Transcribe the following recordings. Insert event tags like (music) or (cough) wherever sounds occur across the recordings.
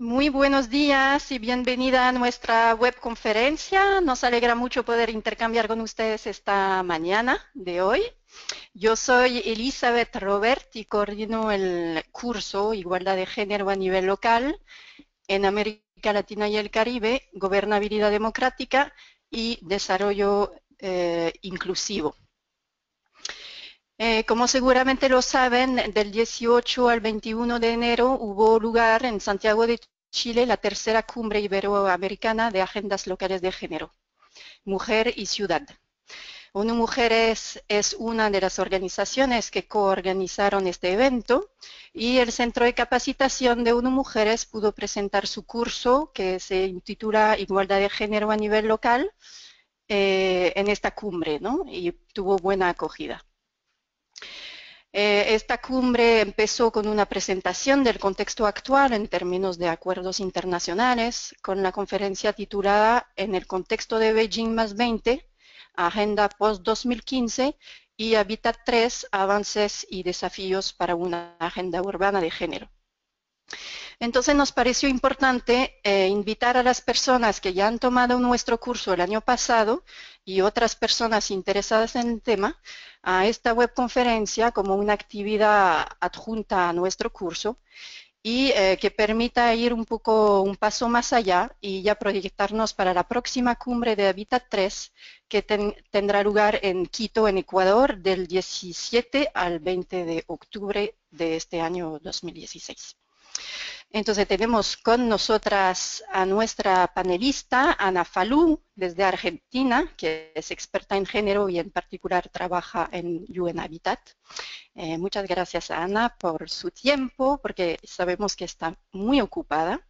Muy buenos días y bienvenida a nuestra webconferencia. Nos alegra mucho poder intercambiar con ustedes esta mañana de hoy. Yo soy Elizabeth Robert y coordino el curso Igualdad de Género a nivel local en América Latina y el Caribe, Gobernabilidad Democrática y Desarrollo eh, Inclusivo. Eh, como seguramente lo saben, del 18 al 21 de enero hubo lugar en Santiago de Chile la tercera cumbre iberoamericana de agendas locales de género, mujer y ciudad. ONU Mujeres es una de las organizaciones que coorganizaron este evento y el Centro de Capacitación de ONU Mujeres pudo presentar su curso que se intitula Igualdad de Género a nivel local eh, en esta cumbre y tuvo buena acogida. Eh, esta cumbre empezó con una presentación del contexto actual en términos de acuerdos internacionales, con la conferencia titulada En el contexto de Beijing más 20, Agenda Post-2015 y Habitat 3, Avances y Desafíos para una Agenda Urbana de Género. Entonces nos pareció importante eh, invitar a las personas que ya han tomado nuestro curso el año pasado y otras personas interesadas en el tema a esta webconferencia como una actividad adjunta a nuestro curso y eh, que permita ir un poco un paso más allá y ya proyectarnos para la próxima cumbre de Habitat 3 que tendrá lugar en Quito, en Ecuador, del 17 al 20 de octubre de este año 2016. Entonces tenemos con nosotras a nuestra panelista, Ana Falú, desde Argentina, que es experta en género y en particular trabaja en UN Habitat. Eh, muchas gracias a Ana por su tiempo, porque sabemos que está muy ocupada.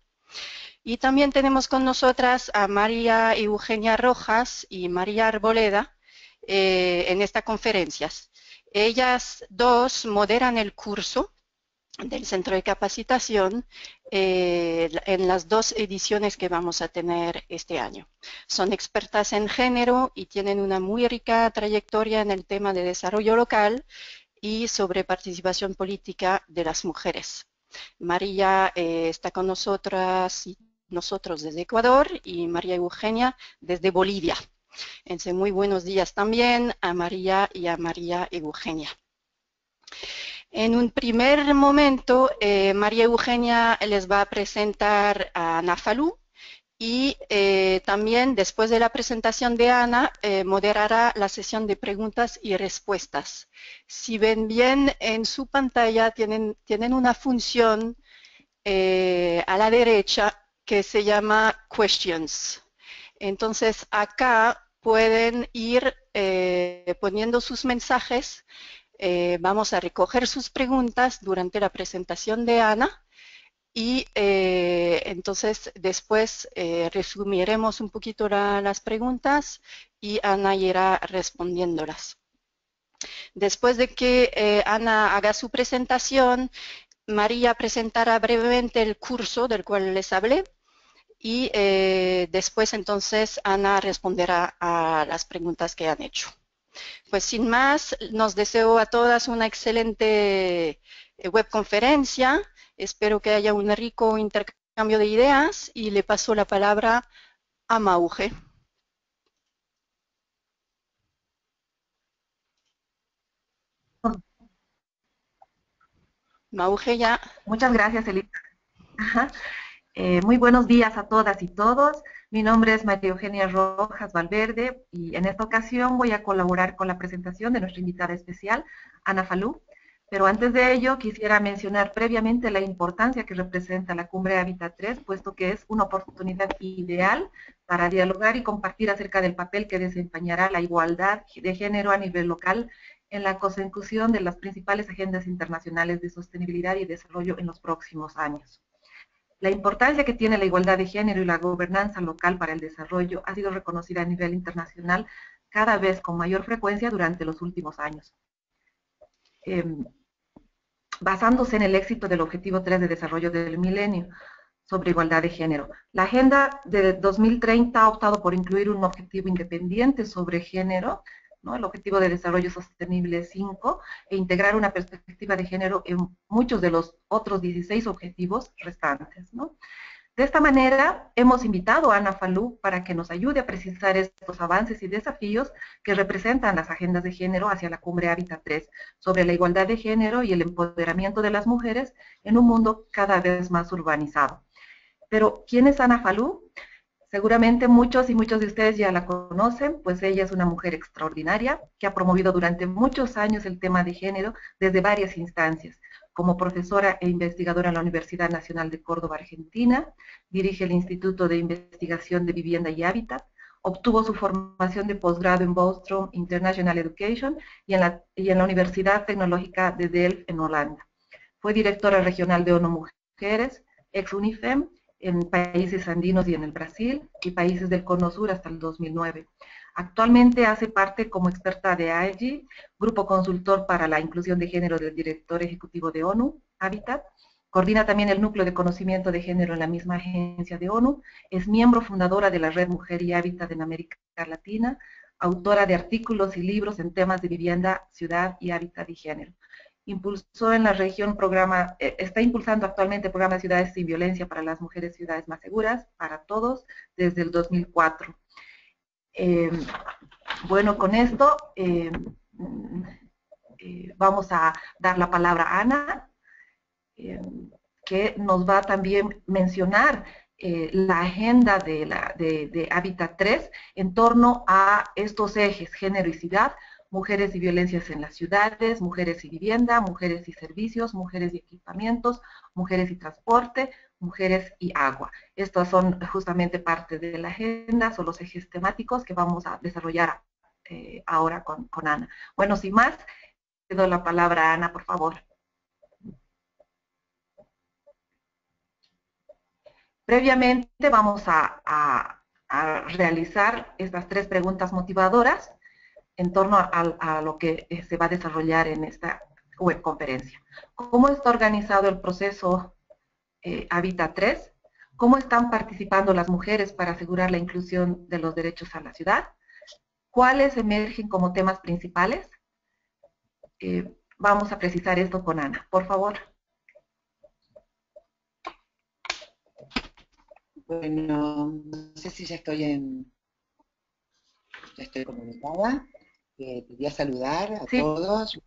Y también tenemos con nosotras a María Eugenia Rojas y María Arboleda eh, en esta conferencia. Ellas dos moderan el curso del centro de capacitación eh, en las dos ediciones que vamos a tener este año. Son expertas en género y tienen una muy rica trayectoria en el tema de desarrollo local y sobre participación política de las mujeres. María eh, está con nosotras y nosotros desde Ecuador y María Eugenia desde Bolivia. Entonces, muy buenos días también a María y a María Eugenia. En un primer momento, eh, María Eugenia les va a presentar a Ana Falú y eh, también después de la presentación de Ana, eh, moderará la sesión de preguntas y respuestas. Si ven bien en su pantalla, tienen, tienen una función a la derecha que se llama Questions. Entonces, acá pueden ir poniendo sus mensajes eh, vamos a recoger sus preguntas durante la presentación de Ana y eh, entonces después eh, resumiremos un poquito las preguntas y Ana irá respondiéndolas. Después de que Ana haga su presentación, María presentará brevemente el curso del cual les hablé y después entonces Ana responderá a las preguntas que han hecho. Pues sin más, nos deseo a todas una excelente eh, webconferencia. Espero que haya un rico intercambio de ideas y le paso la palabra a Mauge. Mauge ya. Muchas gracias, Elisa. Eh, muy buenos días a todas y todos. Mi nombre es María Eugenia Rojas Valverde y en esta ocasión voy a colaborar con la presentación de nuestra invitada especial, Ana Falú. Pero antes de ello, quisiera mencionar previamente la importancia que representa la Cumbre Habitat 3, puesto que es una oportunidad ideal para dialogar y compartir acerca del papel que desempeñará la igualdad de género a nivel local en la consecución de las principales agendas internacionales de sostenibilidad y desarrollo en los próximos años. La importancia que tiene la igualdad de género y la gobernanza local para el desarrollo ha sido reconocida a nivel internacional cada vez con mayor frecuencia durante los últimos años. Em, basándose en el éxito del Objetivo 3 de Desarrollo del Milenio sobre igualdad de género. La Agenda de 2030 ha optado por incluir un objetivo independiente sobre género el Objetivo de Desarrollo Sostenible 5, e integrar una perspectiva de género en muchos de los otros 16 objetivos restantes. De esta manera, hemos invitado a Ana Falú para que nos ayude a precisar estos avances y desafíos que representan las agendas de género hacia la cumbre Hábitat 3 sobre la igualdad de género y el empoderamiento de las mujeres en un mundo cada vez más urbanizado. Pero, ¿quién es Ana Falú? Seguramente muchos y muchos de ustedes ya la conocen, pues ella es una mujer extraordinaria que ha promovido durante muchos años el tema de género desde varias instancias, como profesora e investigadora en la Universidad Nacional de Córdoba, Argentina, dirige el Instituto de Investigación de Vivienda y Hábitat, obtuvo su formación de posgrado en Bostrom International Education y en, la, y en la Universidad Tecnológica de Delft en Holanda. Fue directora regional de ONU Mujeres, ex UNIFEM, en países andinos y en el Brasil, y países del Cono Sur hasta el 2009. Actualmente hace parte como experta de AEGI, Grupo Consultor para la Inclusión de Género del Director Ejecutivo de ONU, Habitat. Coordina también el Núcleo de Conocimiento de Género en la misma agencia de ONU. Es miembro fundadora de la Red Mujer y Hábitat en América Latina. Autora de artículos y libros en temas de vivienda, ciudad y hábitat y género. Impulsó en la región programa, eh, está impulsando actualmente programa de Ciudades sin Violencia para las Mujeres Ciudades Más Seguras, para todos, desde el 2004. Eh, bueno, con esto eh, eh, vamos a dar la palabra a Ana, que nos va también mencionar la agenda de, la, de, Hábitat 3 en torno a estos ejes, ciudad, mujeres y violencias en las ciudades, mujeres y vivienda, mujeres y servicios, mujeres y equipamientos, mujeres y transporte, mujeres y agua. Estos son justamente parte de la agenda, son los ejes temáticos que vamos a desarrollar eh, ahora con, Ana. Bueno, sin más, le doy la palabra a Ana, por favor. Previamente vamos a, realizar estas tres preguntas motivadoras en torno a, lo que eh, se va a desarrollar en esta webconferencia. ¿Cómo está organizado el proceso eh, Habita 3, cómo están participando las mujeres para asegurar la inclusión de los derechos a la ciudad, cuáles emergen como temas principales. Eh, vamos a precisar esto con Ana, por favor. Bueno, no sé si ya estoy en, ya estoy comunicada. Quería saludar a todos.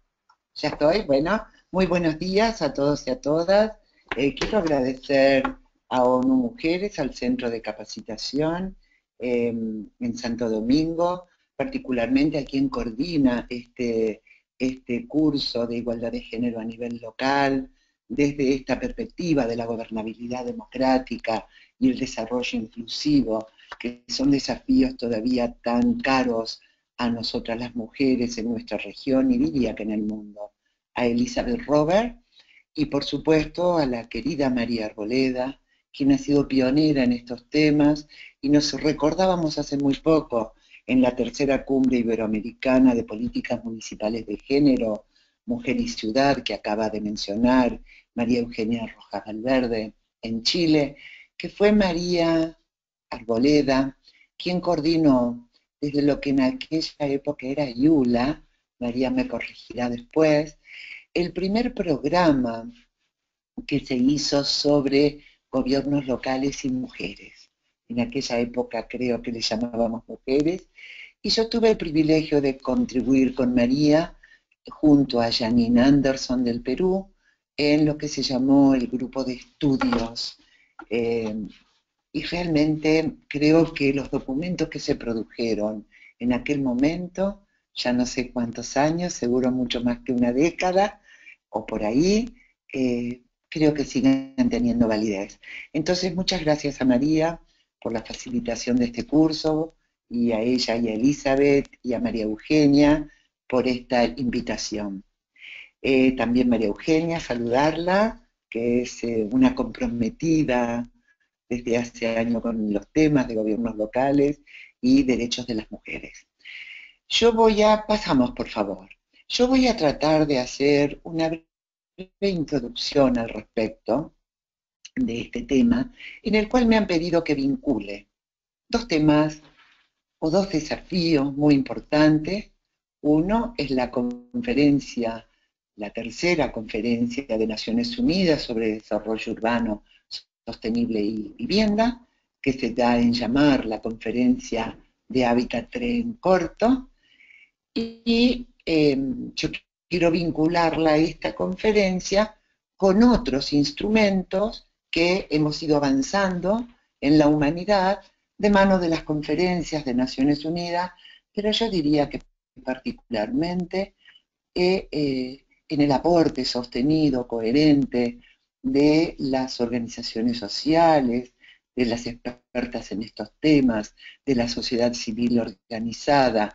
Ya estoy, bueno, muy buenos días a todos y a todas. Eh, quiero agradecer a ONU Mujeres, al Centro de Capacitación em, en Santo Domingo, particularmente a quien coordina este, este curso de igualdad de género a nivel local, desde esta perspectiva de la gobernabilidad democrática y el desarrollo inclusivo, que son desafíos todavía tan caros a nosotras las mujeres en nuestra región y diría que en el mundo. A Elizabeth Robert, y por supuesto a la querida María Arboleda, quien ha sido pionera en estos temas y nos recordábamos hace muy poco en la tercera cumbre iberoamericana de políticas municipales de género, Mujer y Ciudad, que acaba de mencionar María Eugenia Rojas Valverde en Chile, que fue María Arboleda quien coordinó desde lo que en aquella época era Yula, María me corregirá después, el primer programa que se hizo sobre gobiernos locales y mujeres. En aquella época creo que le llamábamos mujeres. Y yo tuve el privilegio de contribuir con María junto a Janine Anderson del Perú en lo que se llamó el grupo de estudios. Eh, y realmente creo que los documentos que se produjeron en aquel momento, ya no sé cuántos años, seguro mucho más que una década, o por ahí, eh, creo que siguen teniendo validez. Entonces, muchas gracias a María por la facilitación de este curso, y a ella y a Elizabeth y a María Eugenia por esta invitación. Eh, también María Eugenia, saludarla, que es eh, una comprometida desde hace años con los temas de gobiernos locales y derechos de las mujeres. Yo voy a, pasamos por favor, yo voy a tratar de hacer una breve introducción al respecto de este tema, en el cual me han pedido que vincule dos temas o dos desafíos muy importantes. Uno es la conferencia, la tercera conferencia de Naciones Unidas sobre desarrollo urbano sostenible y vivienda, que se da en llamar la conferencia de Hábitat 3 en corto, y em, yo quiero vincularla a esta conferencia con otros instrumentos que hemos ido avanzando en la humanidad de mano de las conferencias de Naciones Unidas, pero yo diría que particularmente eh, eh, en el aporte sostenido, coherente de las organizaciones sociales, de las expertas en estos temas, de la sociedad civil organizada,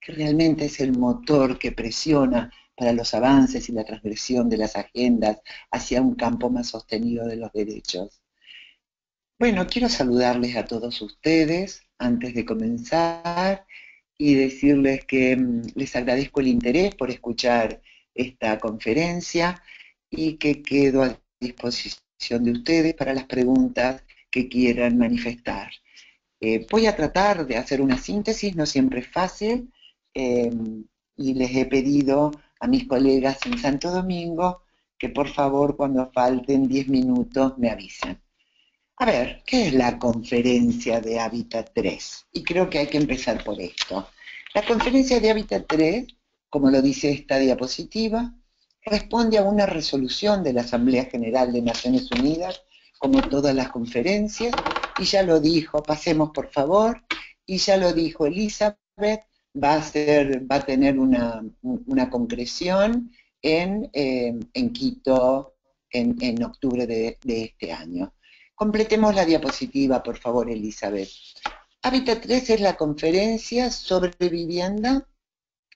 que realmente es el motor que presiona para los avances y la transgresión de las agendas hacia un campo más sostenido de los derechos. Bueno, quiero saludarles a todos ustedes antes de comenzar y decirles que mm, les agradezco el interés por escuchar esta conferencia y que quedo a disposición de ustedes para las preguntas que quieran manifestar. Eh, voy a tratar de hacer una síntesis, no siempre es fácil, eh, y les he pedido a mis colegas en Santo Domingo que por favor cuando falten 10 minutos me avisen. A ver, ¿qué es la conferencia de Hábitat 3? Y creo que hay que empezar por esto. La conferencia de Hábitat 3, como lo dice esta diapositiva, responde a una resolución de la Asamblea General de Naciones Unidas, como todas las conferencias, y ya lo dijo, pasemos por favor, y ya lo dijo Elizabeth, va a, ser, va a tener una, concreción en, eh, Quito en, octubre de este año. Completemos la diapositiva, por favor, Elizabeth. Hábitat 3 es la conferencia sobre vivienda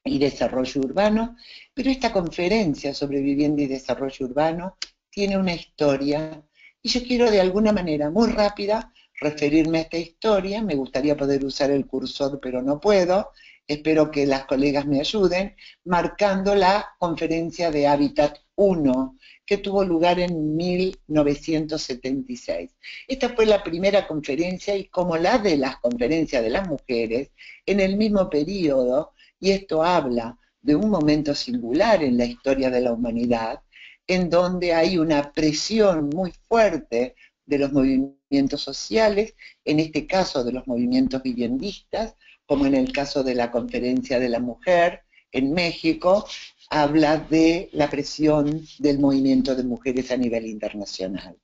y desarrollo urbano, pero esta conferencia sobre vivienda y desarrollo urbano tiene una historia y yo quiero de alguna manera muy rápida referirme a esta historia. Me gustaría poder usar el cursor, pero no puedo. Espero que las colegas me ayuden, marcando la conferencia de Hábitat 1, que tuvo lugar en 1976. Esta fue la primera conferencia y como la de las conferencias de las mujeres, en el mismo periodo, y esto habla de un momento singular en la historia de la humanidad, en donde hay una presión muy fuerte de los movimientos sociales, en este caso de los movimientos viviendistas, como en el caso de la conferencia de la mujer en México, habla de la presión del movimiento de mujeres a nivel internacional.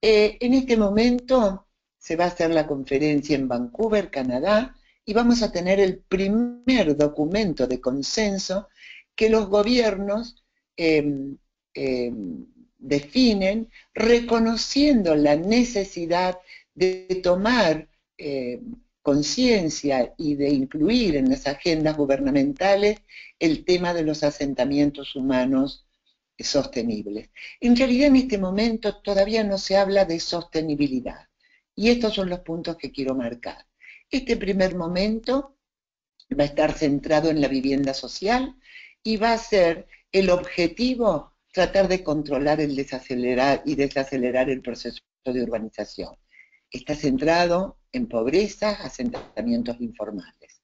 Eh, en este momento se va a hacer la conferencia en Vancouver, Canadá, y vamos a tener el primer documento de consenso que los gobiernos em, em, definen reconociendo la necesidad de tomar em, conciencia y de incluir en las agendas gubernamentales el tema de los asentamientos humanos sostenibles. En realidad en este momento todavía no se habla de sostenibilidad y estos son los puntos que quiero marcar. Este primer momento va a estar centrado en la vivienda social y va a ser el objetivo tratar de controlar el desacelerar y desacelerar el proceso de urbanización. Está centrado en pobreza, asentamientos informales.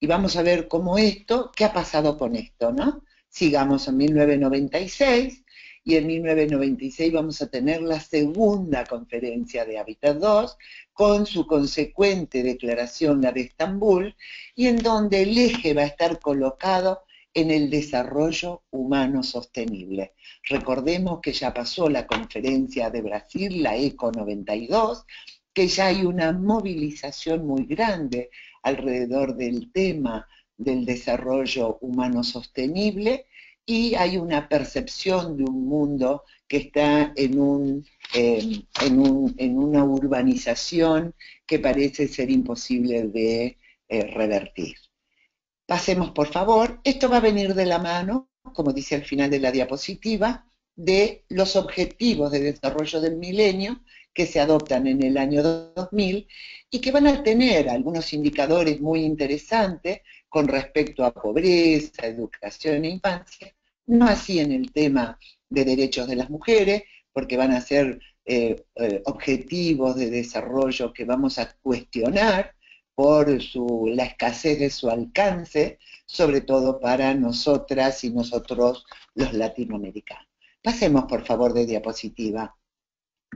Y vamos a ver cómo esto, qué ha pasado con esto, ¿no? Sigamos en 1996 y en 1996 vamos a tener la segunda conferencia de Hábitat 2 con su consecuente declaración, la de Estambul, y en donde el eje va a estar colocado en el desarrollo humano sostenible. Recordemos que ya pasó la conferencia de Brasil, la ECO 92, que ya hay una movilización muy grande alrededor del tema del desarrollo humano sostenible y hay una percepción de un mundo que está en, un, em, en, una urbanización que parece ser imposible de eh, revertir. Pasemos, por favor. Esto va a venir de la mano, como dice al final de la diapositiva, de los objetivos de desarrollo del milenio que se adoptan en el año 2000 y que van a tener algunos indicadores muy interesantes con respecto a pobreza, educación e infancia, no así en el tema de derechos de las mujeres, porque van a ser eh, eh, objetivos de desarrollo que vamos a cuestionar por su, la escasez de su alcance, sobre todo para nosotras y nosotros los latinoamericanos. Pasemos, por favor, de diapositiva.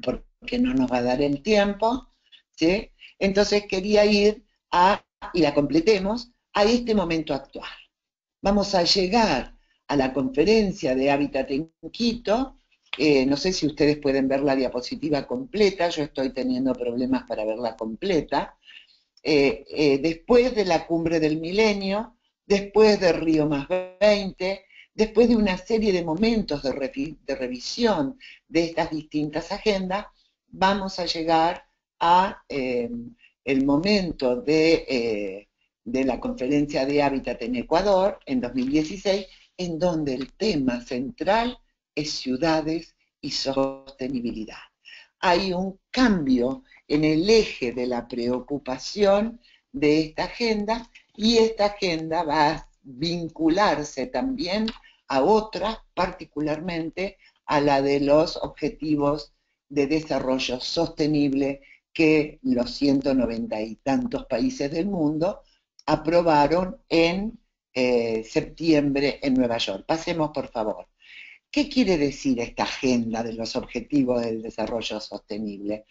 porque no nos va a dar el tiempo, ¿sí? Entonces quería ir a, y la completemos, a este momento actual. Vamos a llegar a la conferencia de Hábitat en Quito, eh, no sé si ustedes pueden ver la diapositiva completa, yo estoy teniendo problemas para verla completa. Eh, eh, después de la cumbre del milenio, después de Río más 20, después de una serie de momentos de, revisión de estas distintas agendas, vamos a llegar a el momento de, de la conferencia de hábitat en Ecuador en 2016, en donde el tema central es ciudades y sostenibilidad. Hay un cambio en el eje de la preocupación de esta agenda y esta agenda va a vincularse también a otras, particularmente a la de los objetivos de desarrollo sostenible que los 190 y tantos países del mundo aprobaron en eh, septiembre en Nueva York. Pasemos, por favor. ¿Qué quiere decir esta agenda de los objetivos del desarrollo sostenible?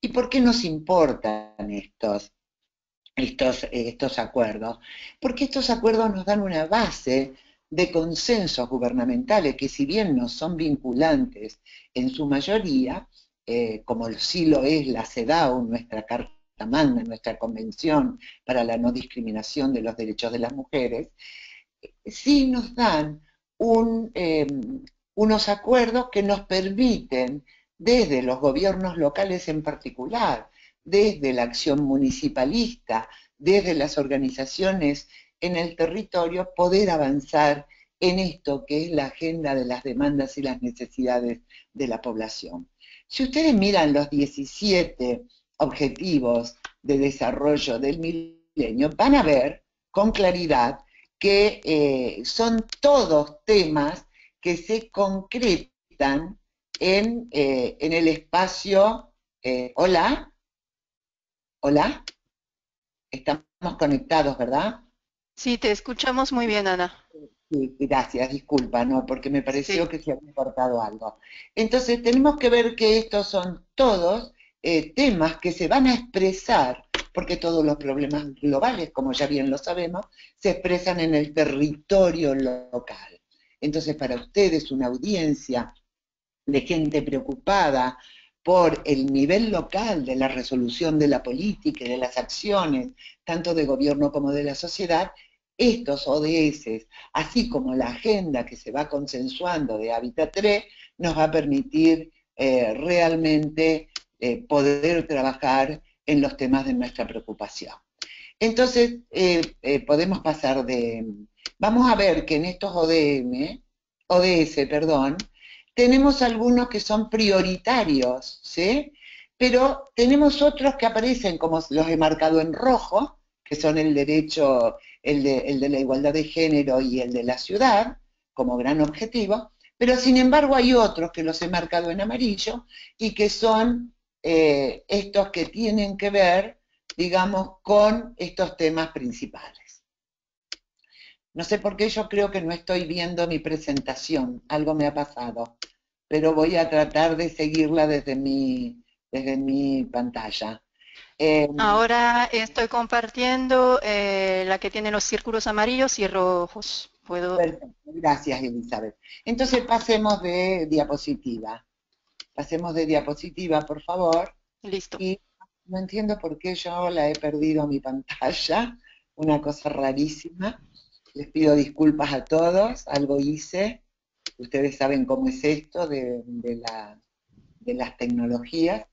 ¿Y por qué nos importan estos, estos, estos acuerdos? Porque estos acuerdos nos dan una base de consensos gubernamentales que si bien no son vinculantes en su mayoría, eh, como sí lo es la CEDAW, nuestra Carta Magna, nuestra Convención para la No Discriminación de los Derechos de las Mujeres, sí nos dan eh, unos acuerdos que nos permiten, desde los gobiernos locales en particular, desde la acción municipalista, desde las organizaciones en el territorio, poder avanzar en esto que es la agenda de las demandas y las necesidades de la población. Si ustedes miran los 17 objetivos de desarrollo del milenio, van a ver con claridad que eh, son todos temas que se concretan en, eh, en el espacio. Eh, hola, hola, estamos conectados, ¿verdad? Sí, te escuchamos muy bien, Ana. Sí, gracias, disculpa, ¿no? Porque me pareció que se había cortado algo. Entonces, tenemos que ver que estos son todos eh, temas que se van a expresar, porque todos los problemas globales, como ya bien lo sabemos, se expresan en el territorio local. Entonces, para ustedes, una audiencia de gente preocupada por el nivel local de la resolución de la política y de las acciones, tanto de gobierno como de la sociedad, estos ODS, así como la agenda que se va consensuando de Hábitat 3, nos va a permitir eh, realmente eh, poder trabajar en los temas de nuestra preocupación. Entonces, eh, podemos pasar de, vamos a ver que en estos ODM, ODS, perdón, tenemos algunos que son prioritarios, ¿sí? Pero tenemos otros que aparecen como los he marcado en rojo, que son el derecho, el de, la igualdad de género y el de la ciudad, como gran objetivo, pero sin embargo hay otros que los he marcado en amarillo y que son eh, estos que tienen que ver, digamos, con estos temas principales. No sé por qué yo creo que no estoy viendo mi presentación, algo me ha pasado, pero voy a tratar de seguirla desde mi, desde mi pantalla. Em, Ahora estoy compartiendo eh, la que tiene los círculos amarillos y rojos. ¿Puedo... Gracias, Elizabeth. Entonces pasemos de diapositiva. Pasemos de diapositiva, por favor. Listo. Y no entiendo por qué yo la he perdido mi pantalla. Una cosa rarísima. Les pido disculpas a todos, algo hice. Ustedes saben cómo es esto de, las tecnologías.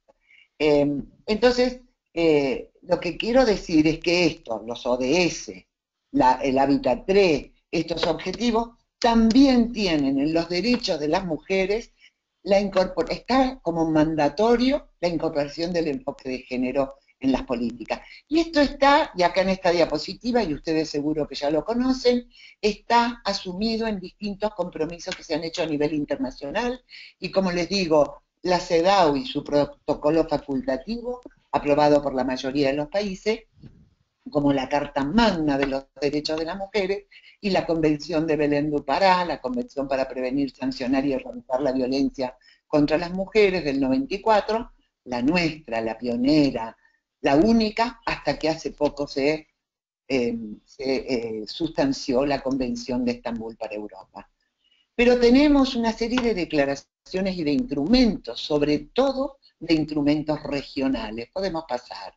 Em, entonces, eh, lo que quiero decir es que esto, los ODS, el Hábitat 3, estos objetivos, también tienen en los derechos de las mujeres, la está como mandatorio la incorporación del enfoque de género en las políticas. Y esto está, y acá en esta diapositiva, y ustedes seguro que ya lo conocen, está asumido en distintos compromisos que se han hecho a nivel internacional, y como les digo, la CEDAW y su protocolo facultativo, aprobado por la mayoría de los países, como la Carta Magna de los Derechos de las Mujeres y la Convención de Belén do Pará, la Convención para prevenir, sancionar y erradicar la violencia contra las mujeres del 94, la nuestra, la pionera, la única, hasta que hace poco se, eh, se sustanció la Convención de Estambul para Europa. Pero tenemos una serie de declaraciones y de instrumentos, sobre todo de instrumentos regionales. Podemos pasar.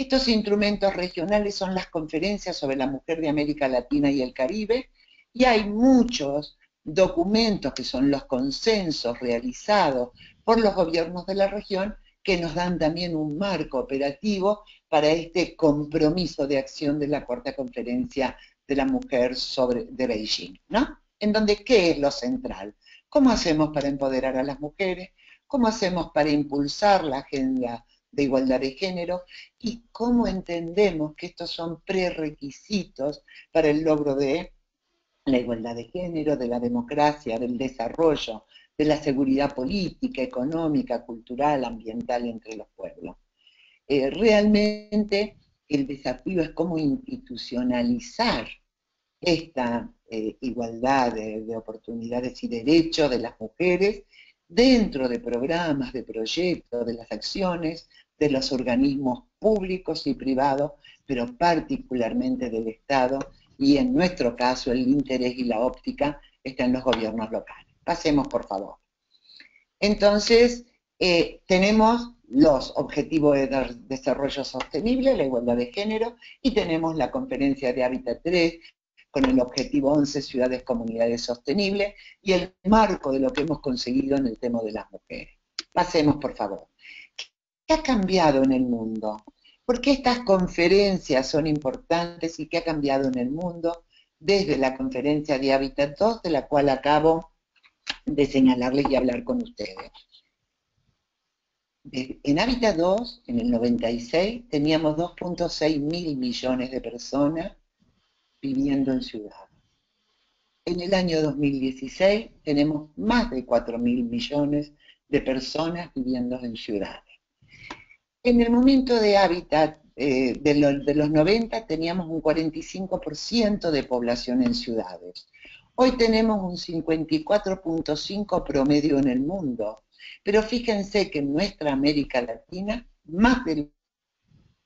Estos instrumentos regionales son las conferencias sobre la mujer de América Latina y el Caribe, y hay muchos documentos que son los consensos realizados por los gobiernos de la región que nos dan también un marco operativo para este compromiso de acción de la cuarta conferencia de la mujer sobre, de Beijing, ¿no? En donde, ¿qué es lo central? ¿Cómo hacemos para empoderar a las mujeres? ¿Cómo hacemos para impulsar la agenda de igualdad de género? ¿Y cómo entendemos que estos son prerequisitos para el logro de la igualdad de género, de la democracia, del desarrollo, de la seguridad política, económica, cultural, ambiental entre los pueblos? Eh, realmente el desafío es cómo institucionalizar esta eh, igualdad de, oportunidades y derechos de las mujeres dentro de programas, de proyectos, de las acciones de los organismos públicos y privados, pero particularmente del Estado, y en nuestro caso el interés y la óptica están en los gobiernos locales. Pasemos, por favor. Entonces, eh, tenemos los objetivos de desarrollo sostenible, la igualdad de género, y tenemos la conferencia de Hábitat 3, con el objetivo 11 Ciudades Comunidades Sostenibles y el marco de lo que hemos conseguido en el tema de las mujeres. Pasemos, por favor. ¿Qué ha cambiado en el mundo? ¿Por qué estas conferencias son importantes y qué ha cambiado en el mundo desde la conferencia de Hábitat 2, de la cual acabo de señalarles y hablar con ustedes? En Hábitat 2, en el 96, teníamos 2.6 mil millones de personas viviendo en ciudad. En el año 2016 tenemos más de 4 mil millones de personas viviendo en ciudades. En el momento de hábitat eh, de, de, los 90 teníamos un 45% de población en ciudades. Hoy tenemos un 54.5 promedio en el mundo. Pero fíjense que en nuestra América Latina, más del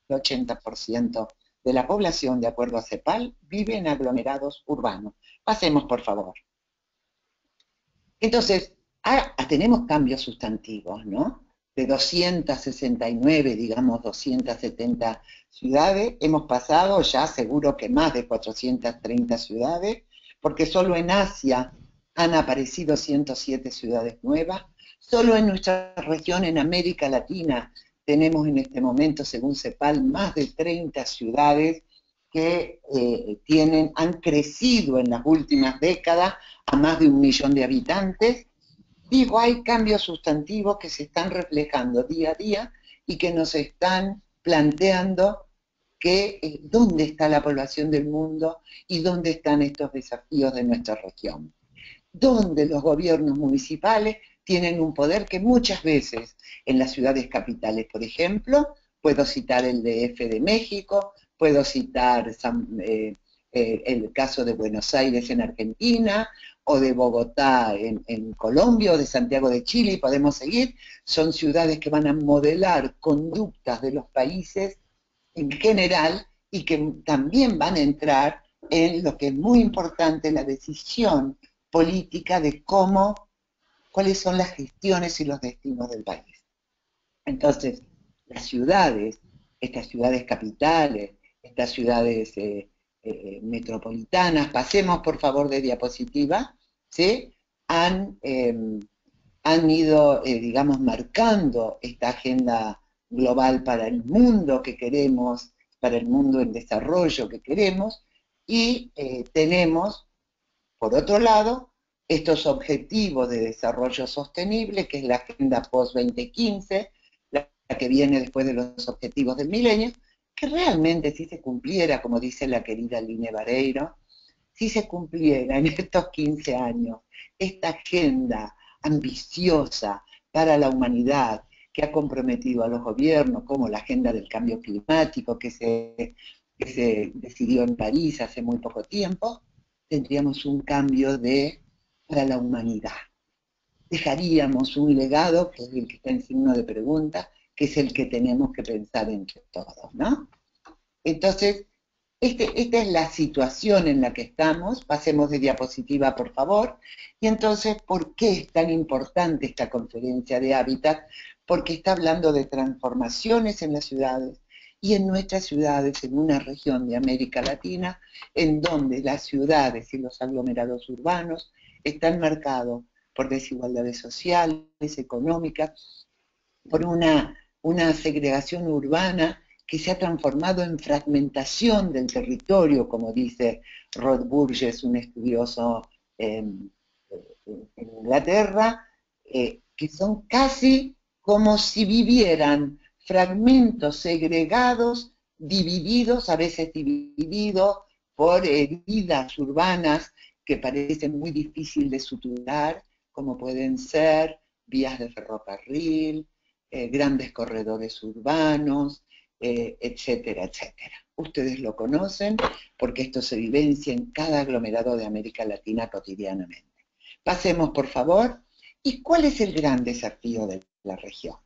80% de la población, de acuerdo a CEPAL, vive en aglomerados urbanos. Pasemos, por favor. Entonces, ah, tenemos cambios sustantivos, ¿no? De 269, digamos, 270 ciudades, hemos pasado ya seguro que más de 430 ciudades, porque solo en Asia han aparecido 107 ciudades nuevas, solo en nuestra región, en América Latina, tenemos en este momento, según CEPAL, más de 30 ciudades que eh, tienen, han crecido en las últimas décadas a más de un millón de habitantes. Digo, hay cambios sustantivos que se están reflejando día a día y que nos están planteando que eh, dónde está la población del mundo y dónde están estos desafíos de nuestra región. Dónde los gobiernos municipales tienen un poder que muchas veces en las ciudades capitales, por ejemplo, puedo citar el DF de México, puedo citar eh, eh, el caso de Buenos Aires en Argentina, o de Bogotá en, en, Colombia, o de Santiago de Chile, y podemos seguir, son ciudades que van a modelar conductas de los países en general y que también van a entrar en lo que es muy importante, la decisión política de cómo cuáles son las gestiones y los destinos del país. Entonces, las ciudades, estas ciudades capitales, estas ciudades eh, eh, metropolitanas, pasemos por favor de diapositiva, ¿sí? han, em, han ido, eh, digamos, marcando esta agenda global para el mundo que queremos, para el mundo en desarrollo que queremos, y tenemos, por otro lado, estos objetivos de desarrollo sostenible, que es la Agenda Post-2015, la que viene después de los objetivos del milenio, que realmente si se cumpliera, como dice la querida Line Vareiro, si se cumpliera en estos 15 años esta agenda ambiciosa para la humanidad que ha comprometido a los gobiernos, como la agenda del cambio climático que se, que se decidió en París hace muy poco tiempo, tendríamos un cambio de para la humanidad. dejaríamos un legado, que es el que está en signo de pregunta, que es el que tenemos que pensar entre todos, ¿no? Entonces, este, esta es la situación en la que estamos. Pasemos de diapositiva, por favor. Y entonces, ¿por qué es tan importante esta conferencia de hábitat? Porque está hablando de transformaciones en las ciudades y en nuestras ciudades, en una región de América Latina, en donde las ciudades y los aglomerados urbanos están marcados por desigualdades sociales, económicas, por una, una segregación urbana que se ha transformado en fragmentación del territorio, como dice Rod Burgess, un estudioso en, Inglaterra, eh, que son casi como si vivieran fragmentos segregados, divididos, a veces divididos por heridas urbanas que parecen muy difíciles de suturar, como pueden ser vías de ferrocarril, eh, grandes corredores urbanos, eh, etcétera, etcétera. Ustedes lo conocen porque esto se vivencia en cada aglomerado de América Latina cotidianamente. Pasemos, por favor. ¿Y cuál es el gran desafío de la región?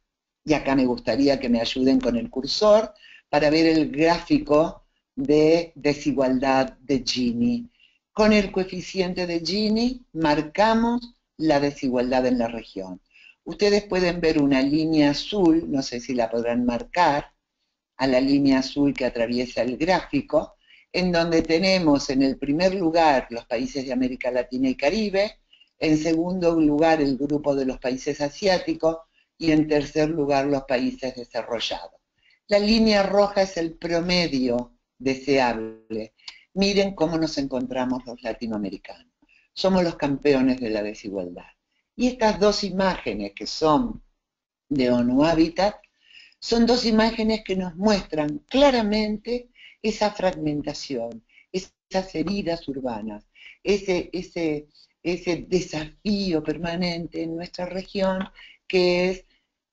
Y acá me gustaría que me ayuden con el cursor para ver el gráfico de desigualdad de Gini. Con el coeficiente de Gini marcamos la desigualdad en la región. Ustedes pueden ver una línea azul, no sé si la podrán marcar, a la línea azul que atraviesa el gráfico, en donde tenemos en el primer lugar los países de América Latina y Caribe, en segundo lugar el grupo de los países asiáticos y en tercer lugar los países desarrollados. La línea roja es el promedio deseable. Miren cómo nos encontramos los latinoamericanos. Somos los campeones de la desigualdad. Y estas dos imágenes que son de ONU Habitat son dos imágenes que nos muestran claramente esa fragmentación, esas heridas urbanas, ese, desafío permanente en nuestra región que es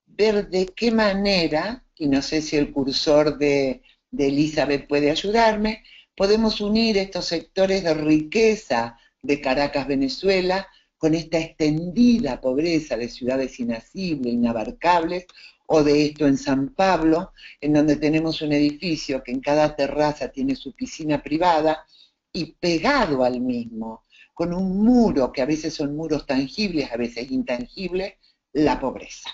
ver de qué manera, y no sé si el cursor de, de Elizabeth puede ayudarme, podemos unir estos sectores de riqueza de Caracas, Venezuela, con esta extendida pobreza de ciudades inacibles, inabarcables, o de esto en San Pablo, en donde tenemos un edificio que en cada terraza tiene su piscina privada y pegado al mismo, con un muro, que a veces son muros tangibles, a veces intangibles, la pobreza.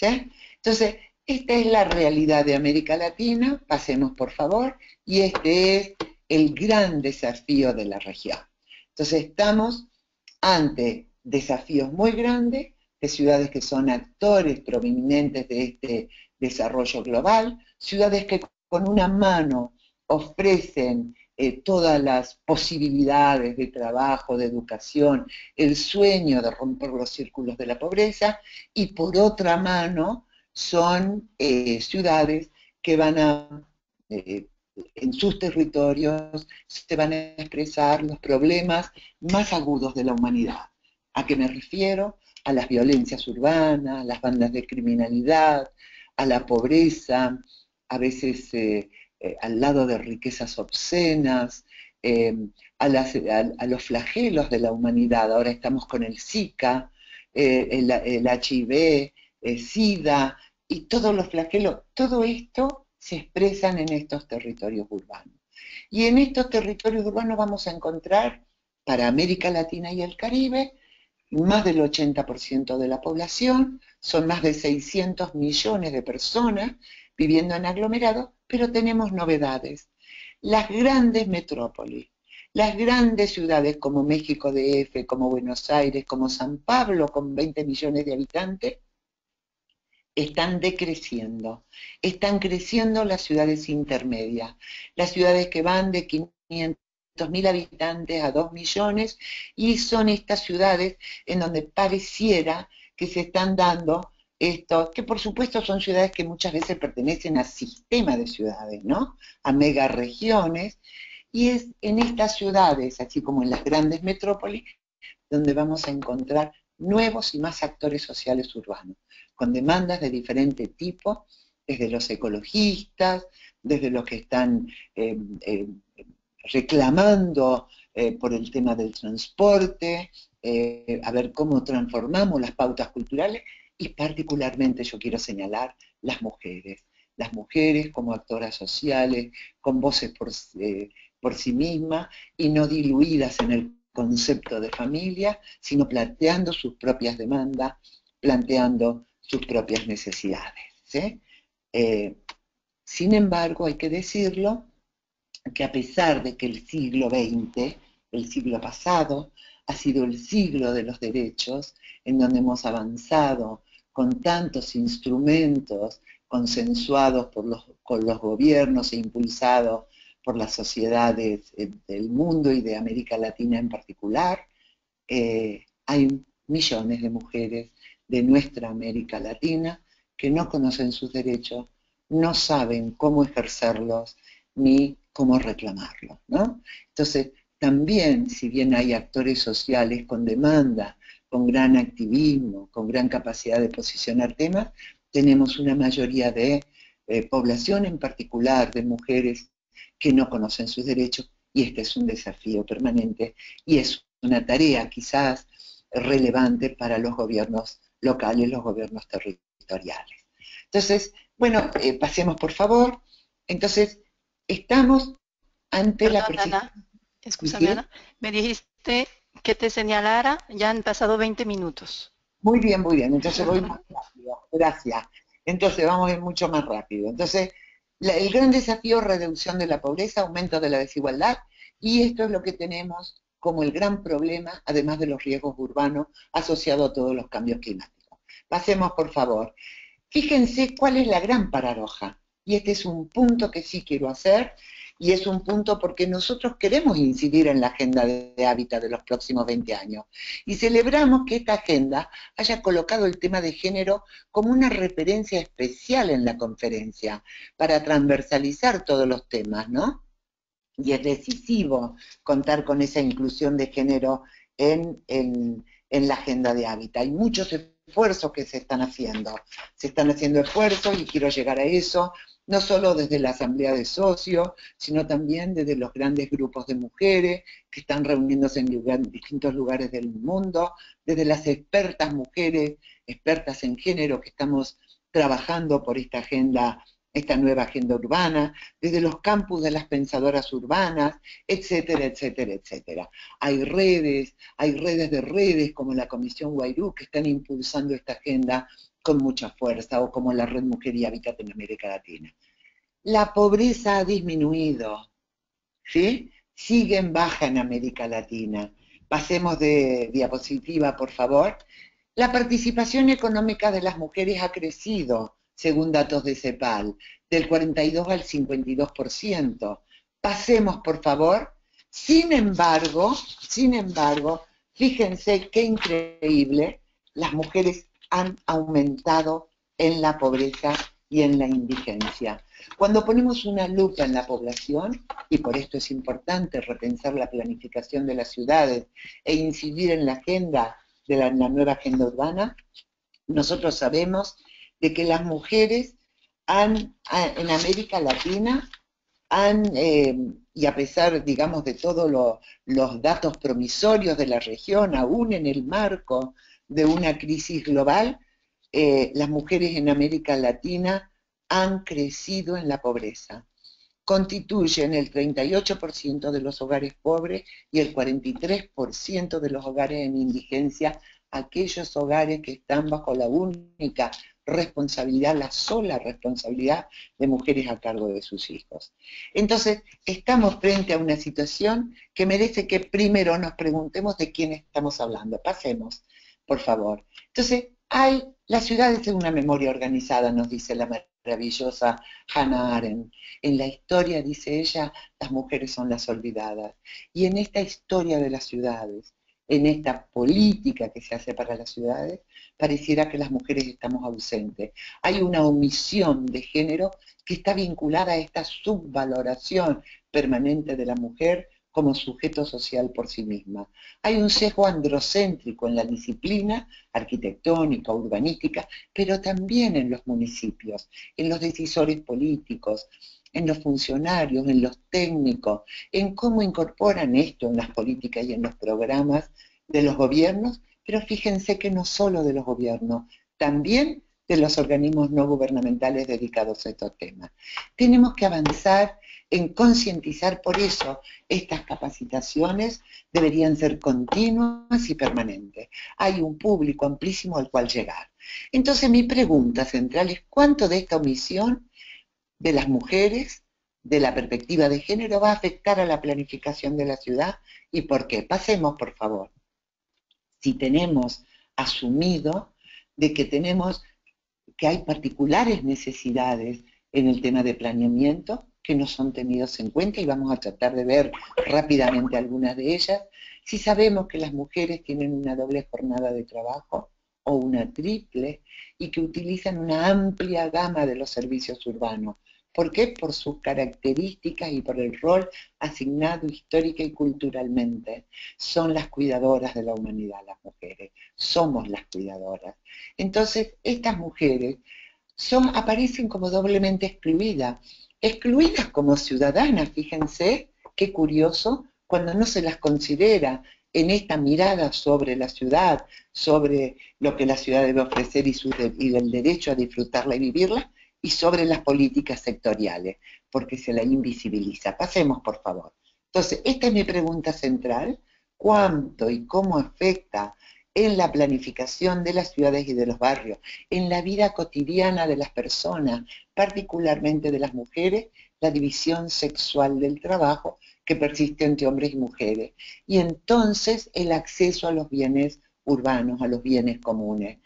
Entonces, esta es la realidad de América Latina, pasemos por favor, y este es el gran desafío de la región. Entonces, estamos ante desafíos muy grandes, de ciudades que son actores prominentes de este desarrollo global, ciudades que con una mano ofrecen eh, todas las posibilidades de trabajo, de educación, el sueño de romper los círculos de la pobreza, y por otra mano son eh, ciudades que van a, eh, en sus territorios, se van a expresar los problemas más agudos de la humanidad. ¿A qué me refiero? a las violencias urbanas, a las bandas de criminalidad, a la pobreza, a veces eh, al lado de riquezas obscenas, a, los flagelos de la humanidad. Ahora estamos con el Zika, el, HIV, SIDA y todos los flagelos. Todo esto se expresan en estos territorios urbanos. Y en estos territorios urbanos vamos a encontrar para América Latina y el Caribe más del 80% de la población, son más de 600 millones de personas viviendo en aglomerados, pero tenemos novedades. Las grandes metrópolis, las grandes ciudades como México DF, como Buenos Aires, como San Pablo, con 20 millones de habitantes, están decreciendo. Están creciendo las ciudades intermedias, las ciudades que van de 500 mil habitantes a 2 millones y son estas ciudades en donde pareciera que se están dando esto, que por supuesto son ciudades que muchas veces pertenecen a sistema de ciudades, ¿no? A megaregiones, y es en estas ciudades, así como en las grandes metrópolis, donde vamos a encontrar nuevos y más actores sociales urbanos, con demandas de diferente tipo, desde los ecologistas, desde los que están eh, eh, reclamando eh, por el tema del transporte, a ver cómo transformamos las pautas culturales y particularmente yo quiero señalar las mujeres. Las mujeres como actoras sociales, con voces por, por sí mismas y no diluidas en el concepto de familia, sino planteando sus propias demandas, planteando sus propias necesidades. Eh, sin embargo, hay que decirlo que a pesar de que el siglo XX, el siglo pasado, ha sido el siglo de los derechos, en donde hemos avanzado con tantos instrumentos consensuados por los, con los gobiernos e impulsados por las sociedades eh, del mundo y de América Latina en particular, eh, hay millones de mujeres de nuestra América Latina que no conocen sus derechos, no saben cómo ejercerlos ni cómo reclamarlos. ¿no? Entonces, también, si bien hay actores sociales con demanda, con gran activismo, con gran capacidad de posicionar temas, tenemos una mayoría de eh, población en particular, de mujeres que no conocen sus derechos y este es un desafío permanente y es una tarea quizás relevante para los gobiernos locales, los gobiernos territoriales. Entonces, bueno, eh, pasemos por favor. Entonces, estamos ante la Ana, escúchame, Ana, me dijiste que te señalara, ya han pasado 20 minutos. Muy bien, muy bien, entonces voy (laughs) más rápido, gracias. Entonces vamos a ir mucho más rápido. Entonces, el gran desafío es reducción de la pobreza, aumento de la desigualdad, y esto es lo que tenemos como el gran problema, además de los riesgos urbanos asociados a todos los cambios climáticos. Pasemos, por favor. Fíjense cuál es la gran paradoja, y este es un punto que sí quiero hacer, y es un punto porque nosotros queremos incidir en la agenda de hábitat de los próximos 20 años. Y celebramos que esta agenda haya colocado el tema de género como una referencia especial en la conferencia, para transversalizar todos los temas, ¿no? Y es decisivo contar con esa inclusión de género en, en, la agenda de hábitat. Hay muchos esfuerzos que se están haciendo. Se están haciendo esfuerzos y quiero llegar a eso no solo desde la asamblea de socios, sino también desde los grandes grupos de mujeres que están reuniéndose en distintos lugares del mundo, desde las expertas mujeres, expertas en género que estamos trabajando por esta agenda esta nueva agenda urbana, desde los campus de las pensadoras urbanas, etcétera, etcétera, etcétera. Hay redes, hay redes de redes como la Comisión Guairú que están impulsando esta agenda con mucha fuerza, o como la Red Mujer y Hábitat en América Latina. La pobreza ha disminuido, ¿sí? Sigue en baja en América Latina. Pasemos de diapositiva, por favor. La participación económica de las mujeres ha crecido, según datos de CEPAL, del 42 al 52%. Pasemos, por favor. Sin embargo, sin embargo, fíjense qué increíble, las mujeres han aumentado en la pobreza y en la indigencia. Cuando ponemos una lupa en la población, y por esto es importante repensar la planificación de las ciudades e incidir en la agenda de la, nueva agenda urbana, nosotros sabemos de que las mujeres han, en América Latina han, eh, y a pesar, digamos, de todos los datos promisorios de la región, aún en el marco de una crisis global, eh, las mujeres en América Latina han crecido en la pobreza. Constituyen el 38% de los hogares pobres y el 43% de los hogares en indigencia, aquellos hogares que están bajo la única responsabilidad, la sola responsabilidad de mujeres a cargo de sus hijos. Entonces, estamos frente a una situación que merece que primero nos preguntemos de quién estamos hablando. Pasemos por favor. Entonces, hay, las ciudades en una memoria organizada, nos dice la maravillosa Hannah Arendt. En la historia, dice ella, las mujeres son las olvidadas. Y en esta historia de las ciudades, en esta política que se hace para las ciudades, pareciera que las mujeres estamos ausentes. Hay una omisión de género que está vinculada a esta subvaloración permanente de la mujer como sujeto social por sí misma. Hay un sesgo androcéntrico en la disciplina arquitectónica, urbanística, pero también en los municipios, en los decisores políticos, en los funcionarios, en los técnicos, en cómo incorporan esto en las políticas y en los programas de los gobiernos, pero fíjense que no solo de los gobiernos, también de los organismos no gubernamentales dedicados a estos temas. Tenemos que avanzar en concientizar por eso estas capacitaciones deberían ser continuas y permanentes. Hay un público amplísimo al cual llegar. Entonces mi pregunta central es cuánto de esta omisión de las mujeres, de la perspectiva de género, va a afectar a la planificación de la ciudad y por qué. Pasemos, por favor. Si tenemos asumido de que tenemos que hay particulares necesidades en el tema de planeamiento que no son tenidos en cuenta y vamos a tratar de ver rápidamente algunas de ellas. Si sabemos que las mujeres tienen una doble jornada de trabajo o una triple y que utilizan una amplia gama de los servicios urbanos, ¿Por qué? Por sus características y por el rol asignado histórica y culturalmente. Son las cuidadoras de la humanidad, las mujeres. Somos las cuidadoras. Entonces, estas mujeres son, aparecen como doblemente excluidas. Excluidas como ciudadanas, fíjense, qué curioso, cuando no se las considera en esta mirada sobre la ciudad, sobre lo que la ciudad debe ofrecer y, su y el derecho a disfrutarla y vivirla, y sobre las políticas sectoriales, porque se la invisibiliza. Pasemos, por favor. Entonces, esta es mi pregunta central. ¿Cuánto y cómo afecta en la planificación de las ciudades y de los barrios, en la vida cotidiana de las personas, particularmente de las mujeres, la división sexual del trabajo que persiste entre hombres y mujeres. Y entonces el acceso a los bienes urbanos, a los bienes comunes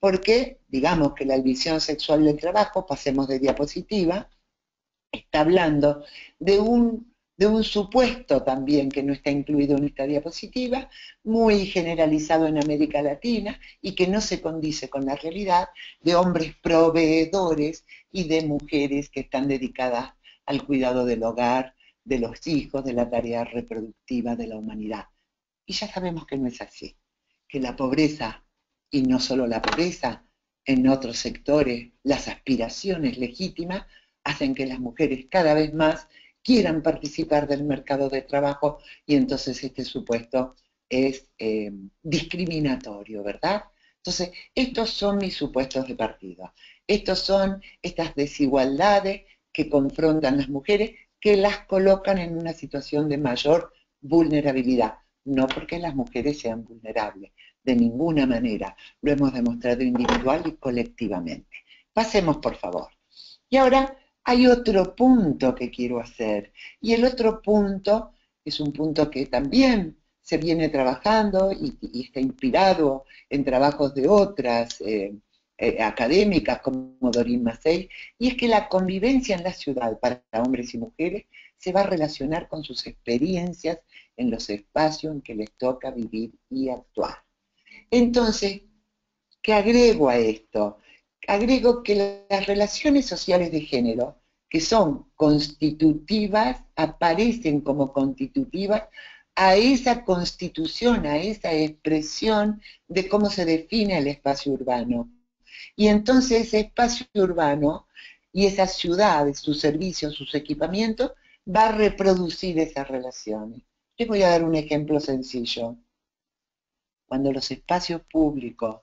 porque digamos que la división sexual del trabajo, pasemos de diapositiva, está hablando de un, de un supuesto también que no está incluido en esta diapositiva, muy generalizado en América Latina y que no se condice con la realidad de hombres proveedores y de mujeres que están dedicadas al cuidado del hogar, de los hijos, de la tarea reproductiva de la humanidad. Y ya sabemos que no es así, que la pobreza y no solo la pobreza, en otros sectores las aspiraciones legítimas hacen que las mujeres cada vez más quieran participar del mercado de trabajo y entonces este supuesto es eh, discriminatorio, ¿verdad? Entonces, estos son mis supuestos de partida. Estos son estas desigualdades que confrontan las mujeres que las colocan en una situación de mayor vulnerabilidad. No porque las mujeres sean vulnerables, de ninguna manera. Lo hemos demostrado individual y colectivamente. Pasemos, por favor. Y ahora hay otro punto que quiero hacer. Y el otro punto es un punto que también se viene trabajando y, está inspirado en trabajos de otras eh, eh, académicas como Dorin Massey, y es que la convivencia en la ciudad para hombres y mujeres se va a relacionar con sus experiencias en los espacios en que les toca vivir y actuar. Entonces, ¿qué agrego a esto? Agrego que las relaciones sociales de género, que son constitutivas, aparecen como constitutivas a esa constitución, a esa expresión de cómo se define el espacio urbano. Y entonces ese espacio urbano y esa ciudad, sus servicios, sus equipamientos, va a reproducir esas relaciones. Les voy a dar un ejemplo sencillo cuando los espacios públicos,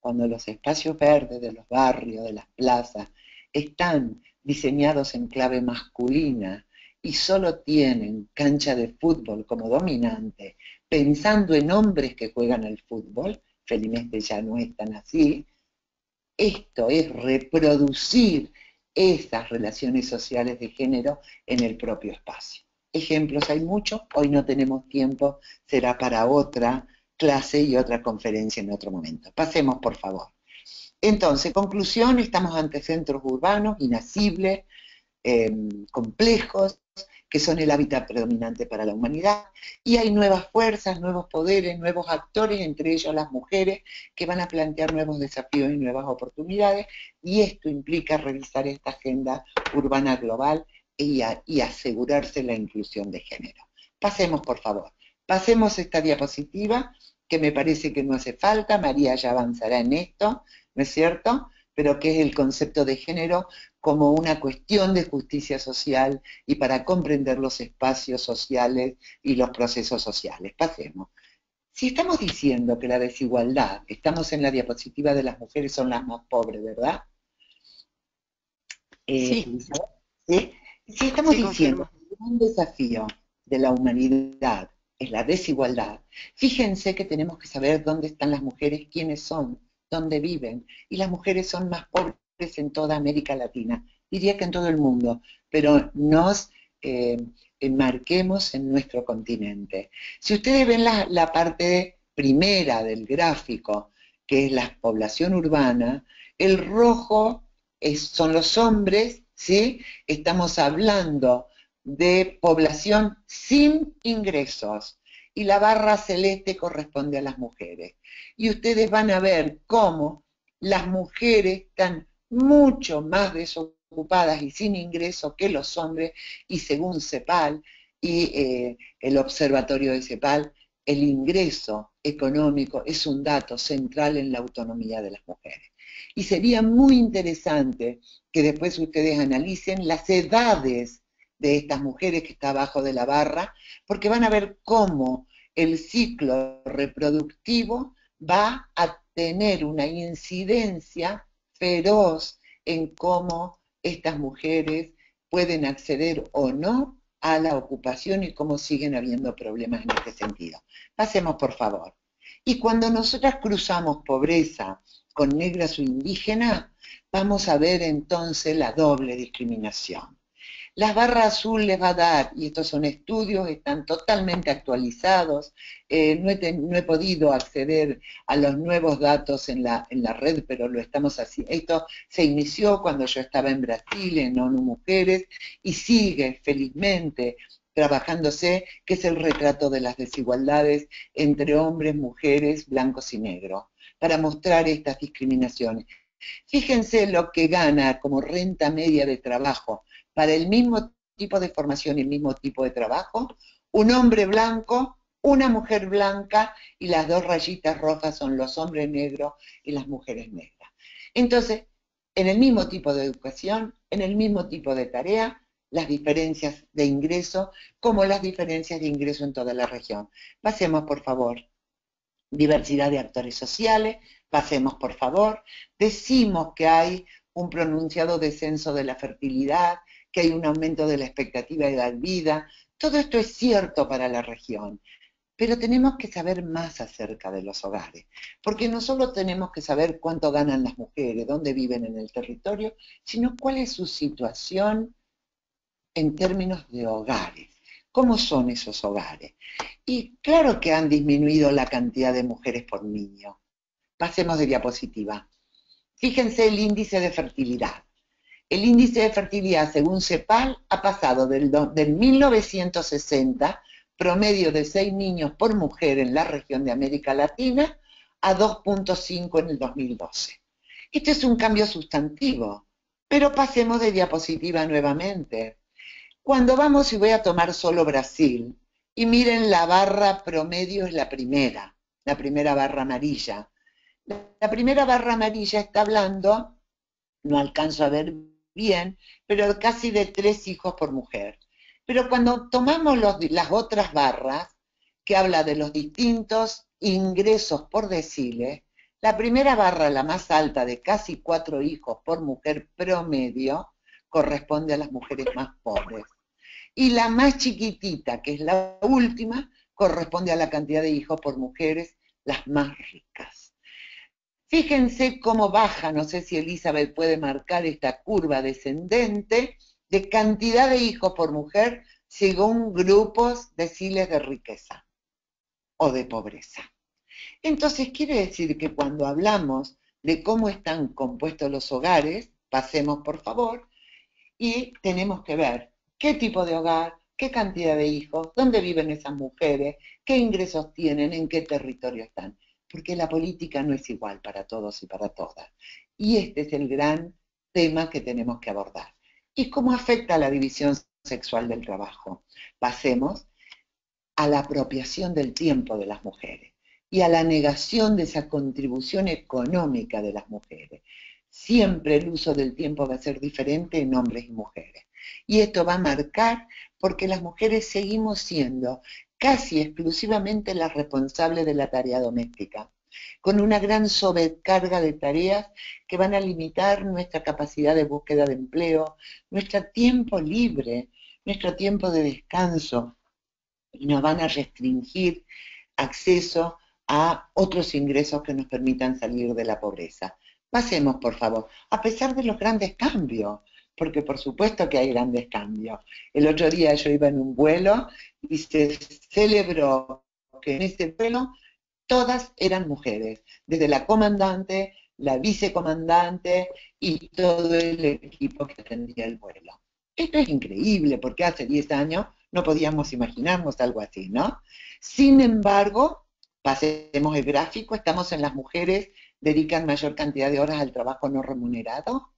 cuando los espacios verdes de los barrios, de las plazas, están diseñados en clave masculina y solo tienen cancha de fútbol como dominante, pensando en hombres que juegan al fútbol, felizmente ya no están así, esto es reproducir esas relaciones sociales de género en el propio espacio. Ejemplos hay muchos, hoy no tenemos tiempo, será para otra clase y otra conferencia en otro momento. Pasemos, por favor. Entonces, conclusión, estamos ante centros urbanos inacibles, em, complejos, que son el hábitat predominante para la humanidad, y hay nuevas fuerzas, nuevos poderes, nuevos actores, entre ellos las mujeres, que van a plantear nuevos desafíos y nuevas oportunidades, y esto implica revisar esta agenda urbana global y asegurarse la inclusión de género. Pasemos, por favor. Pasemos esta diapositiva, que me parece que no hace falta, María ya avanzará en esto, ¿no es cierto? Pero que es el concepto de género como una cuestión de justicia social y para comprender los espacios sociales y los procesos sociales. Pasemos. Si estamos diciendo que la desigualdad, estamos en la diapositiva de las mujeres son las más pobres, ¿verdad? Eh, sí. Si estamos diciendo que un desafío de la humanidad es la desigualdad, fíjense que tenemos que saber dónde están las mujeres, quiénes son, dónde viven, y las mujeres son más pobres en toda América Latina, diría que en todo el mundo, pero nos eh, enmarquemos en nuestro continente. Si ustedes ven la, parte primera del gráfico, que es la población urbana, el rojo son los hombres, ¿sí? Estamos hablando de población sin ingresos y la barra celeste corresponde a las mujeres. Y ustedes van a ver cómo las mujeres están mucho más desocupadas y sin ingresos que los hombres y según CEPAL y eh, el observatorio de CEPAL, el ingreso económico es un dato central en la autonomía de las mujeres. Y sería muy interesante que después ustedes analicen las edades de estas mujeres que está abajo de la barra, porque van a ver cómo el ciclo reproductivo va a tener una incidencia feroz en cómo estas mujeres pueden acceder o no a la ocupación y cómo siguen habiendo problemas en este sentido. Pasemos, por favor. Y cuando nosotras cruzamos pobreza con negras o indígenas, vamos a ver entonces la doble discriminación. Las barras azul les va a dar, y estos son estudios, están totalmente actualizados, eh, no, he podido acceder a los nuevos datos en la, en la red, pero lo estamos haciendo. Esto se inició cuando yo estaba en Brasil, en ONU Mujeres, y sigue felizmente trabajándose, que es el retrato de las desigualdades entre hombres, mujeres, blancos y negros, para mostrar estas discriminaciones. Fíjense lo que gana como renta media de trabajo para el mismo tipo de formación y el mismo tipo de trabajo, un hombre blanco, una mujer blanca y las dos rayitas rojas son los hombres negros y las mujeres negras. Entonces, en el mismo tipo de educación, en el mismo tipo de tarea, las diferencias de ingreso como las diferencias de ingreso en toda la región. Pasemos, por favor. Diversidad de actores sociales, pasemos, por favor. Decimos que hay un pronunciado descenso de la fertilidad, que hay un aumento de la expectativa de edad vida. Todo esto es cierto para la región, pero tenemos que saber más acerca de los hogares, porque no solo tenemos que saber cuánto ganan las mujeres, dónde viven en el territorio, sino cuál es su situación en términos de hogares. ¿Cómo son esos hogares? Y claro que han disminuido la cantidad de mujeres por niño. Pasemos de diapositiva. Fíjense el índice de fertilidad. El índice de fertilidad, según CEPAL, ha pasado del, 1960, promedio de 6 niños por mujer en la región de América Latina, a 2.5 en el 2012. Este es un cambio sustantivo, pero pasemos de diapositiva nuevamente. Cuando vamos, y voy a tomar solo Brasil, y miren la barra promedio es la primera, la primera barra amarilla. La primera barra amarilla está hablando, no alcanzo a ver bien, pero casi de tres hijos por mujer. Pero cuando tomamos las otras barras, que habla de los distintos ingresos por decile, la primera barra, la más alta, de casi cuatro hijos por mujer promedio, corresponde a las mujeres más pobres. Y la más chiquitita, que es la última, corresponde a la cantidad de hijos por mujeres, las más ricas. Fíjense cómo baja, no sé si Elizabeth puede marcar esta curva descendente de cantidad de hijos por mujer según grupos deciles de riqueza o de pobreza. Entonces quiere decir que cuando hablamos de cómo están compuestos los hogares, pasemos por favor, y tenemos que ver qué tipo de hogar, qué cantidad de hijos, dónde viven esas mujeres, qué ingresos tienen, en qué territorio están porque la política no es igual para todos y para todas. Y este es el gran tema que tenemos que abordar. ¿Y cómo afecta la división sexual del trabajo? Pasemos. a la apropiación del tiempo de las mujeres y a la negación de esa contribución económica de las mujeres. Siempre el uso del tiempo va a ser diferente en hombres y mujeres. Y esto va a marcar porque las mujeres seguimos siendo casi exclusivamente las responsables de la tarea doméstica, con una gran sobrecarga de tareas que van a limitar nuestra capacidad de búsqueda de empleo, nuestro tiempo libre, nuestro tiempo de descanso, y nos van a restringir acceso a otros ingresos que nos permitan salir de la pobreza. Pasemos, por favor, a pesar de los grandes cambios, porque por supuesto que hay grandes cambios. El otro día yo iba en un vuelo y se celebró que en ese vuelo todas eran mujeres, desde la comandante, la vicecomandante y todo el equipo que atendía el vuelo. Esto es increíble porque hace 10 años no podíamos imaginarnos algo así, ¿no? Sin embargo, pasemos el gráfico, estamos en las mujeres dedican mayor cantidad de horas al trabajo no remunerado.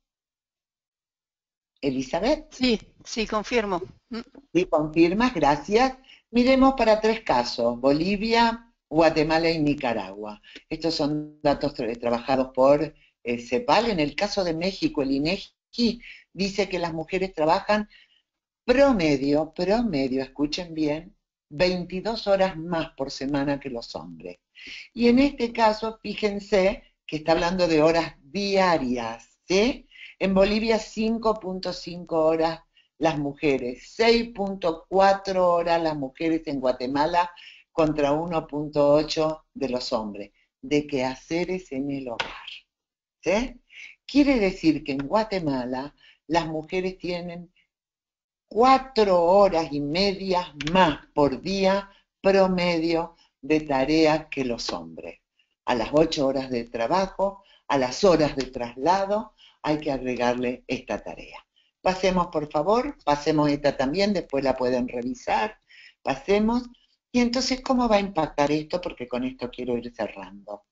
Elizabeth. Sí, sí, confirmo. Mm. Sí, confirmas, gracias. Miremos para tres casos, Bolivia, Guatemala y Nicaragua. Estos son datos trabajados por eh, CEPAL. En el caso de México, el INEGI dice que las mujeres trabajan promedio, promedio, escuchen bien, 22 horas más por semana que los hombres. Y en este caso, fíjense que está hablando de horas diarias, ¿sí? En Bolivia 5.5 horas las mujeres, 6.4 horas las mujeres en Guatemala contra 1.8 de los hombres, de quehaceres en el hogar. ¿sí? Quiere decir que en Guatemala las mujeres tienen cuatro horas y media más por día promedio de tareas que los hombres. A las ocho horas de trabajo, a las horas de traslado, hay que agregarle esta tarea. Pasemos, por favor, pasemos esta también, después la pueden revisar. Pasemos. Y entonces, ¿cómo va a impactar esto? Porque con esto quiero ir cerrando.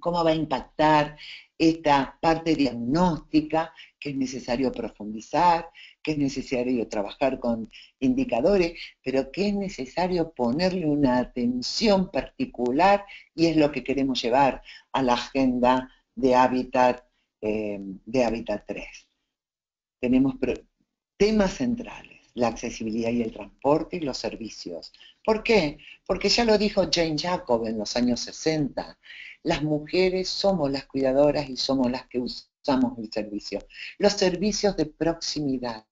¿Cómo va a impactar esta parte diagnóstica que es necesario profundizar, que es necesario trabajar con indicadores, pero que es necesario ponerle una atención particular y es lo que queremos llevar a la agenda de Hábitat, eh, de Hábitat 3. Tenemos temas centrales, la accesibilidad y el transporte y los servicios. ¿Por qué? Porque ya lo dijo Jane Jacob en los años 60, las mujeres somos las cuidadoras y somos las que usamos el servicio. Los servicios de proximidad,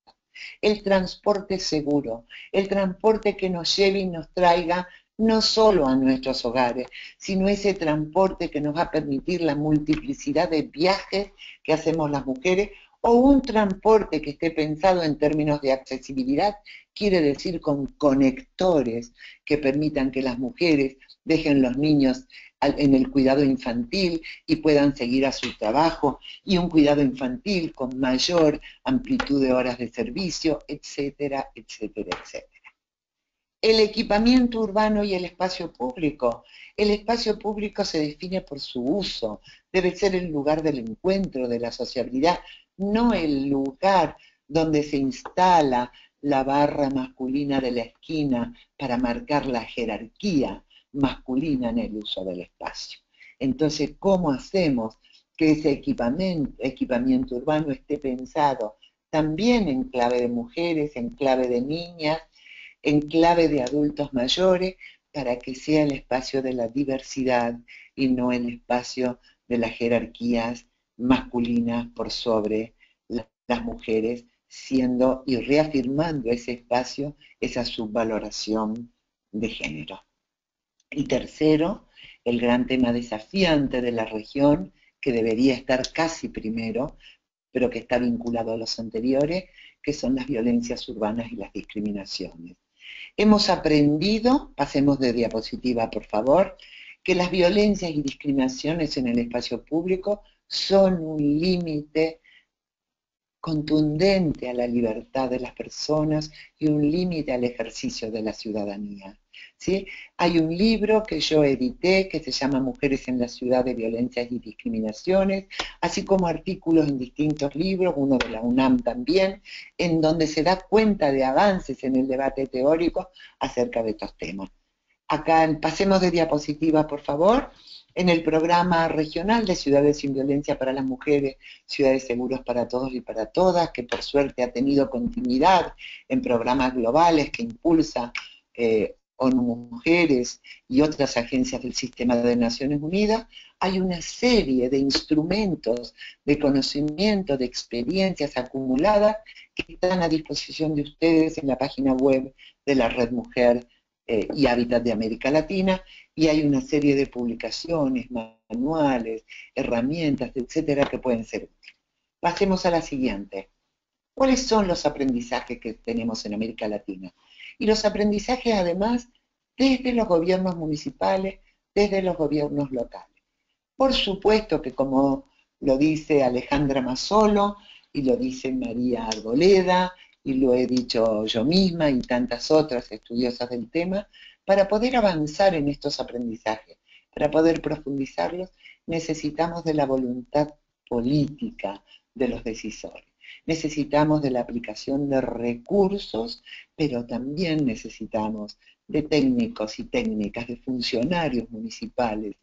el transporte seguro, el transporte que nos lleve y nos traiga no solo a nuestros hogares, sino ese transporte que nos va a permitir la multiplicidad de viajes que hacemos las mujeres o un transporte que esté pensado en términos de accesibilidad, quiere decir con conectores que permitan que las mujeres dejen los niños en el cuidado infantil y puedan seguir a su trabajo, y un cuidado infantil con mayor amplitud de horas de servicio, etcétera, etcétera, etcétera. El equipamiento urbano y el espacio público. El espacio público se define por su uso, debe ser el lugar del encuentro, de la sociabilidad, no el lugar donde se instala la barra masculina de la esquina para marcar la jerarquía masculina en el uso del espacio. Entonces, ¿cómo hacemos que ese equipamiento, urbano esté pensado también en clave de mujeres, en clave de niñas, en clave de adultos mayores, para que sea el espacio de la diversidad y no el espacio de las jerarquías masculinas por sobre las mujeres, siendo y reafirmando ese espacio, esa subvaloración de género. Y tercero, el gran tema desafiante de la región, que debería estar casi primero, pero que está vinculado a los anteriores, que son las violencias urbanas y las discriminaciones. Hemos aprendido, pasemos de diapositiva por favor, que las violencias y discriminaciones en el espacio público son un límite contundente a la libertad de las personas y un límite al ejercicio de la ciudadanía. Hay un libro que yo edité que se llama Mujeres en la Ciudad de Violencias y Discriminaciones, así como artículos en distintos libros, uno de la UNAM también, en donde se da cuenta de avances en el debate teórico acerca de estos temas. Acá pasemos de diapositiva, por favor en el programa regional de Ciudades sin Violencia para las Mujeres, Ciudades Seguros para Todos y para Todas, que por suerte ha tenido continuidad en programas globales que impulsa eh, ONU Mujeres y otras agencias del sistema de Naciones Unidas, hay una serie de instrumentos de conocimiento, de experiencias acumuladas que están a disposición de ustedes en la página web de la Red Mujer eh, y Hábitat de América Latina y hay una serie de publicaciones, manuales, herramientas, etcétera, que pueden ser útiles. Pasemos a la siguiente. ¿Cuáles son los aprendizajes que tenemos en América Latina? Y los aprendizajes, además, desde los gobiernos municipales, desde los gobiernos locales. Por supuesto que, como lo dice Alejandra Mazzolo y lo dice María Arboleda, y lo he dicho yo misma y tantas otras estudiosas del tema, para poder avanzar en estos aprendizajes, para poder profundizarlos, necesitamos de la voluntad política de los decisores. Necesitamos de la aplicación de recursos, pero también necesitamos de técnicos y técnicas, de funcionarios municipales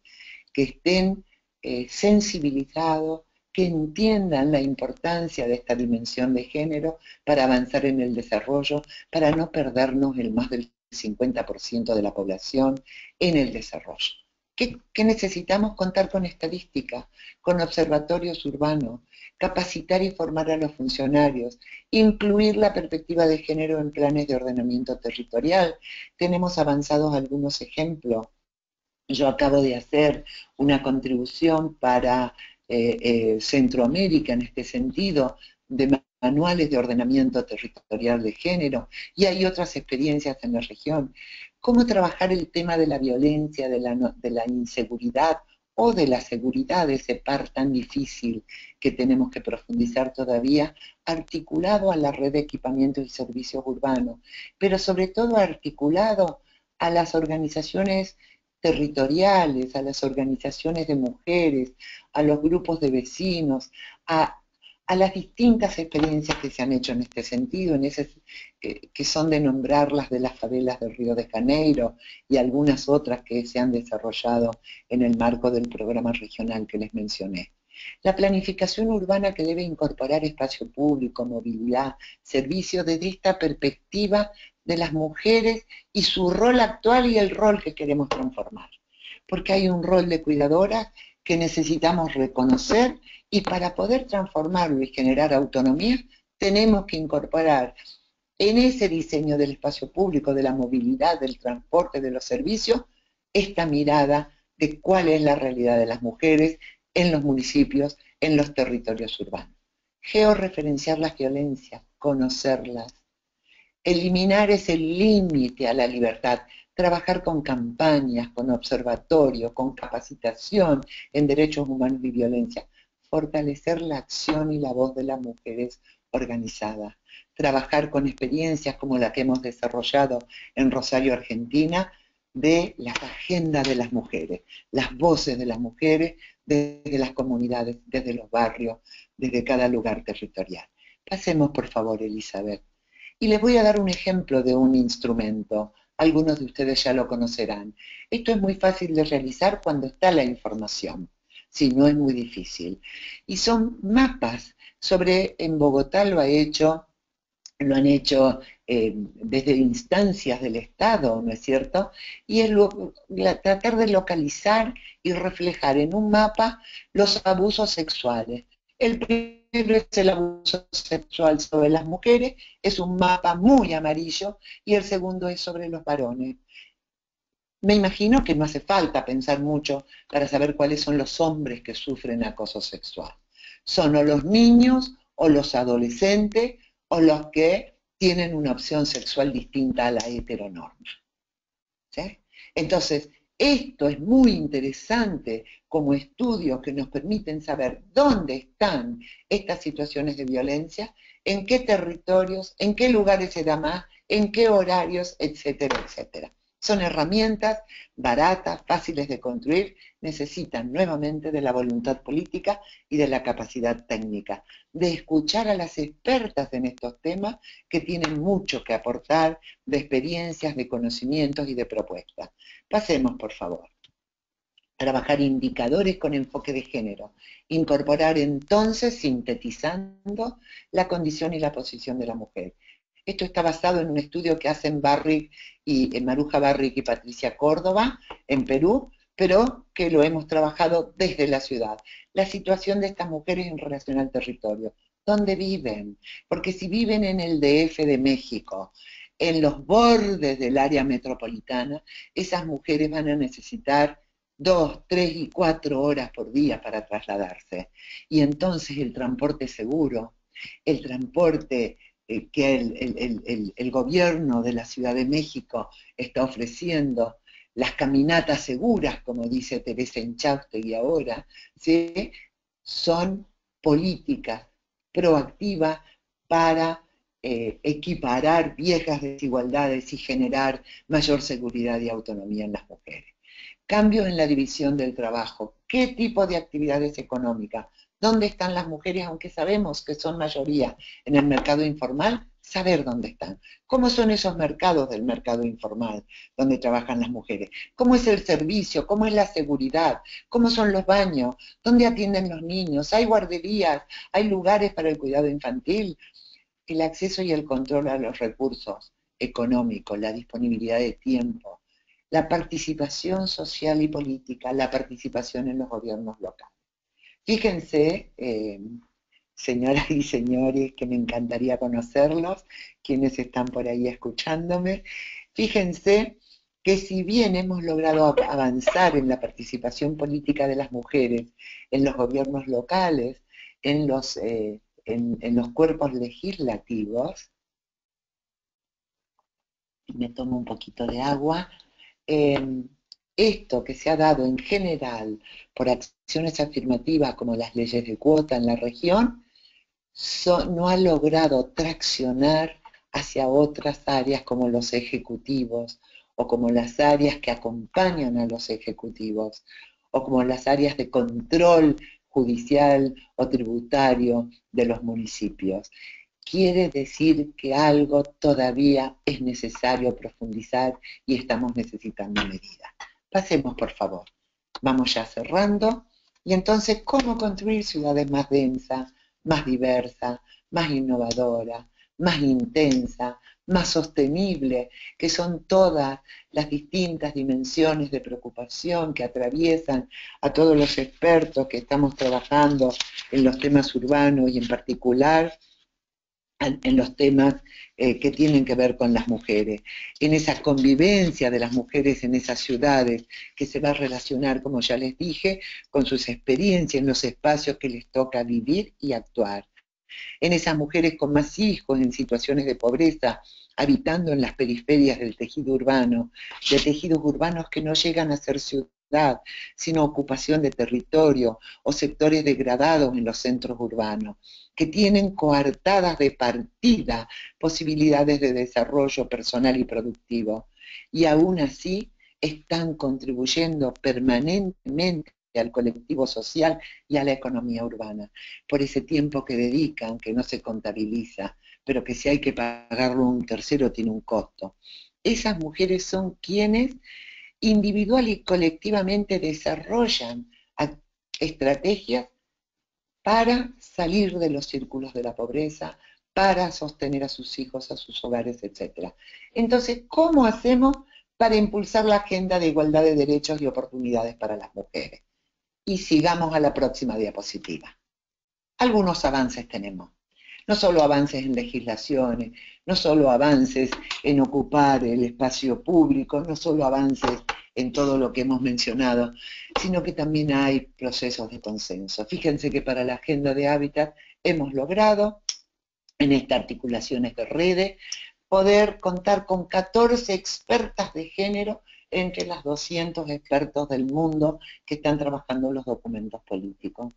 que estén eh, sensibilizados, que entiendan la importancia de esta dimensión de género para avanzar en el desarrollo, para no perdernos el más del 50% de la población en el desarrollo. ¿Qué, necesitamos contar con estadística, con observatorios urbanos, capacitar y formar a los funcionarios, incluir la perspectiva de género en planes de ordenamiento territorial? Tenemos avanzados algunos ejemplos. Yo acabo de hacer una contribución para eh, eh, Centroamérica en este sentido, de manuales de ordenamiento territorial de género, y hay otras experiencias en la región. Cómo trabajar el tema de la violencia, de la, inseguridad o de la seguridad, ese par tan difícil que tenemos que profundizar todavía, articulado a la red de equipamientos y servicios urbanos, pero sobre todo articulado a las organizaciones territoriales, a las organizaciones de mujeres, a los grupos de vecinos, a a las distintas experiencias que se han hecho en este sentido, en que son de nombrarlas de las favelas del Río de Janeiro y algunas otras que se han desarrollado en el marco del programa regional que les mencioné. La planificación urbana que debe incorporar espacio público, movilidad, servicio desde esta perspectiva de las mujeres y su rol actual y el rol que queremos transformar. Porque hay un rol de cuidadora que necesitamos reconocer y para poder transformarlo y generar autonomía, tenemos que incorporar en ese diseño del espacio público, de la movilidad, del transporte, de los servicios, esta mirada de cuál es la realidad de las mujeres en los municipios, en los territorios urbanos. Georreferenciar las violencias, conocerlas, eliminar ese límite a la libertad, trabajar con campañas, con observatorios, con capacitación en derechos humanos y violencia, fortalecer la acción y la voz de las mujeres organizadas, trabajar con experiencias como la que hemos desarrollado en Rosario, Argentina, de la agenda de las mujeres, las voces de las mujeres desde las comunidades, desde los barrios, desde cada lugar territorial. Pasemos, por favor, Elizabeth. Y les voy a dar un ejemplo de un instrumento. Algunos de ustedes ya lo conocerán. Esto es muy fácil de realizar cuando está la información si no es muy difícil. Y son mapas sobre, en Bogotá lo ha hecho, lo han hecho eh, desde instancias del Estado, ¿no es cierto? Y es tratar de localizar y reflejar en un mapa los abusos sexuales. Es el abuso sexual sobre las mujeres, es un mapa muy amarillo, y el segundo es sobre los varones. Me imagino que no hace falta pensar mucho para saber cuáles son los hombres que sufren acoso sexual. Son o los niños o los adolescentes o los que tienen una opción sexual distinta a la heteronorma. Entonces, esto es muy interesante como estudios que nos permiten saber dónde están estas situaciones de violencia, en qué territorios, en qué lugares se da más, en qué horarios, etcétera, etcétera. Son herramientas baratas, fáciles de construir, necesitan nuevamente de la voluntad política y de la capacidad técnica, de escuchar a las expertas en estos temas que tienen mucho que aportar de experiencias, de conocimientos y de propuestas. Pasemos, por favor. Trabajar indicadores con enfoque de género. Incorporar entonces, sintetizando, la condición y la posición de la mujer. Esto está basado en un estudio que hacen Barrick y en Maruja Barrick y Patricia Córdoba en Perú, pero que lo hemos trabajado desde la ciudad. La situación de estas mujeres en relación al territorio. ¿Dónde viven? Porque si viven en el DF de México, en los bordes del área metropolitana, esas mujeres van a necesitar dos, tres y cuatro horas por día para trasladarse. Y entonces el transporte seguro, el transporte eh, que el, gobierno de la Ciudad de México está ofreciendo, las caminatas seguras, como dice Teresa y ahora, ¿sí? son políticas proactivas para eh, equiparar viejas desigualdades y generar mayor seguridad y autonomía en las mujeres. Cambios en la división del trabajo. ¿Qué tipo de actividades económicas? Dónde están las mujeres, aunque sabemos que son mayoría en el mercado informal, saber dónde están. ¿Cómo son esos mercados del mercado informal donde trabajan las mujeres? ¿Cómo es el servicio? ¿Cómo es la seguridad? ¿Cómo son los baños? ¿Dónde atienden los niños? ¿Hay guarderías? ¿Hay lugares para el cuidado infantil? El acceso y el control a los recursos económicos, la disponibilidad de tiempo, la participación social y política, la participación en los gobiernos locales. Fíjense, eh, señoras y señores, que me encantaría conocerlos, quienes están por ahí escuchándome, fíjense que si bien hemos logrado avanzar en la participación política de las mujeres en los gobiernos locales, en los, eh, en, los cuerpos legislativos, me tomo un poquito de agua, eh, esto que se ha dado en general por acciones afirmativas como las leyes de cuota en la región, no ha logrado traccionar hacia otras áreas como los ejecutivos o como las áreas que acompañan a los ejecutivos o como las áreas de control judicial o tributario de los municipios. Quiere decir que algo todavía es necesario profundizar y estamos necesitando medidas. Pasemos, por favor. Vamos ya cerrando. Y entonces, ¿cómo construir ciudades más densas, más diversas, más innovadoras, más intensas, más sostenibles, que son todas las distintas dimensiones de preocupación que atraviesan a todos los expertos que estamos trabajando en los temas urbanos y en particular en los temas eh, que tienen que ver con las mujeres, en esa convivencia de las mujeres en esas ciudades que se va a relacionar, como ya les dije, con sus experiencias en los espacios que les toca vivir y actuar. En esas mujeres con más hijos en situaciones de pobreza, habitando en las periferias del tejido urbano, de tejidos urbanos que no llegan a ser sino ocupación de territorio o sectores degradados en los centros urbanos que tienen coartadas de partida posibilidades de desarrollo personal y productivo, y aún así están contribuyendo permanentemente al colectivo social y a la economía urbana, por ese tiempo que dedican, que no se contabiliza, pero que si hay que pagarlo un tercero tiene un costo. Esas mujeres son quienes individual y colectivamente desarrollan estrategias para salir de los círculos de la pobreza, para sostener a sus hijos, a sus hogares, etc. Entonces, ¿cómo hacemos para impulsar la agenda de igualdad de derechos y oportunidades para las mujeres? Y sigamos a la próxima diapositiva. Algunos avances tenemos. No solo avances en legislaciones, no solo avances en ocupar el espacio público, no solo avances en todo lo que hemos mencionado, sino que también hay procesos de consenso. Fíjense que para la agenda de hábitat hemos logrado, en estas articulaciones de redes, poder contar con 14 expertas de género entre las 200 expertos del mundo que están trabajando los documentos políticos.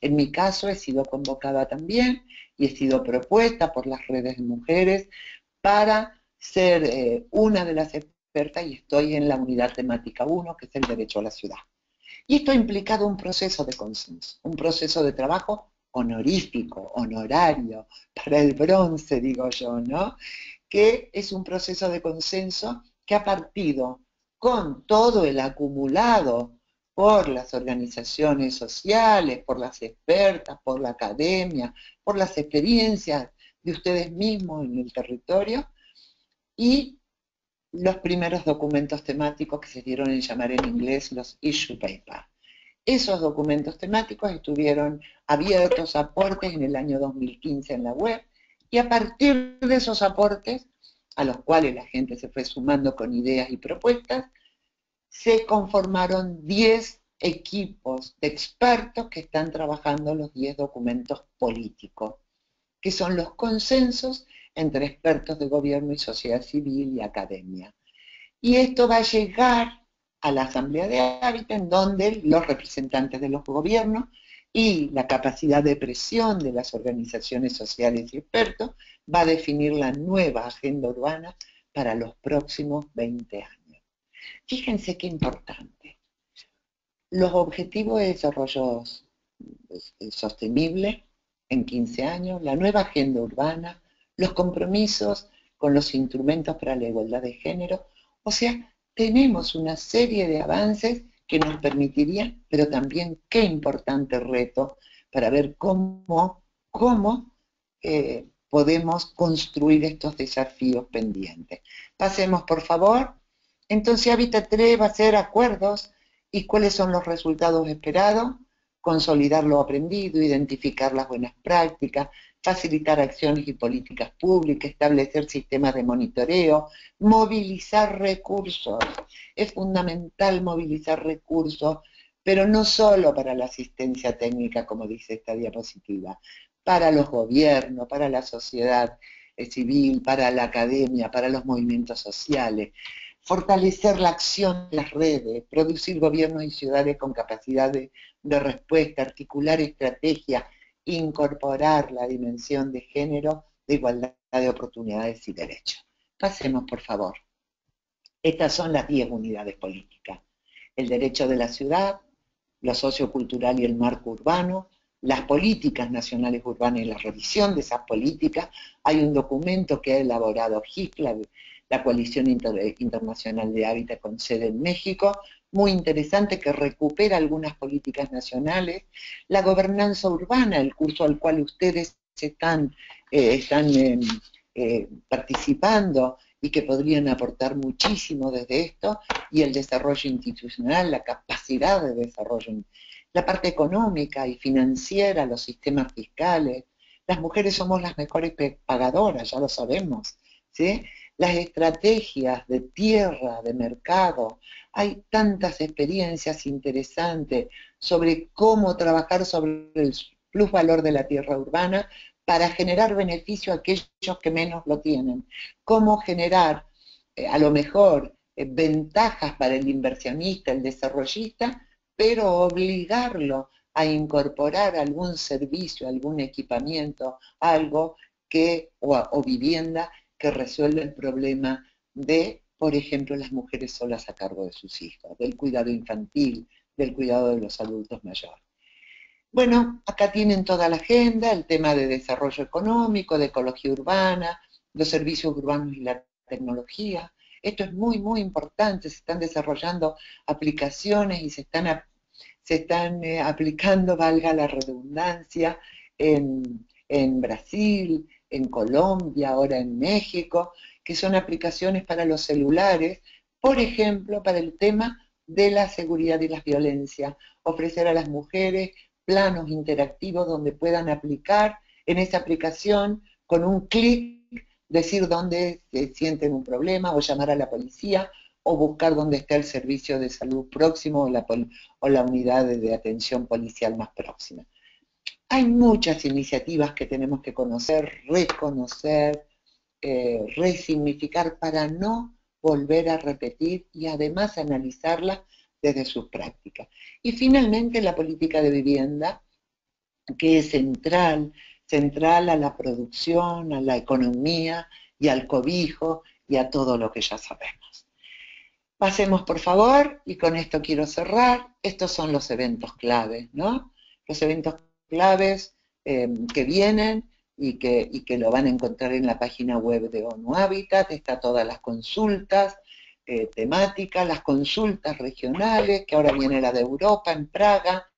En mi caso he sido convocada también y he sido propuesta por las redes de mujeres para ser eh, una de las y estoy en la unidad temática 1, que es el derecho a la ciudad. Y esto ha implicado un proceso de consenso, un proceso de trabajo honorífico, honorario, para el bronce, digo yo, ¿no? Que es un proceso de consenso que ha partido con todo el acumulado por las organizaciones sociales, por las expertas, por la academia, por las experiencias de ustedes mismos en el territorio y los primeros documentos temáticos que se dieron en llamar en inglés los issue papers. Esos documentos temáticos estuvieron abiertos a aportes en el año 2015 en la web y a partir de esos aportes, a los cuales la gente se fue sumando con ideas y propuestas, se conformaron 10 equipos de expertos que están trabajando los 10 documentos políticos, que son los consensos entre expertos de gobierno y sociedad civil y academia. Y esto va a llegar a la Asamblea de Hábitat, en donde los representantes de los gobiernos y la capacidad de presión de las organizaciones sociales y expertos va a definir la nueva agenda urbana para los próximos 20 años. Fíjense qué importante. Los objetivos de desarrollo sostenible en 15 años, la nueva agenda urbana, los compromisos con los instrumentos para la igualdad de género, o sea, tenemos una serie de avances que nos permitirían, pero también qué importante reto para ver cómo, cómo eh, podemos construir estos desafíos pendientes. Pasemos, por favor. Entonces, Hábitat 3 va a ser acuerdos y cuáles son los resultados esperados, consolidar lo aprendido, identificar las buenas prácticas, facilitar acciones y políticas públicas, establecer sistemas de monitoreo, movilizar recursos. Es fundamental movilizar recursos, pero no solo para la asistencia técnica, como dice esta diapositiva, para los gobiernos, para la sociedad civil, para la academia, para los movimientos sociales. Fortalecer la acción de las redes, producir gobiernos y ciudades con capacidad de, de respuesta, articular estrategias incorporar la dimensión de género, de igualdad de oportunidades y derechos. Pasemos, por favor. Estas son las 10 unidades políticas. El derecho de la ciudad, lo sociocultural y el marco urbano, las políticas nacionales urbanas y la revisión de esas políticas. Hay un documento que ha elaborado GIC, la, Coalición Internacional de Hábitat con sede en México, muy interesante que recupera algunas políticas nacionales, la gobernanza urbana, el curso al cual ustedes están, eh, están em, eh, participando y que podrían aportar muchísimo desde esto, y el desarrollo institucional, la capacidad de desarrollo, la parte económica y financiera, los sistemas fiscales. Las mujeres somos las mejores pagadoras, ya lo sabemos. ¿sí? Las estrategias de tierra, de mercado, hay tantas experiencias interesantes sobre cómo trabajar sobre el plusvalor de la tierra urbana para generar beneficio a aquellos que menos lo tienen. Cómo generar, eh, a lo mejor, eh, ventajas para el inversionista, el desarrollista, pero obligarlo a incorporar algún servicio, algún equipamiento, algo que, o vivienda que resuelva el problema de por ejemplo, las mujeres solas a cargo de sus hijos, del cuidado infantil, del cuidado de los adultos mayores. Bueno, acá tienen toda la agenda, el tema de desarrollo económico, de ecología urbana, los servicios urbanos y la tecnología. Esto es muy, muy importante, se están desarrollando aplicaciones y se están, se están eh, aplicando, valga la redundancia, en, en Brasil, en Colombia, ahora en México, que son aplicaciones para los celulares, por ejemplo, para el tema de la seguridad y la violencia, ofrecer a las mujeres planos interactivos donde puedan aplicar en esa aplicación con un clic, decir dónde se sienten un problema o llamar a la policía o buscar dónde está el servicio de salud próximo o la, o la unidad de atención policial más próxima. Hay muchas iniciativas que tenemos que conocer, reconocer, eh, resignificar para no volver a repetir y además analizarla desde sus prácticas. Y finalmente la política de vivienda, que es central, central a la producción, a la economía y al cobijo y a todo lo que ya sabemos. Pasemos por favor, y con esto quiero cerrar, estos son los eventos claves, ¿no? Los eventos claves em, que vienen y que, y que lo van a encontrar en la página web de ONU Habitat, está todas las consultas eh, temáticas, las consultas regionales, que ahora viene la de Europa en Praga,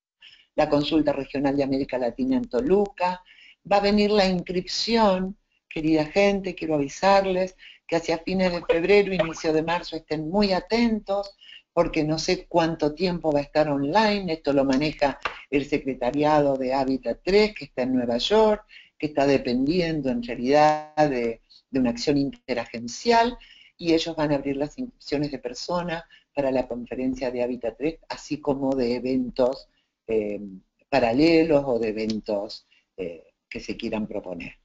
la consulta regional de América Latina en Toluca, va a venir la inscripción, querida gente, quiero avisarles, que hacia fines de febrero, inicio de marzo estén muy atentos, porque no sé cuánto tiempo va a estar online, esto lo maneja el secretariado de Hábitat 3, que está en Nueva York, que está dependiendo en realidad de, una acción interagencial, y ellos van a abrir las inscripciones de personas para la conferencia de Hábitat 3, así como de eventos eh, paralelos o de eventos eh, que se quieran proponer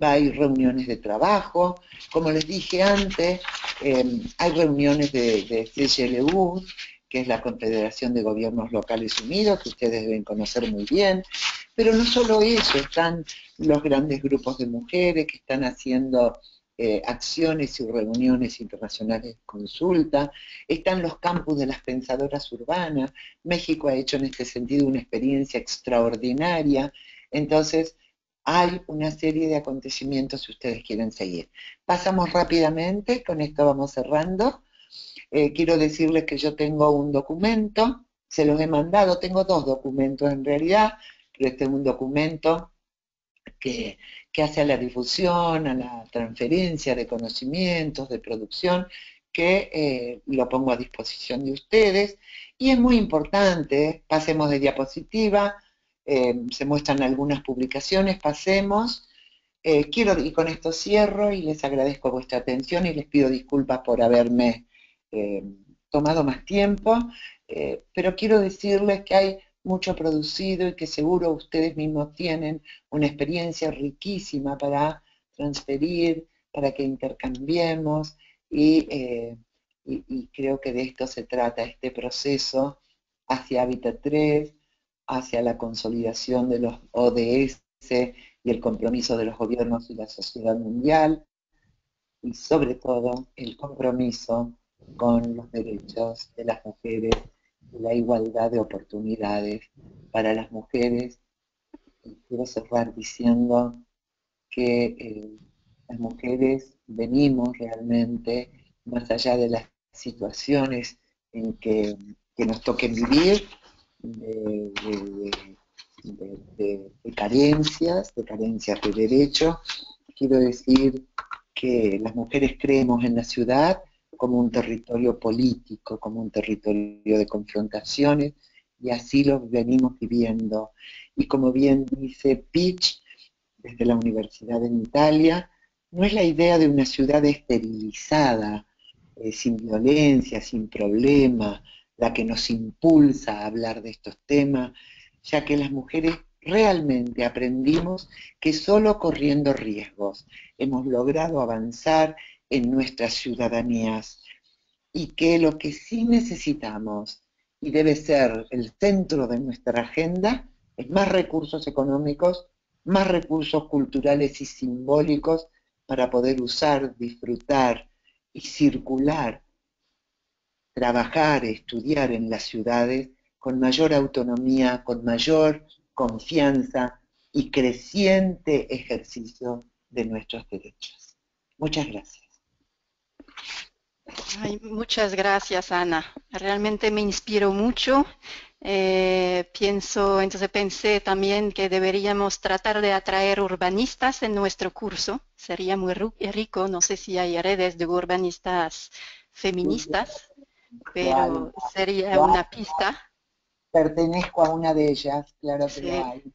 hay reuniones de trabajo, como les dije antes, em, hay reuniones de, de, CGLU, que es la Confederación de Gobiernos Locales Unidos, que ustedes deben conocer muy bien, pero no solo eso, están los grandes grupos de mujeres que están haciendo eh, acciones y reuniones internacionales de consulta, están los campus de las pensadoras urbanas, México ha hecho en este sentido una experiencia extraordinaria, entonces hay una serie de acontecimientos si ustedes quieren seguir. Pasamos rápidamente, con esto vamos cerrando. Eh, quiero decirles que yo tengo un documento, se los he mandado, tengo dos documentos en realidad, pero este es un documento que, hace a la difusión, a la transferencia de conocimientos, de producción, que eh, lo pongo a disposición de ustedes. Y es muy importante, pasemos de diapositiva, eh, se muestran algunas publicaciones, pasemos. Eh, quiero, y con esto cierro y les agradezco vuestra atención y les pido disculpas por haberme eh, tomado más tiempo, pero quiero decirles que hay mucho producido y que seguro ustedes mismos tienen una experiencia riquísima para transferir, para que intercambiemos y, y creo que de esto se trata este proceso hacia Hábitat 3, hacia la consolidación de los ODS y el compromiso de los gobiernos y la sociedad mundial, y sobre todo el compromiso con los derechos de las mujeres y la igualdad de oportunidades para las mujeres. Quiero cerrar diciendo que eh, las mujeres venimos realmente, más allá de las situaciones en que, que nos toquen vivir, de, carencias, de carencias de derecho. Quiero decir que las mujeres creemos en la ciudad como un territorio político, como un territorio de confrontaciones, y así lo venimos viviendo. Y como bien dice Pitch, desde la Universidad en Italia, no es la idea de una ciudad esterilizada, eh, sin violencia, sin problema, la que nos impulsa a hablar de estos temas, ya que las mujeres realmente aprendimos que solo corriendo riesgos hemos logrado avanzar en nuestras ciudadanías y que lo que sí necesitamos y debe ser el centro de nuestra agenda es más recursos económicos, más recursos culturales y simbólicos para poder usar, disfrutar y circular trabajar, estudiar en las ciudades con mayor autonomía, con mayor confianza y creciente ejercicio de nuestros derechos. Muchas gracias. muchas gracias, Ana. Realmente me inspiró mucho. Eh, pienso, entonces pensé también que deberíamos tratar de atraer urbanistas en nuestro curso. Sería muy rico. No sé si hay redes de urbanistas feministas pero sería una pista. Pertenezco a una de ellas, claro que lo hay.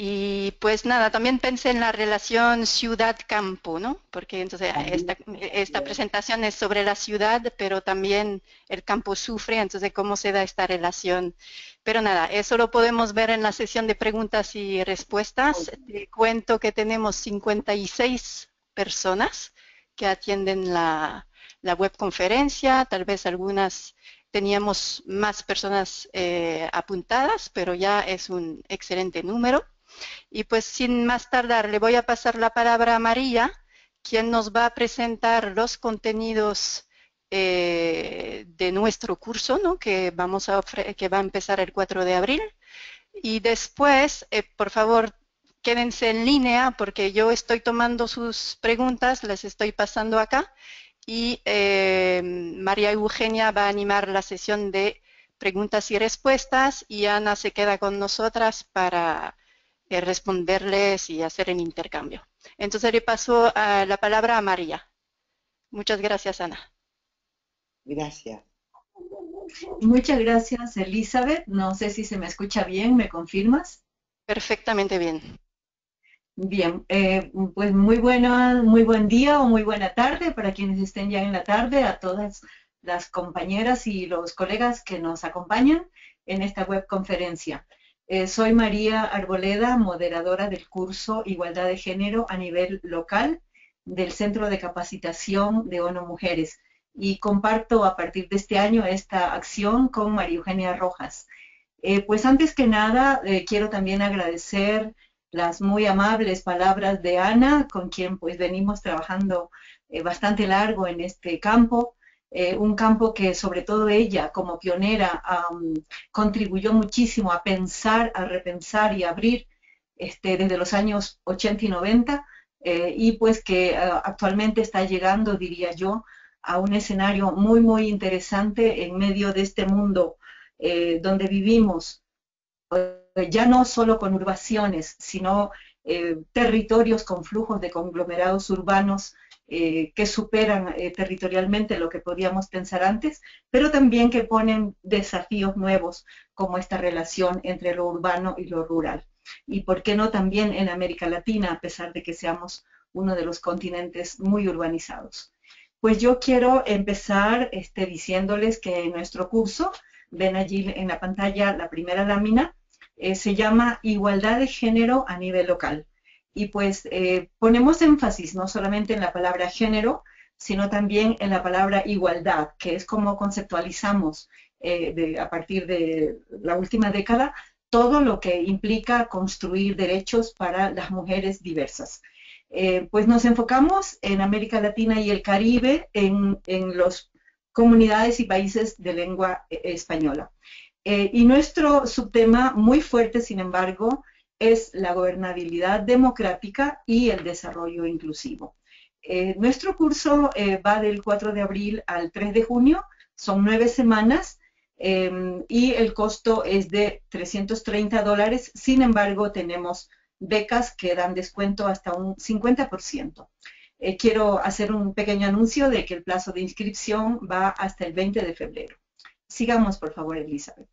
Y pues nada, también pensé en la relación ciudad-campo, ¿no? Porque entonces esta, esta, presentación es sobre la ciudad, pero también el campo sufre, entonces cómo se da esta relación. Pero nada, eso lo podemos ver en la sesión de preguntas y respuestas. Te cuento que tenemos 56 personas que atienden la, la webconferencia, tal vez algunas teníamos más personas eh, apuntadas, pero ya es un excelente número. Y pues sin más tardar, le voy a pasar la palabra a María, quien nos va a presentar los contenidos eh, de nuestro curso, ¿no? que, vamos a que va a empezar el 4 de abril. Y después, eh, por favor, quédense en línea porque yo estoy tomando sus preguntas, les estoy pasando acá y eh, María Eugenia va a animar la sesión de preguntas y respuestas y Ana se queda con nosotras para responderles y hacer el intercambio. Entonces le paso la palabra a María. Muchas gracias, Ana. Gracias. Muchas gracias, Elizabeth. No sé si se me escucha bien, ¿me confirmas? Perfectamente bien. Bien, eh, pues muy buena, muy buen día o muy buena tarde para quienes estén ya en la tarde, a todas las compañeras y los colegas que nos acompañan en esta webconferencia. Eh, soy María Arboleda, moderadora del curso Igualdad de Género a nivel local del Centro de Capacitación de ONU Mujeres y comparto a partir de este año esta acción con María Eugenia Rojas. Eh, pues antes que nada, eh, quiero también agradecer las muy amables palabras de Ana, con quien pues venimos trabajando eh, bastante largo en este campo, un campo que sobre todo ella como pionera contribuyó muchísimo a pensar, a repensar y abrir este, desde los años 80 y 90 y pues que actualmente está llegando, diría yo, a un escenario muy, muy interesante en medio de este mundo eh, donde vivimos, eh, ya no solo con urbaciones, sino eh, territorios con flujos de conglomerados urbanos que superan territorialmente lo que podíamos pensar antes, pero también que ponen desafíos nuevos como esta relación entre lo urbano y lo rural. Y por qué no también en América Latina, a pesar de que seamos uno de los continentes muy urbanizados. Pues yo quiero empezar este, diciéndoles que nuestro curso, ven allí en la pantalla la primera lámina, eh, se llama Igualdad de Género a nivel local. Y pues eh, ponemos énfasis no solamente en la palabra género, sino también en la palabra igualdad, que es como conceptualizamos eh, a partir de la última década todo lo que implica construir derechos para las mujeres diversas. Pues nos enfocamos en América Latina y el Caribe, en, las comunidades y países de lengua española. Eh, y nuestro subtema muy fuerte, sin embargo, es la gobernabilidad democrática y el desarrollo inclusivo. nuestro curso va del 4 de abril al 3 de junio, son nueve semanas y el costo es de 330 dólares, sin embargo tenemos becas que dan descuento hasta un 50%. Eh, quiero hacer un pequeño anuncio de que el plazo de inscripción va hasta el 20 de febrero. Sigamos, por favor, Elizabeth.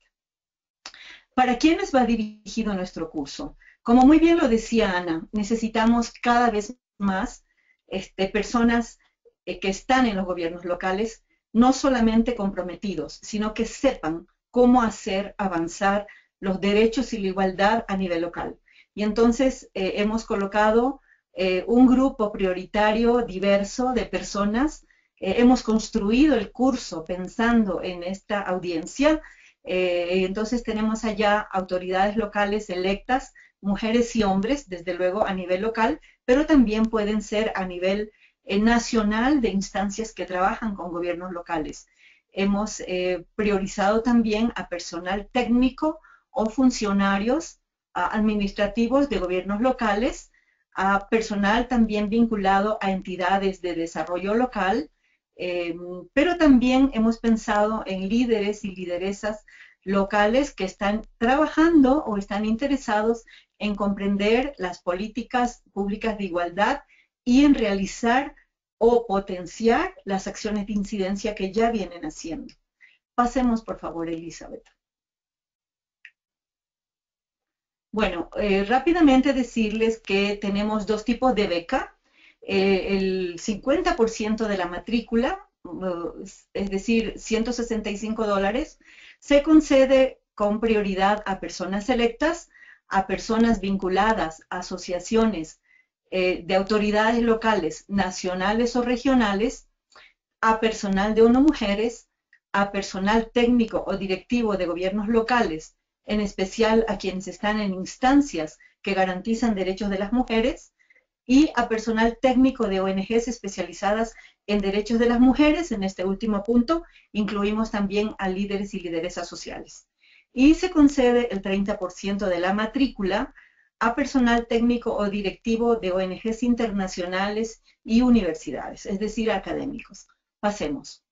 ¿Para quiénes va dirigido nuestro curso? Como muy bien lo decía Ana, necesitamos cada vez más este, personas eh, que están en los gobiernos locales, no solamente comprometidos, sino que sepan cómo hacer avanzar los derechos y la igualdad a nivel local. Y entonces eh, hemos colocado eh, un grupo prioritario diverso de personas. Eh, hemos construido el curso pensando en esta audiencia. entonces tenemos allá autoridades locales electas, mujeres y hombres, desde luego a nivel local, pero también pueden ser a nivel nacional de instancias que trabajan con gobiernos locales. Hemos priorizado también a personal técnico o funcionarios administrativos de gobiernos locales, a personal también vinculado a entidades de desarrollo local, em, pero también hemos pensado en líderes y lideresas locales que están trabajando o están interesados en comprender las políticas públicas de igualdad y en realizar o potenciar las acciones de incidencia que ya vienen haciendo. Pasemos, por favor, Elizabeth. Bueno, eh, rápidamente decirles que tenemos dos tipos de beca. Eh, el 50% de la matrícula, uh, es decir, 165 dólares, se concede con prioridad a personas electas, a personas vinculadas a asociaciones eh, de autoridades locales, nacionales o regionales, a personal de ONU Mujeres, a personal técnico o directivo de gobiernos locales en especial a quienes están en instancias que garantizan derechos de las mujeres, y a personal técnico de ONGs especializadas en derechos de las mujeres. En este último punto incluimos también a líderes y lideresas sociales. Y se concede el 30% de la matrícula a personal técnico o directivo de ONGs internacionales y universidades, es decir, académicos. Pasemos.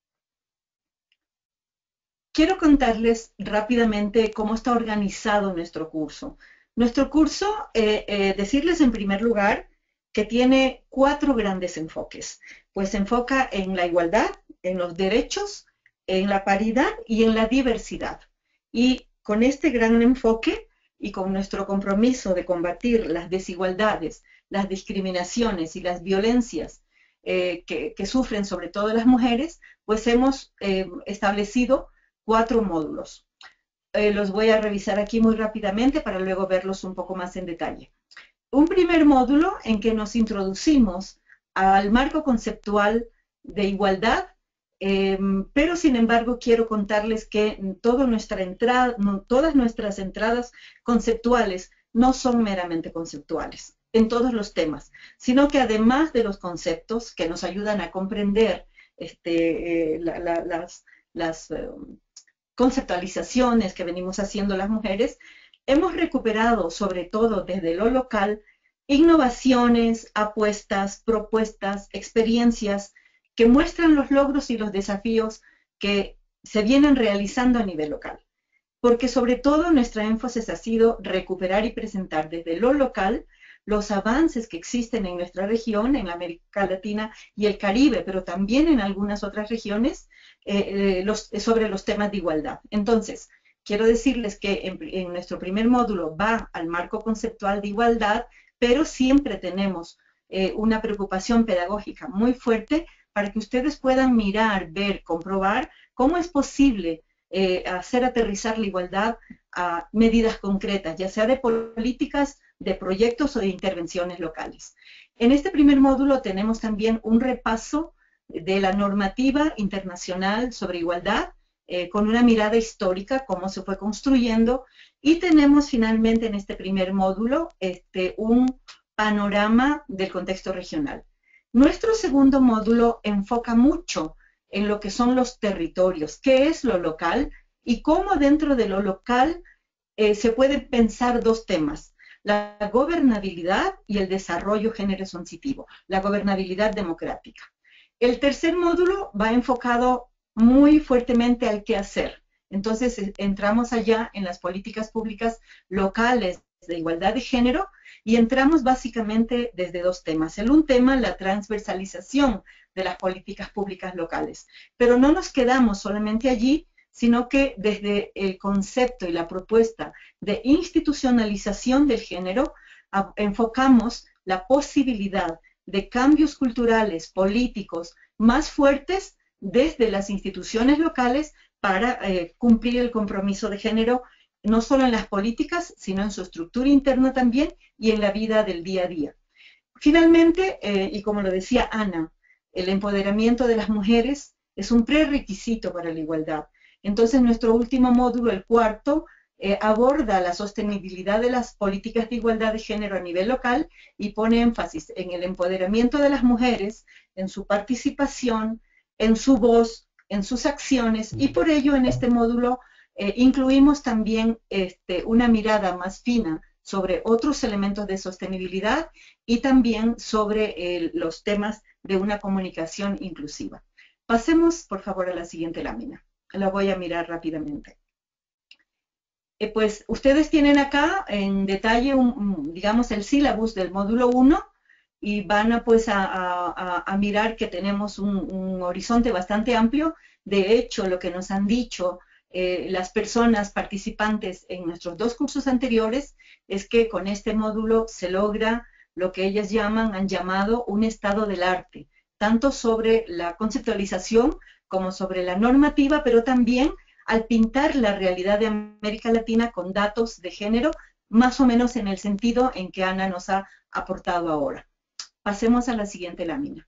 Quiero contarles rápidamente cómo está organizado nuestro curso. Nuestro curso, eh, eh, decirles en primer lugar que tiene cuatro grandes enfoques. Pues se enfoca en la igualdad, en los derechos, en la paridad y en la diversidad. Y con este gran enfoque y con nuestro compromiso de combatir las desigualdades, las discriminaciones y las violencias eh, que, sufren sobre todo las mujeres, pues hemos establecido cuatro módulos. Eh, los voy a revisar aquí muy rápidamente para luego verlos un poco más en detalle. Un primer módulo en que nos introducimos al marco conceptual de igualdad, em, pero sin embargo quiero contarles que todas nuestras entradas conceptuales no son meramente conceptuales en todos los temas, sino que además de los conceptos que nos ayudan a comprender este, eh, las, las em, conceptualizaciones que venimos haciendo las mujeres, hemos recuperado, sobre todo desde lo local, innovaciones, apuestas, propuestas, experiencias que muestran los logros y los desafíos que se vienen realizando a nivel local. Porque sobre todo nuestra énfasis ha sido recuperar y presentar desde lo local los avances que existen en nuestra región, en América Latina y el Caribe, pero también en algunas otras regiones, eh, eh, sobre los temas de igualdad. Entonces, quiero decirles que en, nuestro primer módulo va al marco conceptual de igualdad, pero siempre tenemos eh, una preocupación pedagógica muy fuerte para que ustedes puedan mirar, ver, comprobar cómo es posible hacer aterrizar la igualdad a medidas concretas, ya sea de políticas de proyectos o de intervenciones locales. En este primer módulo tenemos también un repaso de la normativa internacional sobre igualdad, eh, con una mirada histórica, cómo se fue construyendo, y tenemos finalmente en este primer módulo este, un panorama del contexto regional. Nuestro segundo módulo enfoca mucho en lo que son los territorios, qué es lo local y cómo dentro de lo local eh, se pueden pensar dos temas, la gobernabilidad y el desarrollo género sensitivo, la gobernabilidad democrática. El tercer módulo va enfocado muy fuertemente al qué hacer. Entonces entramos allá en las políticas públicas locales de igualdad de género y entramos básicamente desde dos temas. El un tema, la transversalización de las políticas públicas locales. Pero no nos quedamos solamente allí, sino que desde el concepto y la propuesta de institucionalización del género, enfocamos la posibilidad de cambios culturales, políticos más fuertes desde las instituciones locales para eh, cumplir el compromiso de género, no solo en las políticas, sino en su estructura interna también y en la vida del día a día. Finalmente, eh, y como lo decía Ana, el empoderamiento de las mujeres es un prerequisito para la igualdad. Entonces, nuestro último módulo, el cuarto, eh, aborda la sostenibilidad de las políticas de igualdad de género a nivel local y pone énfasis en el empoderamiento de las mujeres, en su participación, en su voz, en sus acciones y por ello en este módulo eh, incluimos también este, una mirada más fina sobre otros elementos de sostenibilidad y también sobre los temas de una comunicación inclusiva. Pasemos, por favor, a la siguiente lámina la voy a mirar rápidamente. Eh, pues ustedes tienen acá en detalle, digamos, el sílabus del módulo 1 y van a, pues, a, mirar que tenemos un, horizonte bastante amplio. De hecho, lo que nos han dicho eh, las personas participantes en nuestros dos cursos anteriores es que con este módulo se logra lo que ellas llaman, han llamado un estado del arte, tanto sobre la conceptualización como sobre la normativa, pero también al pintar la realidad de América Latina con datos de género, más o menos en el sentido en que Ana nos ha aportado ahora. Pasemos a la siguiente lámina.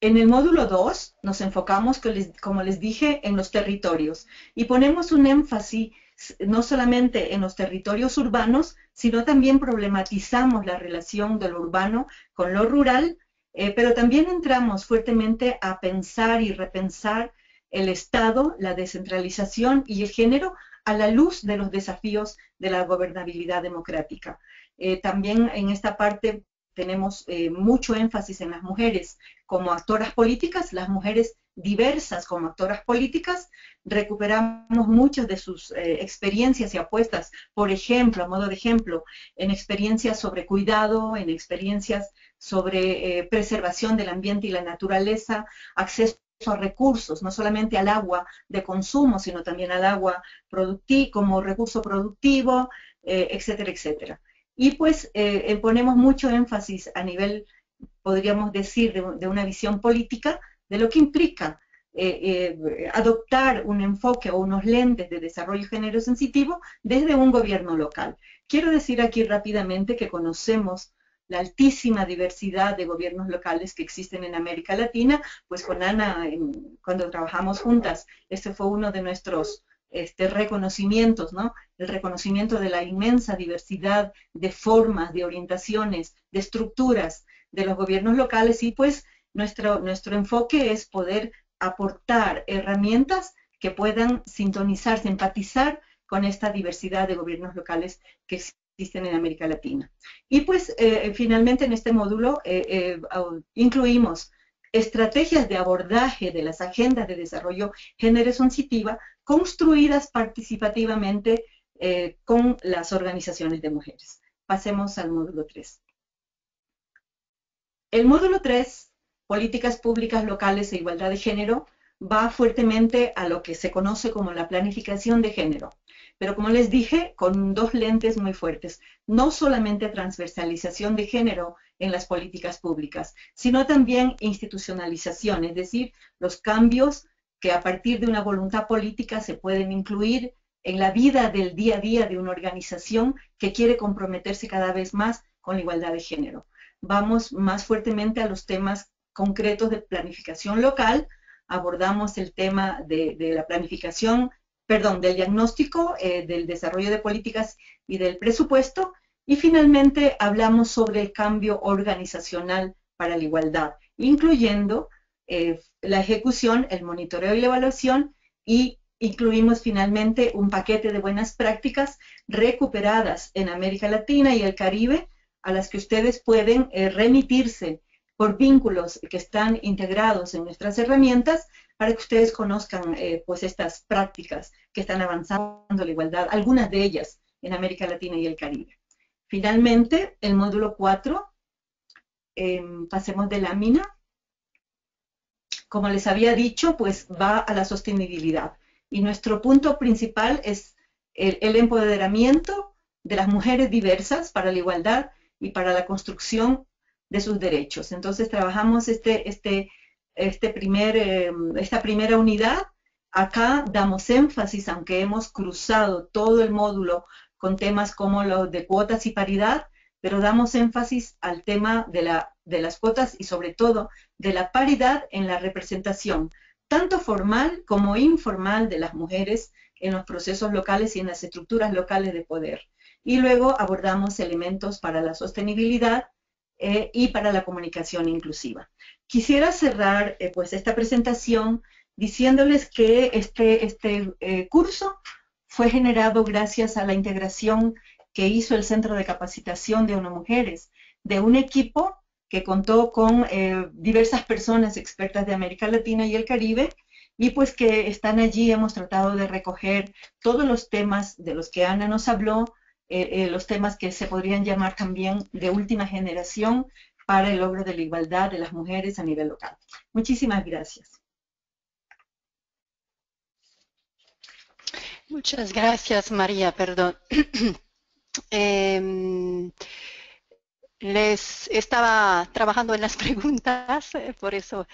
En el módulo 2 nos enfocamos, como les dije, en los territorios y ponemos un énfasis no solamente en los territorios urbanos, sino también problematizamos la relación de lo urbano con lo rural, eh, pero también entramos fuertemente a pensar y repensar el Estado, la descentralización y el género a la luz de los desafíos de la gobernabilidad democrática. Eh, también en esta parte tenemos eh, mucho énfasis en las mujeres como actoras políticas, las mujeres diversas como actoras políticas, recuperamos muchas de sus eh, experiencias y apuestas, por ejemplo, a modo de ejemplo, en experiencias sobre cuidado, en experiencias sobre preservación del ambiente y la naturaleza, acceso a recursos, no solamente al agua de consumo, sino también al agua como recurso productivo, etcétera, etcétera. Y pues ponemos mucho énfasis a nivel, podríamos decir, de una visión política, de lo que implica eh, eh, adoptar un enfoque o unos lentes de desarrollo género sensitivo desde un gobierno local. Quiero decir aquí rápidamente que conocemos la altísima diversidad de gobiernos locales que existen en América Latina, pues con Ana, cuando trabajamos juntas, este fue uno de nuestros este, reconocimientos, ¿no? El reconocimiento de la inmensa diversidad de formas, de orientaciones, de estructuras de los gobiernos locales y pues nuestro, nuestro enfoque es poder aportar herramientas que puedan sintonizar, empatizar con esta diversidad de gobiernos locales que existen en América Latina. Y pues eh, finalmente en este módulo eh, eh, incluimos estrategias de abordaje de las agendas de desarrollo género sensitiva construidas participativamente con las organizaciones de mujeres. Pasemos al módulo 3. El módulo 3 políticas públicas locales e igualdad de género va fuertemente a lo que se conoce como la planificación de género. Pero como les dije, con dos lentes muy fuertes, no solamente transversalización de género en las políticas públicas, sino también institucionalización, es decir, los cambios que a partir de una voluntad política se pueden incluir en la vida del día a día de una organización que quiere comprometerse cada vez más con la igualdad de género. Vamos más fuertemente a los temas concretos de planificación local, abordamos el tema de, la planificación, perdón, del diagnóstico, eh, del desarrollo de políticas y del presupuesto, y finalmente hablamos sobre el cambio organizacional para la igualdad, incluyendo eh, la ejecución, el monitoreo y la evaluación, y incluimos finalmente un paquete de buenas prácticas recuperadas en América Latina y el Caribe, a las que ustedes pueden eh, remitirse por vínculos que están integrados en nuestras herramientas para que ustedes conozcan eh, pues estas prácticas que están avanzando la igualdad, algunas de ellas en América Latina y el Caribe. Finalmente, el módulo 4, em, pasemos de lámina. Como les había dicho, pues va a la sostenibilidad. Y nuestro punto principal es el empoderamiento de las mujeres diversas para la igualdad y para la construcción de sus derechos. Entonces trabajamos este, este, este primer, eh, esta primera unidad. Acá damos énfasis, aunque hemos cruzado todo el módulo con temas como los de cuotas y paridad, pero damos énfasis al tema de, la, de las cuotas y sobre todo de la paridad en la representación, tanto formal como informal de las mujeres en los procesos locales y en las estructuras locales de poder. Y luego abordamos elementos para la sostenibilidad eh, y para la comunicación inclusiva. Quisiera cerrar eh, pues esta presentación diciéndoles que este, este eh, curso fue generado gracias a la integración que hizo el Centro de Capacitación de ONU Mujeres, de un equipo que contó con diversas personas expertas de América Latina y el Caribe, y pues que están allí, hemos tratado de recoger todos los temas de los que Ana nos habló, eh, eh, los temas que se podrían llamar también de última generación para el logro de la igualdad de las mujeres a nivel local. Muchísimas gracias. Muchas gracias, María. Perdón. (clears throat) Em, les estaba trabajando en las (laughs) preguntas, eh, por eso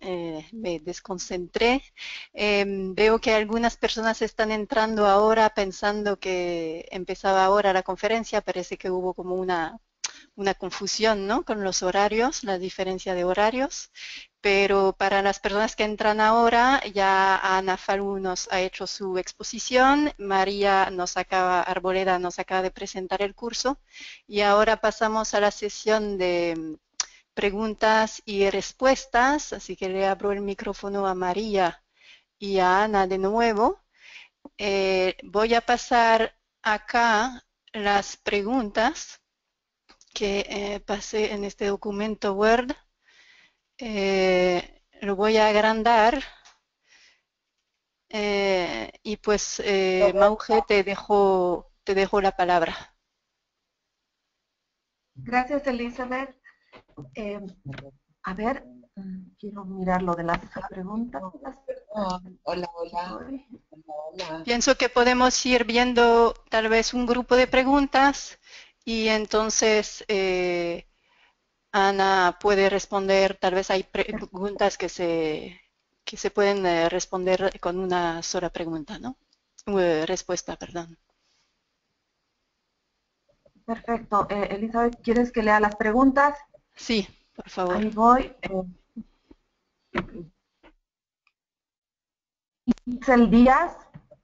eh, me desconcentré. Em, veo que algunas personas están entrando ahora pensando que empezaba ahora la conferencia. Parece que hubo como una, una confusión ¿no? con los horarios, la diferencia de horarios, pero para las personas que entran ahora, ya Ana Falú nos ha hecho su exposición, María nos acaba, Arboleda nos acaba de presentar el curso y ahora pasamos a la sesión de preguntas y respuestas, así que le abro el micrófono a María y a Ana de nuevo. Eh, voy a pasar acá las preguntas que eh, pasé en este documento Word. Eh, lo voy a agrandar. Eh, y pues, Mauge, te dejo, te dejo la palabra. Gracias, Elizabeth. a ver, quiero mirar lo de las preguntas. Hola, hola. Pienso que podemos ir viendo tal vez un grupo de preguntas y entonces eh, Ana puede responder, tal vez hay preguntas que se, que se pueden eh, responder con una sola pregunta, ¿no? Eh, respuesta, perdón. Perfecto. Elizabeth, ¿quieres que lea las preguntas? Sí, por favor. Ahí voy. Isel Díaz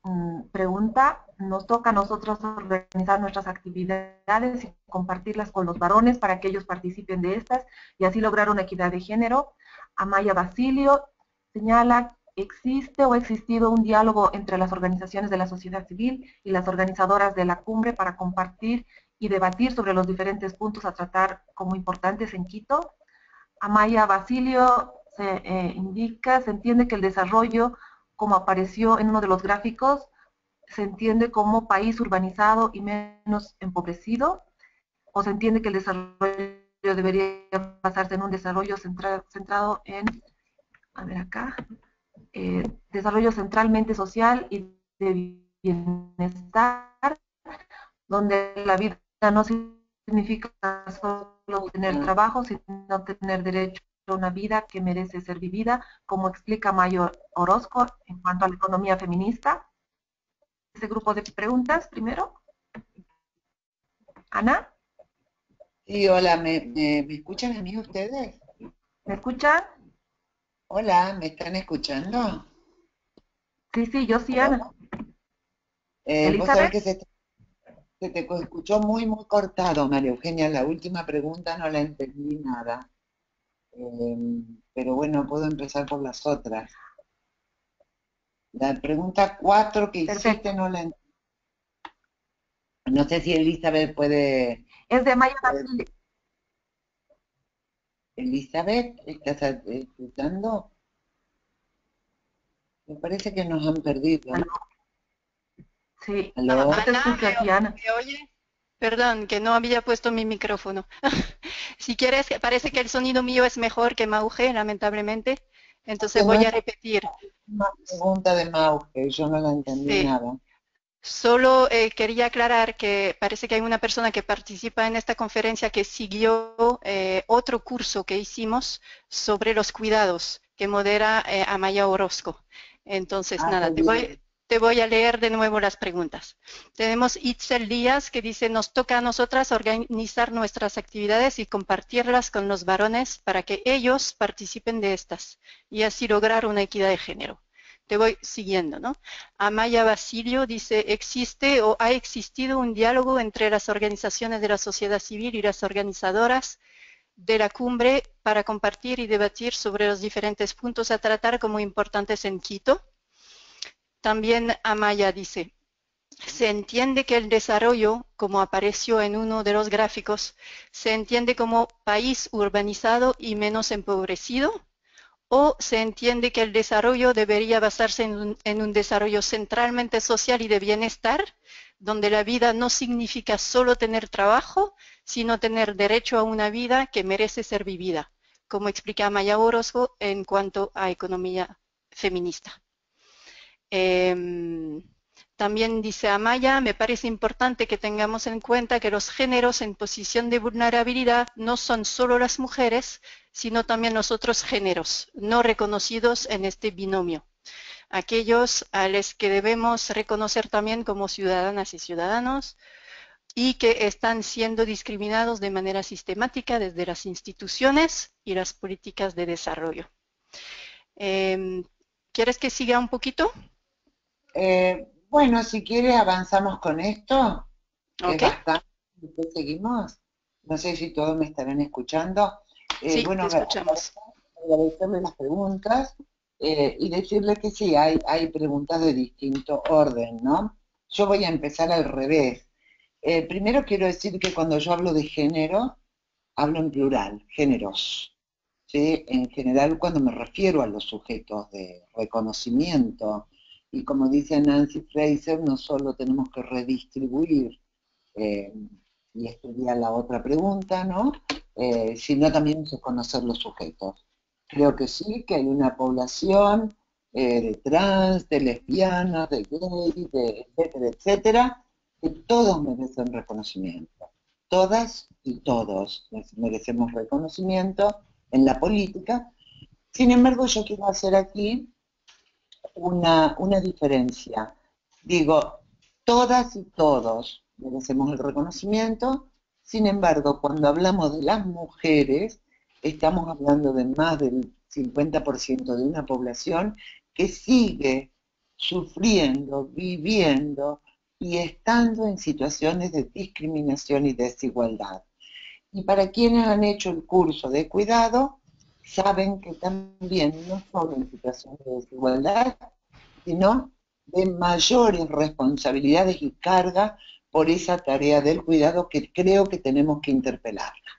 mm, pregunta, nos toca a nosotros organizar nuestras actividades y compartirlas con los varones para que ellos participen de estas y así lograr una equidad de género. Amaya Basilio señala, existe o ha existido un diálogo entre las organizaciones de la sociedad civil y las organizadoras de la cumbre para compartir y debatir sobre los diferentes puntos a tratar como importantes en Quito. Amaya Basilio se eh, indica, se entiende que el desarrollo, como apareció en uno de los gráficos, se entiende como país urbanizado y menos empobrecido, o se entiende que el desarrollo debería basarse en un desarrollo centrado en, a ver acá, eh, desarrollo centralmente social y de bienestar, donde la vida no significa solo tener trabajo, sino tener derecho a una vida que merece ser vivida, como explica Mayor Orozco en cuanto a la economía feminista ese grupo de preguntas primero. Ana. Sí, hola, ¿me, escuchan a mí ustedes? ¿Me escuchan? Hola, ¿me están escuchando? Sí, sí, yo sí, Ana. Eh, vos sabés que se te, escuchó muy, muy cortado, María Eugenia. La última pregunta no la entendí nada. Eh, pero bueno, puedo empezar por las otras. La pregunta 4 que hiciste no la No sé si Elizabeth puede... Es de Maya Elizabeth, ¿estás escuchando? Me parece que nos han perdido. Sí, ¿Aló? Ana, oye? Perdón, que no había puesto mi micrófono. (laughs) si quieres, parece que el sonido mío es mejor que Mauge, lamentablemente. Entonces voy a repetir. Una pregunta de Mau, que yo no la entendí nada. Solo eh, quería aclarar que parece que hay una persona que participa en esta conferencia que siguió eh, otro curso que hicimos sobre los cuidados que modera eh, Amaya Orozco. Entonces, ah, nada, te voy, te voy a leer de nuevo las preguntas. Tenemos Itzel Díaz que dice, nos toca a nosotras organizar nuestras actividades y compartirlas con los varones para que ellos participen de estas y así lograr una equidad de género. Te voy siguiendo, ¿no? Amaya Basilio dice, existe o ha existido un diálogo entre las organizaciones de la sociedad civil y las organizadoras de la cumbre para compartir y debatir sobre los diferentes puntos a tratar como importantes en Quito también Amaya dice, se entiende que el desarrollo, como apareció en uno de los gráficos, se entiende como país urbanizado y menos empobrecido, o se entiende que el desarrollo debería basarse en un, desarrollo centralmente social y de bienestar, donde la vida no significa solo tener trabajo, sino tener derecho a una vida que merece ser vivida, como explica Amaya Orozco en cuanto a economía feminista. Em, también dice Amaya, me parece importante que tengamos en cuenta que los géneros en posición de vulnerabilidad no son solo las mujeres, sino también los otros géneros no reconocidos en este binomio. Aquellos a los que debemos reconocer también como ciudadanas y ciudadanos, y que están siendo discriminados de manera sistemática desde las instituciones y las políticas de desarrollo. Em, ¿Quieres que siga un poquito? Eh, bueno, si quieres avanzamos con esto. Ok. seguimos. No sé si todos me estarán escuchando. Eh, sí, bueno, te escuchamos. Agradecerle las preguntas eh, y decirle que sí, hay, hay preguntas de distinto orden, ¿no? Yo voy a empezar al revés. Eh, primero quiero decir que cuando yo hablo de género, hablo en plural, géneros. ¿sí? En general, cuando me refiero a los sujetos de reconocimiento, y como dice Nancy Fraser, no solo tenemos que redistribuir, eh, y estudiar la otra pregunta, ¿no? Eh, sino también conocer los sujetos. Creo que sí, que hay una población de trans, de lesbianas, de gays, de etcétera, etcétera, que todos merecen reconocimiento. Todas y todos merecemos reconocimiento en la política. Sin embargo, yo quiero hacer aquí una, una diferencia. Digo, todas y todos merecemos el reconocimiento, sin embargo, cuando hablamos de las mujeres, estamos hablando de más del 50% de una población que sigue sufriendo, viviendo y estando en situaciones de discriminación y desigualdad. Y para quienes han hecho el curso de cuidado, saben que también no solo en situaciones de desigualdad, sino de mayores responsabilidades y carga por esa tarea del cuidado que creo que tenemos que interpelarla.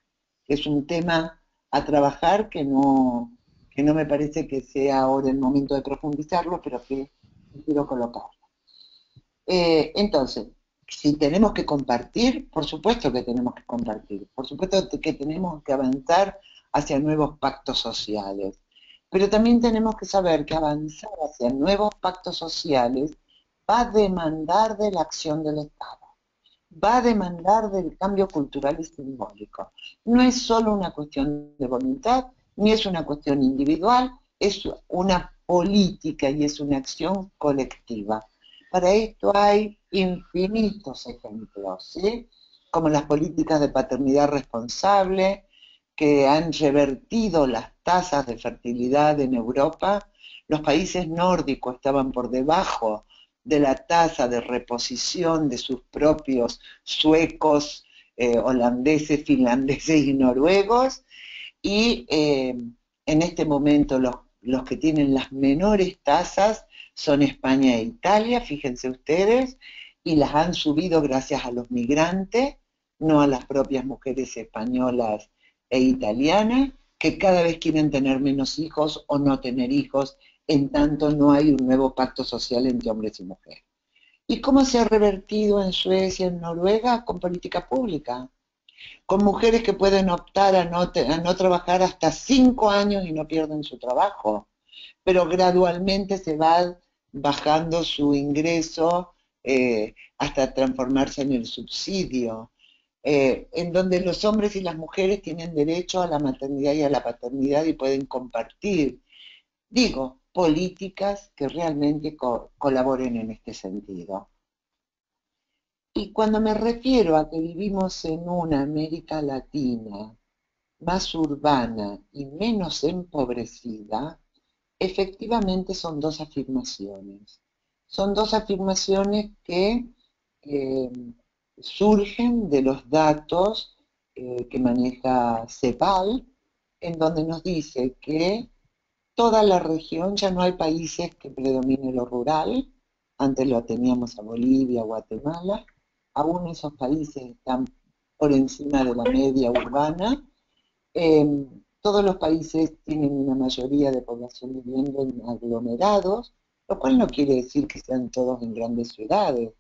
Es un tema a trabajar que no, que no me parece que sea ahora el momento de profundizarlo, pero que quiero colocar. Eh, entonces, si tenemos que compartir, por supuesto que tenemos que compartir, por supuesto que tenemos que avanzar hacia nuevos pactos sociales, pero también tenemos que saber que avanzar hacia nuevos pactos sociales va a demandar de la acción del Estado, va a demandar del cambio cultural y simbólico. No es solo una cuestión de voluntad, ni es una cuestión individual, es una política y es una acción colectiva. Para esto hay infinitos ejemplos, como las políticas de paternidad responsable, que han revertido las tasas de fertilidad en Europa. Los países nórdicos estaban por debajo de la tasa de reposición de sus propios suecos, eh, holandeses, (laughs) finlandeses y noruegos. Y eh, en este momento los, los que tienen las menores tasas son España e Italia, fíjense ustedes, y las han subido gracias a los migrantes, no a las propias mujeres españolas e italianas, que cada vez quieren tener menos hijos o no tener hijos, en tanto no hay un nuevo pacto social entre hombres y mujeres. ¿Y cómo se ha revertido en Suecia, en Noruega? Con política pública. Con mujeres que pueden optar a no, a no trabajar hasta cinco años y no pierden su trabajo pero gradualmente se va bajando su ingreso eh, hasta transformarse en el subsidio, eh, en donde los hombres y las mujeres tienen derecho a la maternidad y a la paternidad y pueden compartir, digo, políticas que realmente colaboren en este sentido. Y cuando me refiero a que vivimos en una América Latina más urbana y menos empobrecida, efectivamente son dos afirmaciones. Son dos afirmaciones que eh, surgen de los datos eh, que maneja CEPAL, en donde nos dice que toda la región, ya no hay países que predomine lo rural, antes lo teníamos a Bolivia, Guatemala, aún esos países están por encima de la media urbana, em, todos los países tienen una mayoría de población viviendo en aglomerados, lo cual no quiere decir que sean todos en grandes ciudades.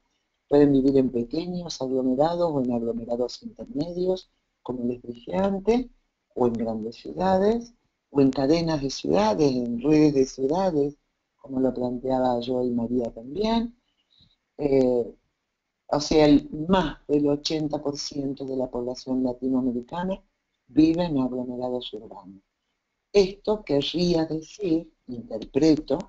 Pueden vivir en pequeños aglomerados o en aglomerados intermedios, como les dije antes, o en grandes ciudades, o en cadenas de ciudades, en redes de ciudades, como lo planteaba yo y María también. Eh, o sea, más del 80% de la población latinoamericana vive en aglomerados urbanos. Esto querría decir, interpreto,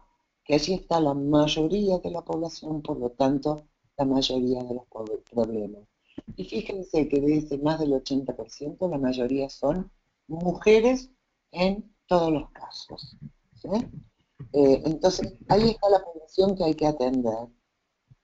que allí está la mayoría de la población, por lo tanto, la mayoría de los problemas. Y fíjense que de ese más del 80%, la mayoría son mujeres en todos los casos. Eh, entonces, ahí está la población que hay que atender.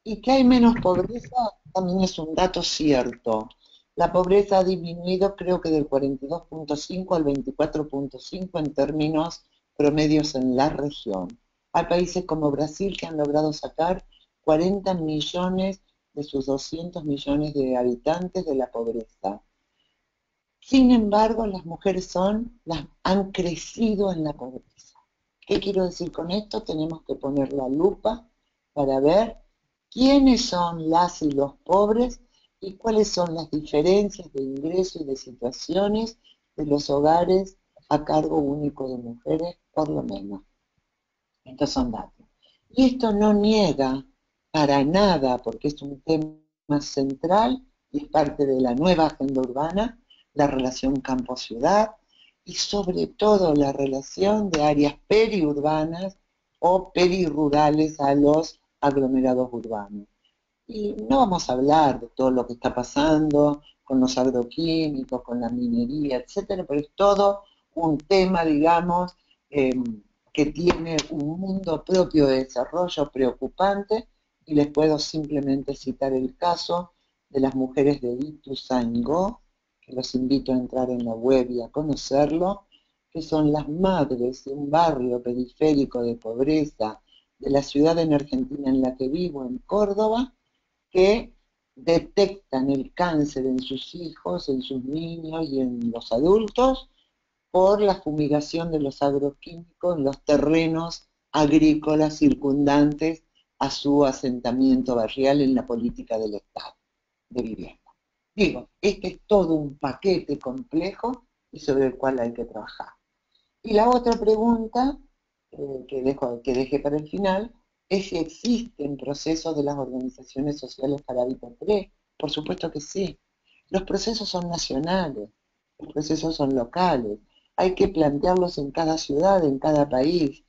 Y que hay menos pobreza también es un dato cierto. La pobreza ha disminuido creo que del 42.5 al 24.5 en términos promedios en la región. Hay países como Brasil que han logrado sacar 40 millones de sus 200 millones de habitantes de la pobreza. Sin embargo, las mujeres son, las, han crecido en la pobreza. ¿Qué quiero decir con esto? Tenemos que poner la lupa para ver quiénes son las y los pobres y cuáles son las diferencias de ingreso y de situaciones de los hogares a cargo único de mujeres, por lo menos. Estos son datos. Y esto no niega para nada, porque es un tema central y es parte de la nueva agenda urbana, la relación campo-ciudad y sobre todo la relación de áreas periurbanas o perirurales a los aglomerados urbanos. Y no vamos a hablar de todo lo que está pasando con los agroquímicos, con la minería, etcétera, pero es todo un tema, digamos, em, que tiene un mundo propio de desarrollo preocupante y les puedo simplemente citar el caso de las mujeres de Ituzaingó, que los invito a entrar en la web y a conocerlo, que son las madres de un barrio periférico de pobreza de la ciudad en Argentina en la que vivo, en Córdoba, que detectan el cáncer en sus hijos, en sus niños y en los adultos por la fumigación de los agroquímicos en los terrenos agrícolas circundantes a su asentamiento barrial en la política del Estado de vivienda. Digo, este es todo un paquete complejo y sobre el cual hay que trabajar. Y la otra pregunta eh, que, dejo, que dejé para el final es si existen procesos de las organizaciones sociales para Hábitat 3. Por supuesto que sí. Los procesos son nacionales, los procesos son locales. Hay que plantearlos en cada ciudad, en cada país.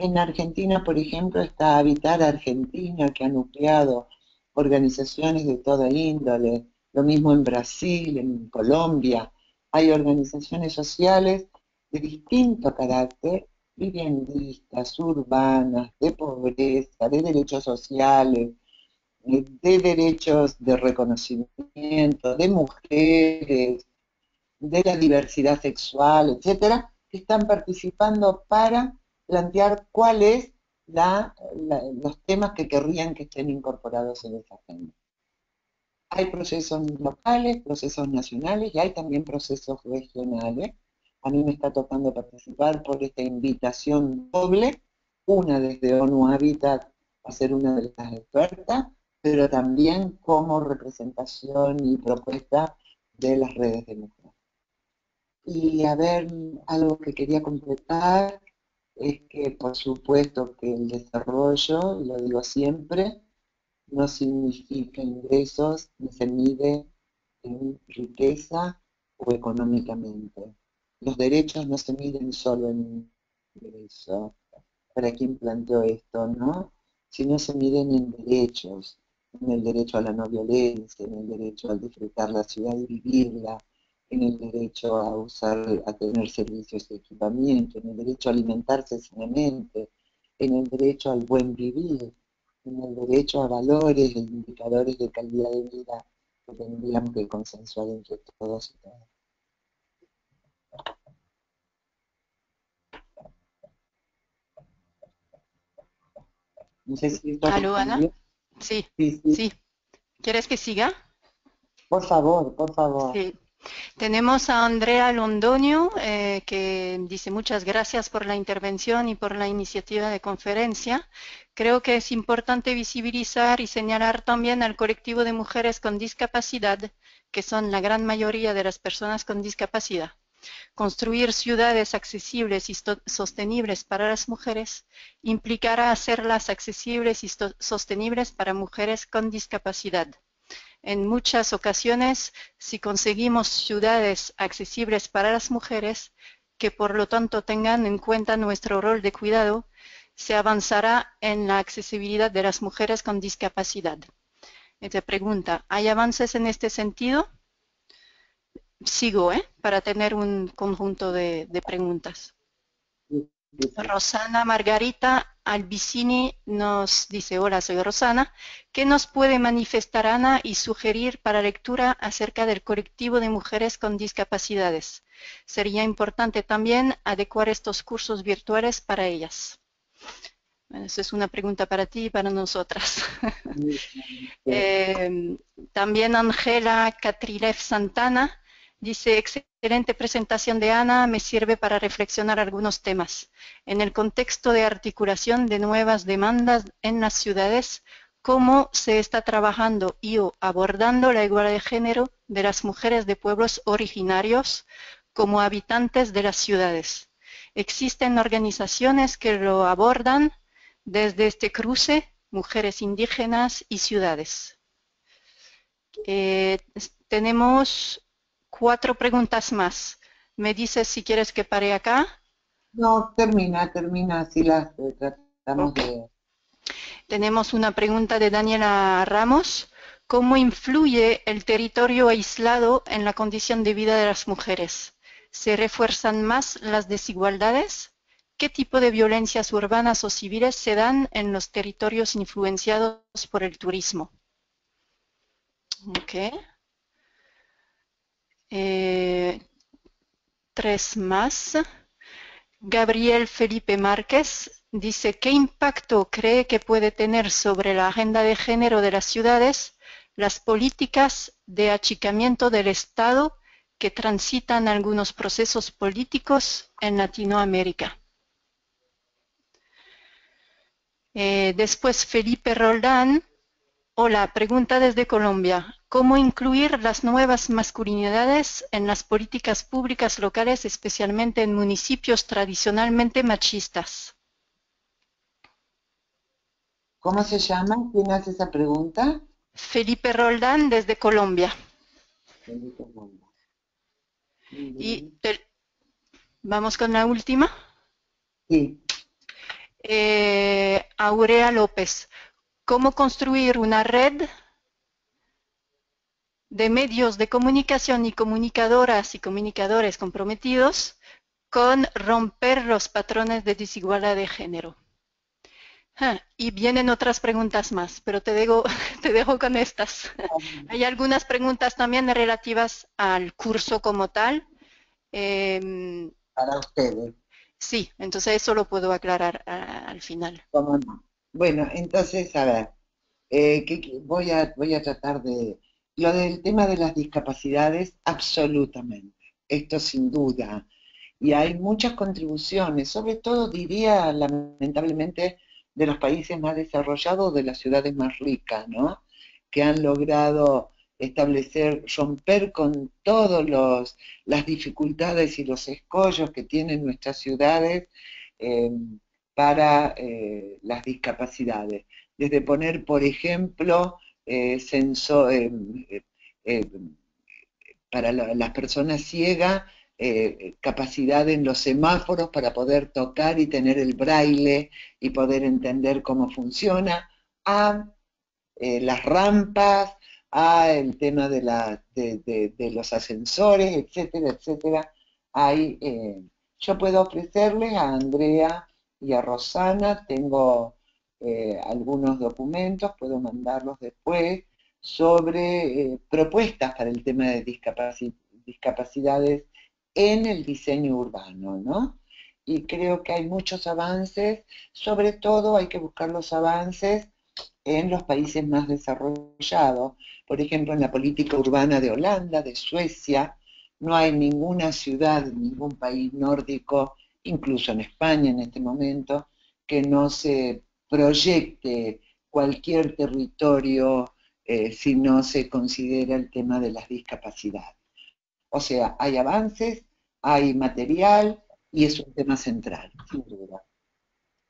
En Argentina, por ejemplo, está Habitar Argentina, que ha nucleado organizaciones de toda índole. Lo mismo en Brasil, en Colombia. Hay organizaciones sociales de distinto carácter viviendistas, urbanas, de pobreza, de derechos sociales, de derechos de reconocimiento, de mujeres, de la diversidad sexual, etcétera, que están participando para plantear cuáles los temas que querrían que estén incorporados en esa agenda. Hay procesos locales, procesos nacionales y hay también procesos regionales a mí me está tocando participar por esta invitación doble, una desde ONU Habitat a ser una de las expertas, pero también como representación y propuesta de las redes de mujeres. Y a ver, algo que quería completar es que por supuesto que el desarrollo, lo digo siempre, no significa ingresos ni se mide en riqueza o económicamente los derechos no se miden solo en ingreso, para quien planteó esto, ¿no? Sino se miden en derechos, en el derecho a la no violencia, en el derecho a disfrutar la ciudad y vivirla, en el derecho a usar, a tener servicios de equipamiento, en el derecho a alimentarse sanamente, en el derecho al buen vivir, en el derecho a valores e indicadores de calidad de vida que tendríamos que consensuar entre todos y todas. No ¿Aló, Ana? Sí, sí, ¿Quieres que siga? Por favor, por favor. Sí. Tenemos a Andrea Londoño, eh, que dice muchas gracias por la intervención y por la iniciativa de conferencia. Creo que es importante visibilizar y señalar también al colectivo de mujeres con discapacidad, que son la gran mayoría de las personas con discapacidad. Construir ciudades accesibles y sostenibles para las mujeres implicará hacerlas accesibles y sostenibles para mujeres con discapacidad. En muchas ocasiones, si conseguimos ciudades accesibles para las mujeres, que por lo tanto tengan en cuenta nuestro rol de cuidado, se avanzará en la accesibilidad de las mujeres con discapacidad. Te pregunta, ¿hay avances en este sentido? Sigo, ¿eh? Para tener un conjunto de, preguntas. Rosana Margarita Albicini nos dice, hola, soy Rosana, ¿qué nos puede manifestar Ana y sugerir para lectura acerca del colectivo de mujeres con discapacidades? Sería importante también adecuar estos cursos virtuales para ellas. esa es una pregunta para ti y para nosotras. (laughs) (laughs) Eh, también Angela Catrilev Santana Dice, excelente presentación de Ana, me sirve para reflexionar algunos temas. En el contexto de articulación de nuevas demandas en las ciudades, ¿cómo se está trabajando y o abordando la igualdad de género de las mujeres de pueblos originarios como habitantes de las ciudades? Existen organizaciones que lo abordan desde este cruce, mujeres indígenas y ciudades. Eh, tenemos cuatro preguntas más. ¿Me dices si quieres que pare acá? No, termina, termina, así las eh, de... Tenemos una pregunta de Daniela Ramos. ¿Cómo influye el territorio aislado en la condición de vida de las mujeres? ¿Se refuerzan más las desigualdades? ¿Qué tipo de violencias urbanas o civiles se dan en los territorios influenciados por el turismo? Okay. Eh, tres más. Gabriel Felipe Márquez dice, ¿qué impacto cree que puede tener sobre la agenda de género de las ciudades las políticas de achicamiento del Estado que transitan algunos procesos políticos en Latinoamérica? Eh, después Felipe Roldán Hola, pregunta desde Colombia. ¿Cómo incluir las nuevas masculinidades en las políticas públicas locales, especialmente en municipios tradicionalmente machistas? ¿Cómo se llama? ¿Quién hace esa pregunta? Felipe Roldán desde Colombia. Felipe Roldán. Y vamos con la última. Sí. Eh, Aurea López cómo construir una red de medios de comunicación y comunicadoras y comunicadores comprometidos con romper los patrones de desigualdad de género. Ah, y vienen otras preguntas más, pero te dejo, (laughs) te dejo con estas. Hay algunas preguntas también relativas al curso como tal. Em, Para ustedes. Sí, entonces eso lo puedo aclarar al final. ¿Cómo no? Bueno, entonces, a ver, eh, voy, a, voy a tratar de... Lo del tema de las discapacidades, absolutamente. Esto sin duda. Y hay muchas contribuciones, sobre todo diría lamentablemente de los países más desarrollados, de las ciudades más ricas, ¿no? Que han logrado establecer, romper con todas las dificultades y los escollos que tienen nuestras ciudades eh, para eh, las discapacidades. Desde poner, por ejemplo, eh, eh, para las personas ciegas, capacidad en los semáforos para poder tocar y tener el braille y poder entender cómo funciona, a las rampas, a el tema de, de, los ascensores, etcétera, etcétera. Hay, yo puedo ofrecerle a Andrea y a Rosana. Tengo eh, algunos documentos, puedo mandarlos después, sobre eh, propuestas para el tema de discapacidades en el diseño urbano, ¿no? Y creo que hay muchos avances, sobre todo hay que buscar los avances en los países más desarrollados, por ejemplo en la política urbana de Holanda, de Suecia, no hay ninguna ciudad, ningún país nórdico incluso en España en este momento, que no se proyecte cualquier territorio eh, si no se considera el tema de las discapacidades. O sea, hay avances, hay material y es un tema central, sin duda.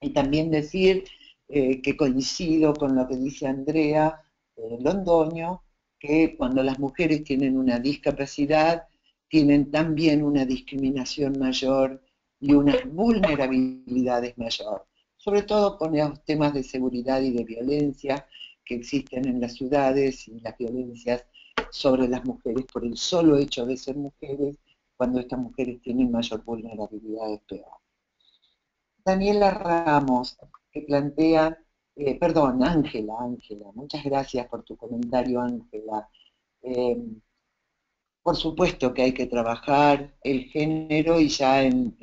Y también decir eh, que coincido con lo que dice Andrea eh, Londoño, que cuando las mujeres tienen una discapacidad, tienen también una discriminación mayor y unas vulnerabilidades mayor, sobre todo con los temas de seguridad y de violencia, que existen en las ciudades y las violencias sobre las mujeres por el solo hecho de ser mujeres, cuando estas mujeres tienen mayor vulnerabilidad es peor. Daniela Ramos, que plantea, eh, perdón, Ángela, Ángela, muchas gracias por tu comentario, Ángela. Eh, por supuesto que hay que trabajar el género y ya en,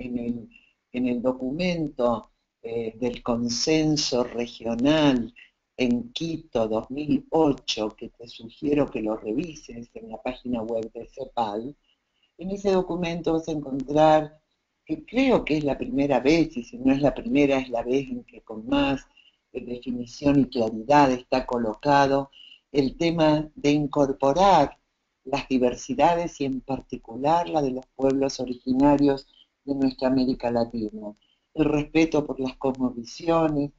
el, documento eh, del consenso regional en Quito 2008, que te sugiero que lo revises en la página web de CEPAL, en ese documento vas a encontrar que creo que es la primera vez, y si no es la primera, es la vez en que con más eh, definición y claridad está colocado el tema de incorporar las diversidades y en particular la de los pueblos originarios de nuestra América Latina, el respeto por las cosmovisiones,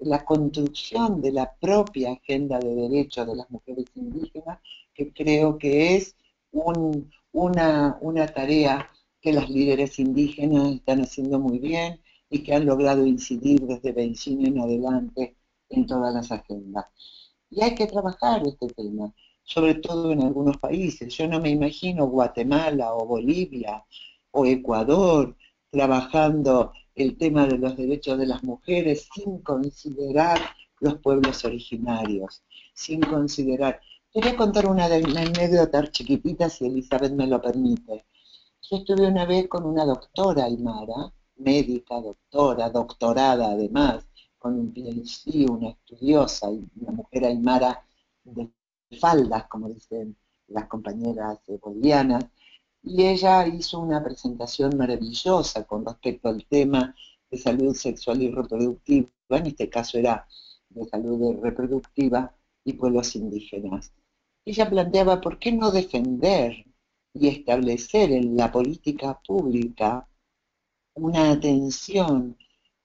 la construcción de la propia agenda de derechos de las mujeres indígenas, que creo que es una, tarea que las líderes indígenas están haciendo muy bien y que han logrado incidir desde Beijing en adelante en todas las agendas. Y hay que trabajar este tema, sobre todo en algunos países. Yo no me imagino Guatemala o Bolivia o Ecuador trabajando el tema de los derechos de las mujeres sin considerar los pueblos originarios, sin considerar. Quería contar una anécdota chiquitita, si Elizabeth me lo permite. Yo estuve una vez con una doctora aymara, médica, doctora, doctorada además, con un PhD, una estudiosa, y una mujer aymara de faldas, como dicen las compañeras bolivianas, y ella hizo una presentación maravillosa con respecto al tema de salud sexual y reproductiva, en este caso era de salud reproductiva y pueblos indígenas. Ella planteaba por qué no defender y establecer en la política pública una atención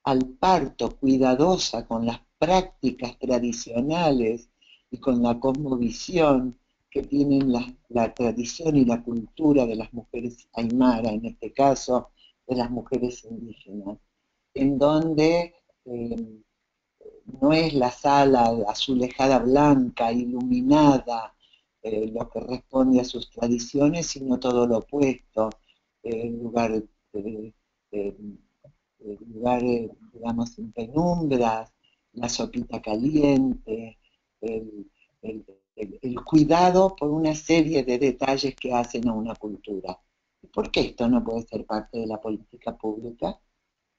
al parto cuidadosa con las prácticas tradicionales y con la cosmovisión que tienen la, tradición y la cultura de las mujeres aymara, en este caso de las mujeres indígenas, en donde eh, no es la sala azulejada blanca, iluminada, eh, lo que responde a sus tradiciones, sino todo lo opuesto, en lugar, lugar digamos, en penumbras, la sopita caliente, el, cuidado por una serie de detalles que hacen a una cultura. ¿Por qué esto no puede ser parte de la política pública?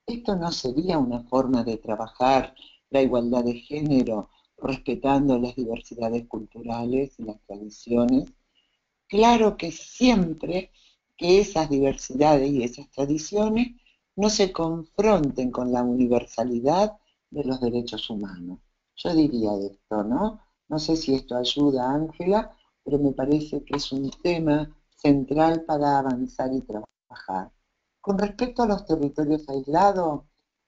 ¿Esto no sería una forma de trabajar la igualdad de género respetando las diversidades culturales y las tradiciones? Claro que siempre que esas diversidades y esas tradiciones no se confronten con la universalidad de los derechos humanos. Yo diría esto, ¿no? No sé si esto ayuda, Ángela, pero me parece que es un tema central para avanzar y trabajar. Con respecto a los territorios aislados,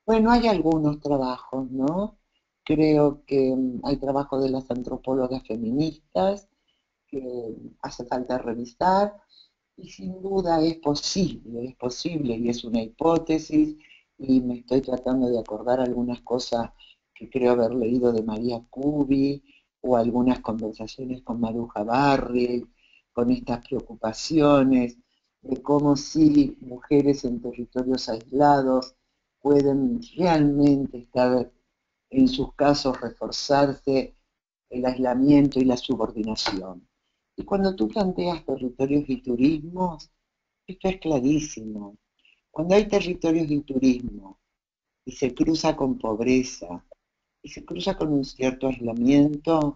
bueno, hay algunos trabajos, ¿no? Creo que mm, hay trabajo de las antropólogas feministas que hace falta revisar y sin duda es posible, es posible y es una hipótesis y me estoy tratando de acordar algunas cosas que creo haber leído de María Cubi, o algunas conversaciones con Maruja Barri, con estas preocupaciones de cómo si mujeres en territorios aislados pueden realmente estar, en sus casos, reforzarse el aislamiento y la subordinación. Y cuando tú planteas territorios y turismos, esto es clarísimo. Cuando hay territorios y turismo y se cruza con pobreza, y se cruza con un cierto aislamiento,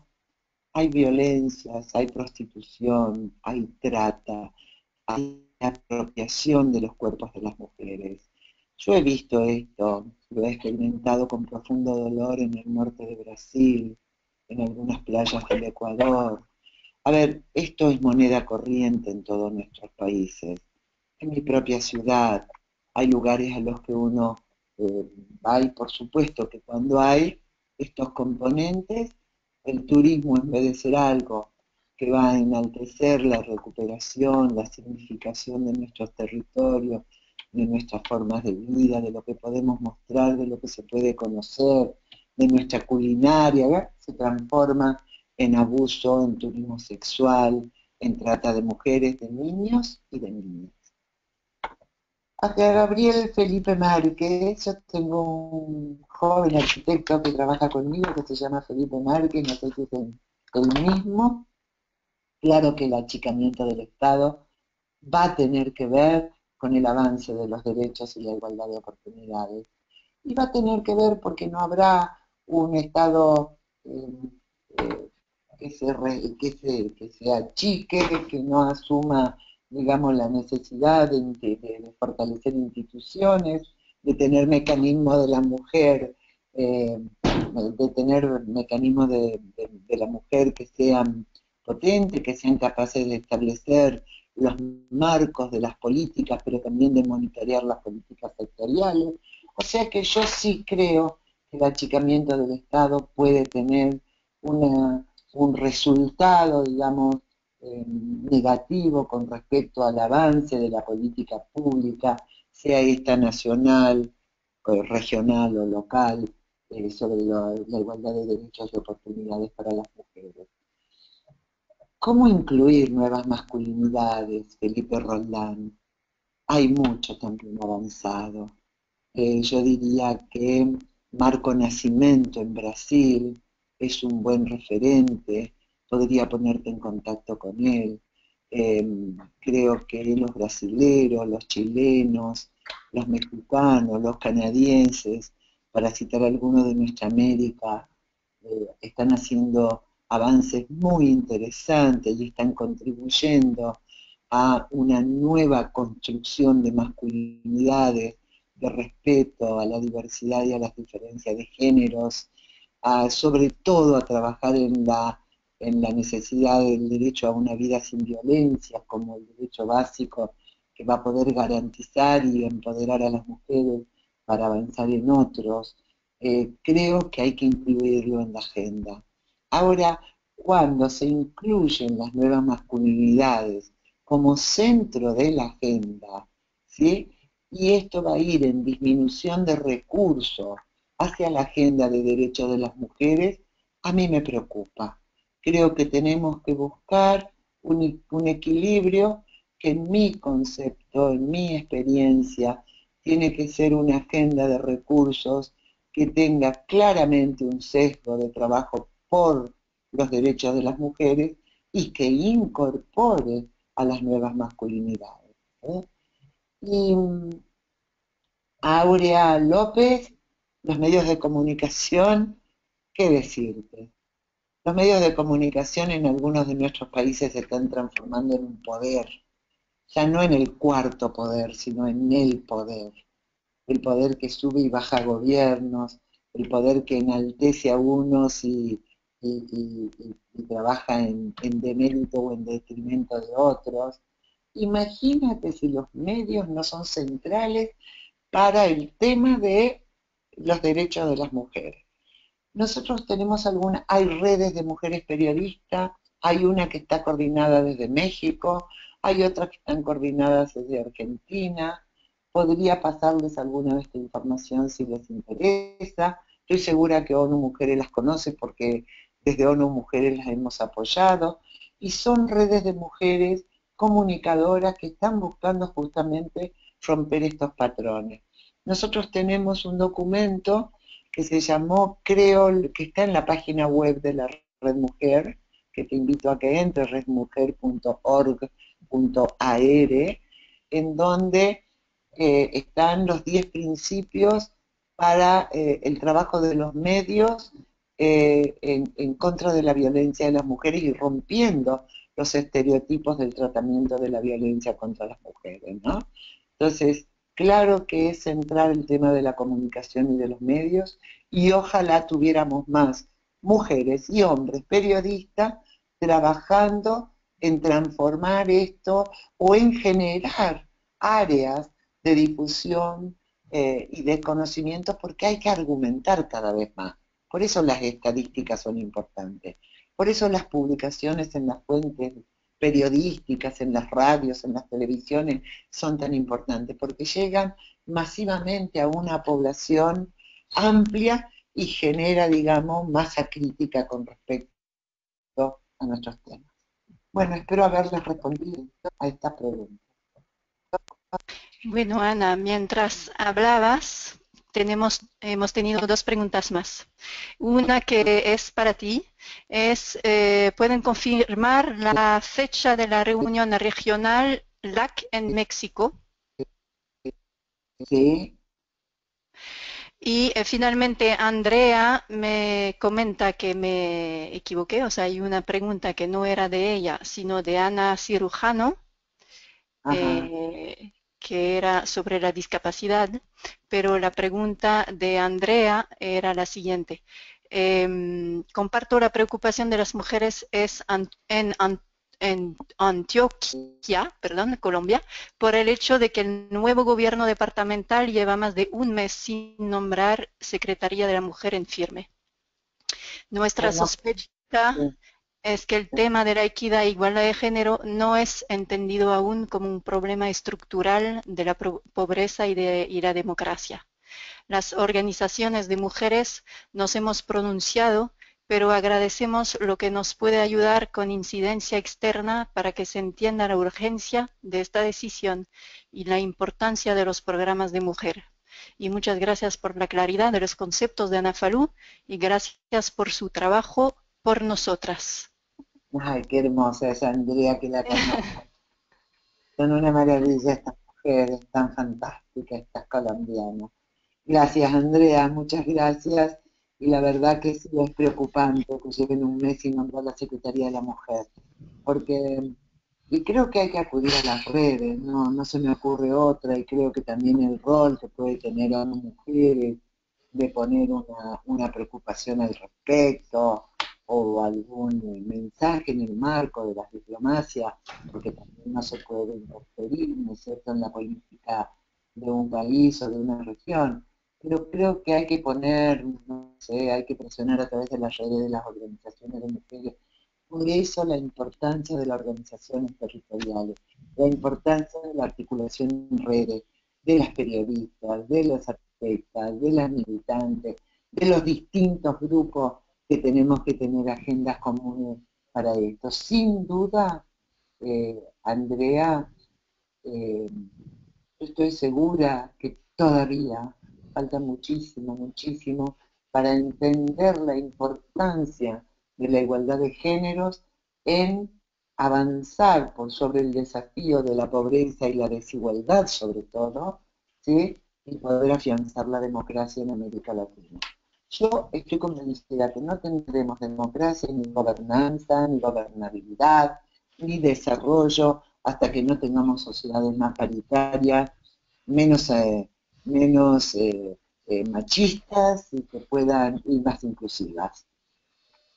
hay violencias, hay prostitución, hay trata, hay apropiación de los cuerpos de las mujeres. Yo he visto esto, lo he experimentado con profundo dolor en el norte de Brasil, en algunas playas del Ecuador. A ver, esto es moneda corriente en todos nuestros países. En mi propia ciudad hay lugares a los que uno eh, va y por supuesto que cuando hay estos componentes, el turismo en vez de ser algo que va a enaltecer la recuperación, la significación de nuestros territorios, de nuestras formas de vida, de lo que podemos mostrar, de lo que se puede conocer, de nuestra culinaria, se transforma en abuso, en turismo sexual, en trata de mujeres, de niños y de niñas. Hacia Gabriel Felipe Márquez, yo tengo un joven arquitecto que trabaja conmigo que se llama Felipe Márquez, no sé si es el mismo. Claro que el achicamiento del Estado va a tener que ver con el avance de los derechos y la igualdad de oportunidades. Y va a tener que ver porque no habrá un Estado eh, eh, que, se que, se, que se achique, que no asuma digamos, la necesidad de, fortalecer instituciones, de tener mecanismos de la mujer, eh, de tener mecanismos de, la mujer que sean potentes, que sean capaces de establecer los marcos de las políticas, pero también de monitorear las políticas sectoriales. O sea que yo sí creo que el achicamiento del Estado puede tener un resultado, digamos, eh, negativo con respecto al avance de la política pública, sea esta nacional, regional o local, eh, sobre la, igualdad de derechos y oportunidades para las mujeres. ¿Cómo incluir nuevas masculinidades, Felipe Roldán? Hay mucho también avanzado. Eh, yo diría que Marco Nacimiento en Brasil es un buen referente, podría ponerte en contacto con él. Em, creo que los brasileros, los chilenos, los mexicanos, los canadienses, para citar algunos de nuestra América, eh, están haciendo avances muy interesantes y están contribuyendo a una nueva construcción de masculinidades, de respeto a la diversidad y a las diferencias de géneros, sobre todo a trabajar en la en la necesidad del derecho a una vida sin violencia como el derecho básico que va a poder garantizar y empoderar a las mujeres para avanzar en otros, eh, creo que hay que incluirlo en la agenda. Ahora, cuando se incluyen las nuevas masculinidades como centro de la agenda, ¿sí? y esto va a ir en disminución de recursos hacia la agenda de derechos de las mujeres, a mí me preocupa creo que tenemos que buscar un, equilibrio que en mi concepto, en mi experiencia, tiene que ser una agenda de recursos que tenga claramente un sesgo de trabajo por los derechos de las mujeres y que incorpore a las nuevas masculinidades. ¿eh? Y Aurea López, los medios de comunicación, ¿qué decirte? Los medios de comunicación en algunos de nuestros países se están transformando en un poder, ya no en el cuarto poder, sino en el poder. El poder que sube y baja gobiernos, el poder que enaltece a unos y, trabaja en, en demérito o en detrimento de otros. Imagínate si los medios no son centrales para el tema de los derechos de las mujeres. Nosotros tenemos algunas, hay redes de mujeres periodistas, hay una que está coordinada desde México, hay otras que están coordinadas desde Argentina. Podría pasarles alguna de esta información si les interesa. Estoy segura que ONU Mujeres las conoce porque desde ONU Mujeres las hemos apoyado. Y son redes de mujeres comunicadoras que están buscando justamente romper estos patrones. Nosotros tenemos un documento que se llamó, creo, que está en la página web de la Red Mujer, que te invito a que entres, redmujer.org.ar, en donde eh, están los 10 principios para eh, el trabajo de los medios eh, en, en, contra de la violencia de las mujeres y rompiendo los estereotipos del tratamiento de la violencia contra las mujeres, ¿no? Entonces, Claro que es central el tema de la comunicación y de los medios y ojalá tuviéramos más mujeres y hombres periodistas trabajando en transformar esto o en generar áreas de difusión eh, y de conocimiento porque hay que argumentar cada vez más. Por eso las estadísticas son importantes. Por eso las publicaciones en las fuentes periodísticas, en las radios, en las televisiones, son tan importantes, porque llegan masivamente a una población amplia y genera, digamos, masa crítica con respecto a nuestros temas. Bueno, espero haberles respondido a esta pregunta. Bueno, Ana, mientras hablabas, tenemos, hemos tenido dos preguntas más. Una que es para ti, es, eh, ¿pueden confirmar la fecha de la reunión regional LAC en México? Sí. Y eh, finalmente Andrea me comenta que me equivoqué, o sea, hay una pregunta que no era de ella, sino de Ana Cirujano, eh, que era sobre la discapacidad, pero la pregunta de Andrea era la siguiente. Em, comparto la preocupación de las mujeres es en, en Antioquia, perdón, Colombia, por el hecho de que el nuevo gobierno departamental lleva más de un mes sin nombrar Secretaría de la Mujer en firme. Nuestra sospecha es que el tema de la equidad e igualdad de género no es entendido aún como un problema estructural de la pobreza y de la democracia. Las organizaciones de mujeres nos hemos pronunciado pero agradecemos lo que nos puede ayudar con incidencia externa para que se entienda la urgencia de esta decisión y la importancia de los programas de mujer. Y muchas gracias por la claridad de los conceptos de Ana Falú y gracias por su trabajo por nosotras. Ay, qué hermosa es Andrea que la conozco. (laughs) Son una maravilla estas mujeres tan fantásticas, estas colombianas. Gracias Andrea, muchas gracias y la verdad que sí es preocupante que lleven un mes sin nombrar la Secretaría de la Mujer, porque, y creo que hay que acudir a las redes, no, no se me ocurre otra, y creo que también el rol que puede tener a una mujer de poner una, una preocupación al respecto, o algún mensaje en el marco de las diplomacias, porque también no se puede interferir, ¿no es en la política de un país o de una región pero creo que hay que poner, no sé, hay que presionar a través de las redes de las organizaciones de mujeres. Por eso la importancia de las organizaciones territoriales, la importancia de la articulación en redes, de las periodistas, de los artistas, de las militantes, de los distintos grupos que tenemos que tener agendas comunes para esto. Sin duda, eh, Andrea, eh, estoy segura que todavía falta muchísimo, muchísimo para entender la importancia de la igualdad de géneros en avanzar por sobre el desafío de la pobreza y la desigualdad sobre todo, ¿sí? y poder afianzar la democracia en América Latina. Yo estoy convencida que no tendremos democracia, ni gobernanza, ni gobernabilidad, ni desarrollo hasta que no tengamos sociedades más paritarias, menos eh, menos eh, eh, machistas y que puedan ir más inclusivas.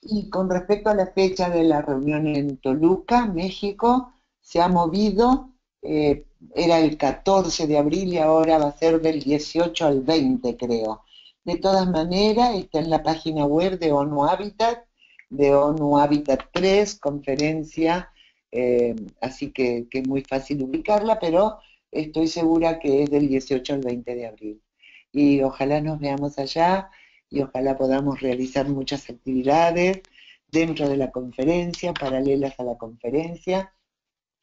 Y con respecto a la fecha de la reunión en Toluca, México, se ha movido, era el 14 de abril y ahora va a ser del 18 al 20, creo. De todas maneras, está en la página web de ONU Habitat, de ONU Habitat 3, conferencia, así que, que es muy fácil ubicarla, pero estoy segura que es del 18 al 20 de abril. Y ojalá nos veamos allá y ojalá podamos realizar muchas actividades dentro de la conferencia, paralelas a la conferencia.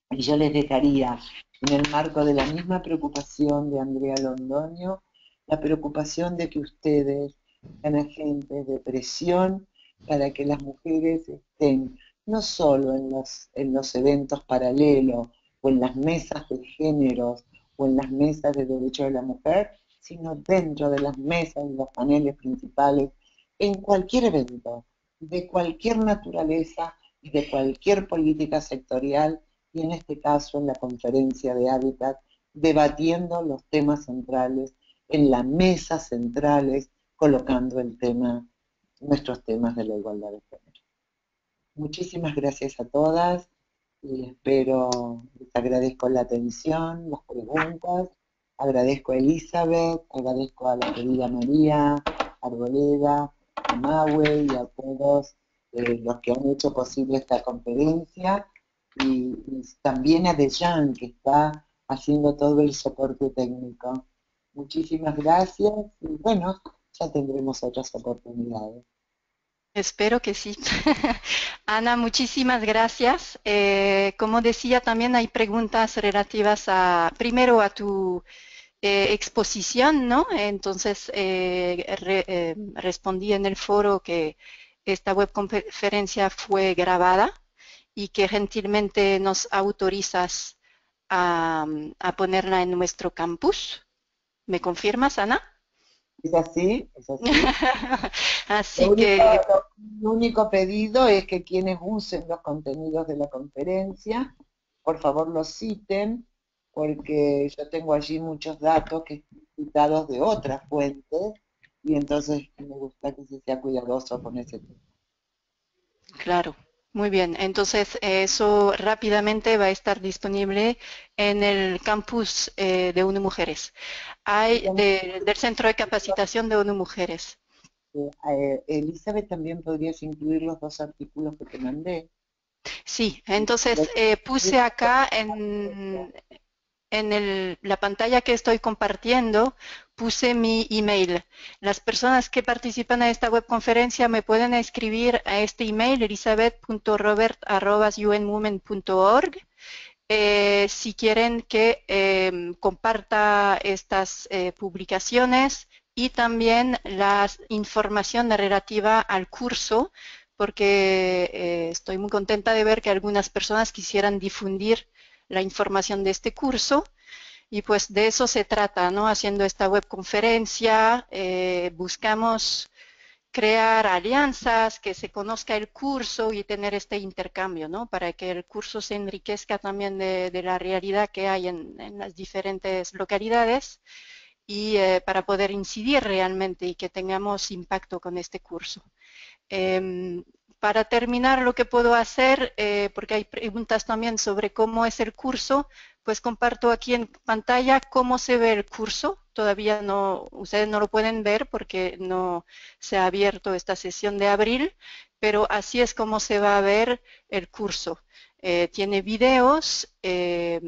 Y yo les dejaría, en el marco de la misma preocupación de Andrea Londoño, la preocupación de que ustedes sean agentes de presión para que las mujeres estén no solo en los, en los eventos paralelos o en las mesas de géneros o en las mesas de derechos de la mujer, sino dentro de las mesas y los paneles principales, en cualquier evento, de cualquier naturaleza y de cualquier política sectorial, y en este caso en la conferencia de Hábitat, debatiendo los temas centrales, en las mesas centrales, colocando el tema, nuestros temas de la igualdad de género. Muchísimas gracias a todas y espero, les agradezco la atención, las preguntas, agradezco a Elizabeth, agradezco a la querida María, Arboleda, a Maue y a todos eh, los que han hecho posible esta conferencia y, también a Dejan que está haciendo todo el soporte técnico. Muchísimas gracias y bueno, ya tendremos otras oportunidades. Espero que sí. (laughs) Ana, muchísimas gracias. Eh, como decía, también hay preguntas relativas a, primero a tu eh, exposición, ¿no? Entonces, eh, respondí en el foro que esta webconferencia fue grabada y que gentilmente nos autorizas a, a ponerla en nuestro campus. ¿Me confirmas, Ana? Es así, es así. (laughs) así que... el único pedido es que quienes usen los contenidos de la conferencia, por favor los citen, porque yo tengo allí muchos datos que citados de otras fuentes, y entonces me gusta que se sea cuidadoso con ese tema. Claro, muy bien, entonces eso rápidamente va a estar disponible en el campus eh, de UNO Mujeres. Hay del Centro de Capacitación de UNO Mujeres. Eh, Elizabeth, también podrías incluir los dos artículos que te mandé. Sí, entonces eh, puse acá en, en la pantalla que estoy compartiendo puse mi email. Las personas que participan en esta webconferencia me pueden escribir a este email elizabeth.robert.unwomen.org eh, si quieren que em, comparta estas eh, publicaciones y también la información relativa al curso porque eh, estoy muy contenta de ver que algunas personas quisieran difundir la información de este curso y pues de eso se trata, ¿no? Haciendo esta webconferencia, eh, buscamos crear alianzas, que se conozca el curso y tener este intercambio, ¿no? Para que el curso se enriquezca también de, la realidad que hay en, las diferentes localidades y eh, para poder incidir realmente y que tengamos impacto con este curso. Em, para terminar, lo que puedo hacer, eh, porque hay preguntas también sobre cómo es el curso, pues comparto aquí en pantalla cómo se ve el curso. Todavía no, ustedes no lo pueden ver porque no se ha abierto esta sesión de abril, pero así es como se va a ver el curso. Eh, tiene videos, eh,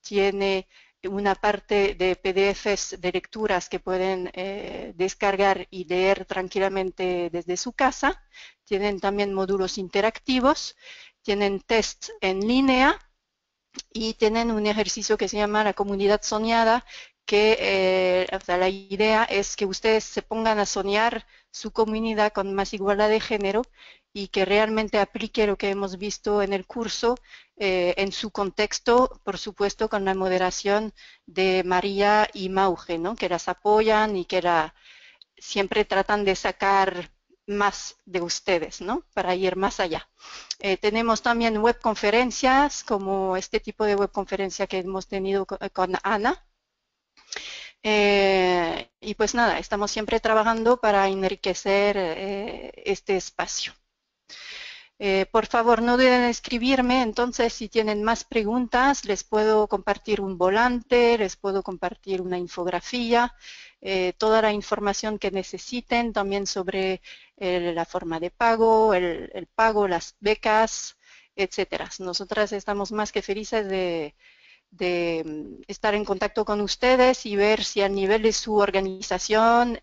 tiene una parte de PDFs de lecturas que pueden eh, descargar y leer tranquilamente desde su casa. Tienen también módulos interactivos, tienen tests en línea y tienen un ejercicio que se llama la comunidad soñada, que eh, la idea es que ustedes se pongan a soñar su comunidad con más igualdad de género y que realmente aplique lo que hemos visto en el curso eh, en su contexto, por supuesto, con la moderación de María y Mauge, ¿no? que las apoyan y que siempre tratan de sacar más de ustedes, ¿no? Para ir más allá. Eh, tenemos también webconferencias, como este tipo de webconferencia que hemos tenido con, Ana. Eh, y pues nada, estamos siempre trabajando para enriquecer este espacio. Eh, por favor, no duden en escribirme, entonces si tienen más preguntas, les puedo compartir un volante, les puedo compartir una infografía, eh, toda la información que necesiten, también sobre eh, la forma de pago, el, pago, las becas, etcétera. Nosotras estamos más que felices de, mm, estar en contacto con ustedes y ver si a nivel de su organización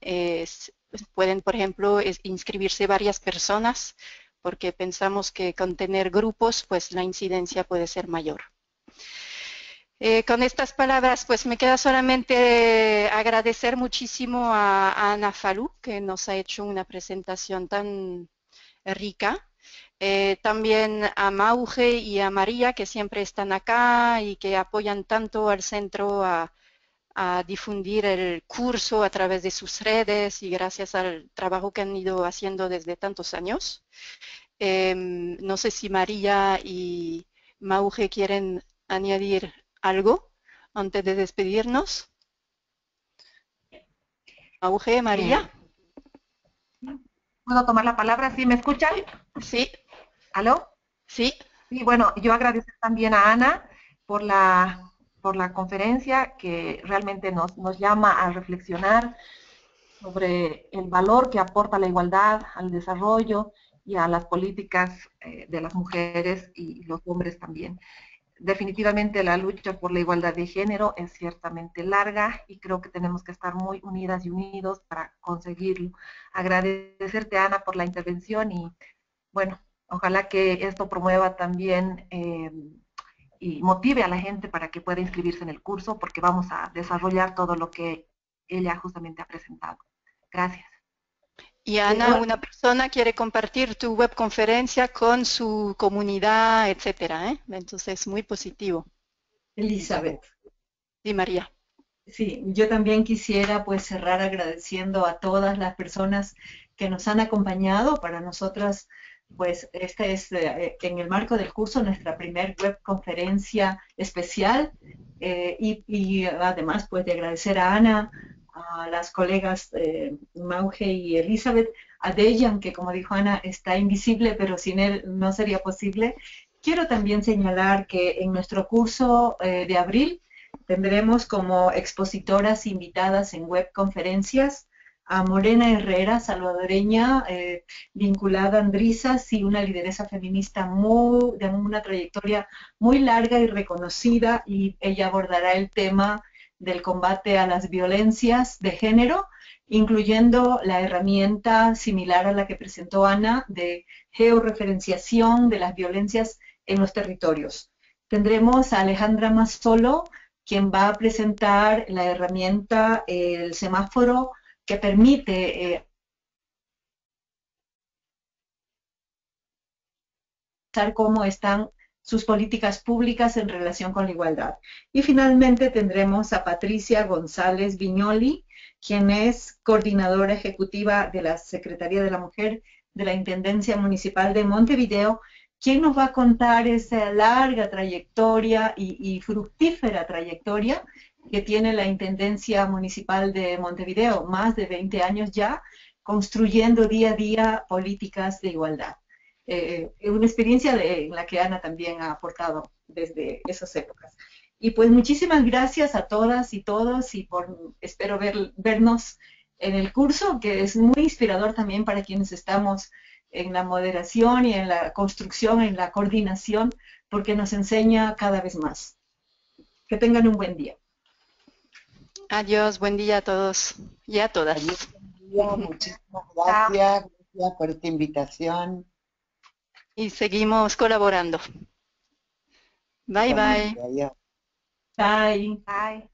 pueden, por ejemplo, inscribirse varias personas porque pensamos que con tener grupos, pues la incidencia puede ser mayor. Eh, con estas palabras, pues me queda solamente agradecer muchísimo a, Ana Falú, que nos ha hecho una presentación tan rica. Eh, también a Mauge y a María, que siempre están acá y que apoyan tanto al centro a, difundir el curso a través de sus redes y gracias al trabajo que han ido haciendo desde tantos años. Em, no sé si María y Mauge quieren añadir algo antes de despedirnos. Mauge, María. ¿Puedo tomar la palabra? ¿Sí me escuchan? Sí. ¿Aló? Sí. Sí, bueno, yo agradecer también a Ana por la, por la conferencia que realmente nos, nos llama a reflexionar sobre el valor que aporta la igualdad al desarrollo y a las políticas eh, de las mujeres y los hombres también. Definitivamente la lucha por la igualdad de género es ciertamente larga y creo que tenemos que estar muy unidas y unidos para conseguirlo. Agradecerte, Ana, por la intervención y, bueno, ojalá que esto promueva también eh, y motive a la gente para que pueda inscribirse en el curso porque vamos a desarrollar todo lo que ella justamente ha presentado. Gracias. Y Ana, una persona quiere compartir tu webconferencia con su comunidad, etcétera, ¿eh? Entonces, muy positivo. Elizabeth. Y María. Sí, yo también quisiera pues cerrar agradeciendo a todas las personas que nos han acompañado. Para nosotras, pues esta es eh, en el marco del curso nuestra primer webconferencia especial eh, y, y, además pues de agradecer a Ana, a las colegas eh, Mauge y Elizabeth, a Dejan, que como dijo Ana, está invisible, pero sin él no sería posible. Quiero también señalar que en nuestro curso eh, de abril tendremos como expositoras invitadas en webconferencias a Morena Herrera, salvadoreña, eh, vinculada a Andrisas y una lideresa feminista muy, de una trayectoria muy larga y reconocida, y ella abordará el tema del combate a las violencias de género, incluyendo la herramienta similar a la que presentó Ana de georreferenciación de las violencias en los territorios. Tendremos a Alejandra Mazzolo, quien va a presentar la herramienta, el semáforo que permite eh, cómo están sus políticas públicas en relación con la igualdad. Y finalmente tendremos a Patricia González Viñoli, quien es coordinadora ejecutiva de la Secretaría de la Mujer de la Intendencia Municipal de Montevideo, quien nos va a contar esa larga trayectoria y, fructífera trayectoria que tiene la Intendencia Municipal de Montevideo, más de 20 años ya, construyendo día a día políticas de igualdad eh, una experiencia en la que Ana también ha aportado desde esas épocas. Y pues muchísimas gracias a todas y todos y por espero ver, vernos en el curso, que es muy inspirador también para quienes estamos en la moderación y en la construcción, en la coordinación, porque nos enseña cada vez más. Que tengan un buen día. Adiós, buen día a todos y a todas. muchísimas gracias, gracias por esta invitación y seguimos colaborando. Bye, bye. Bye. Bye.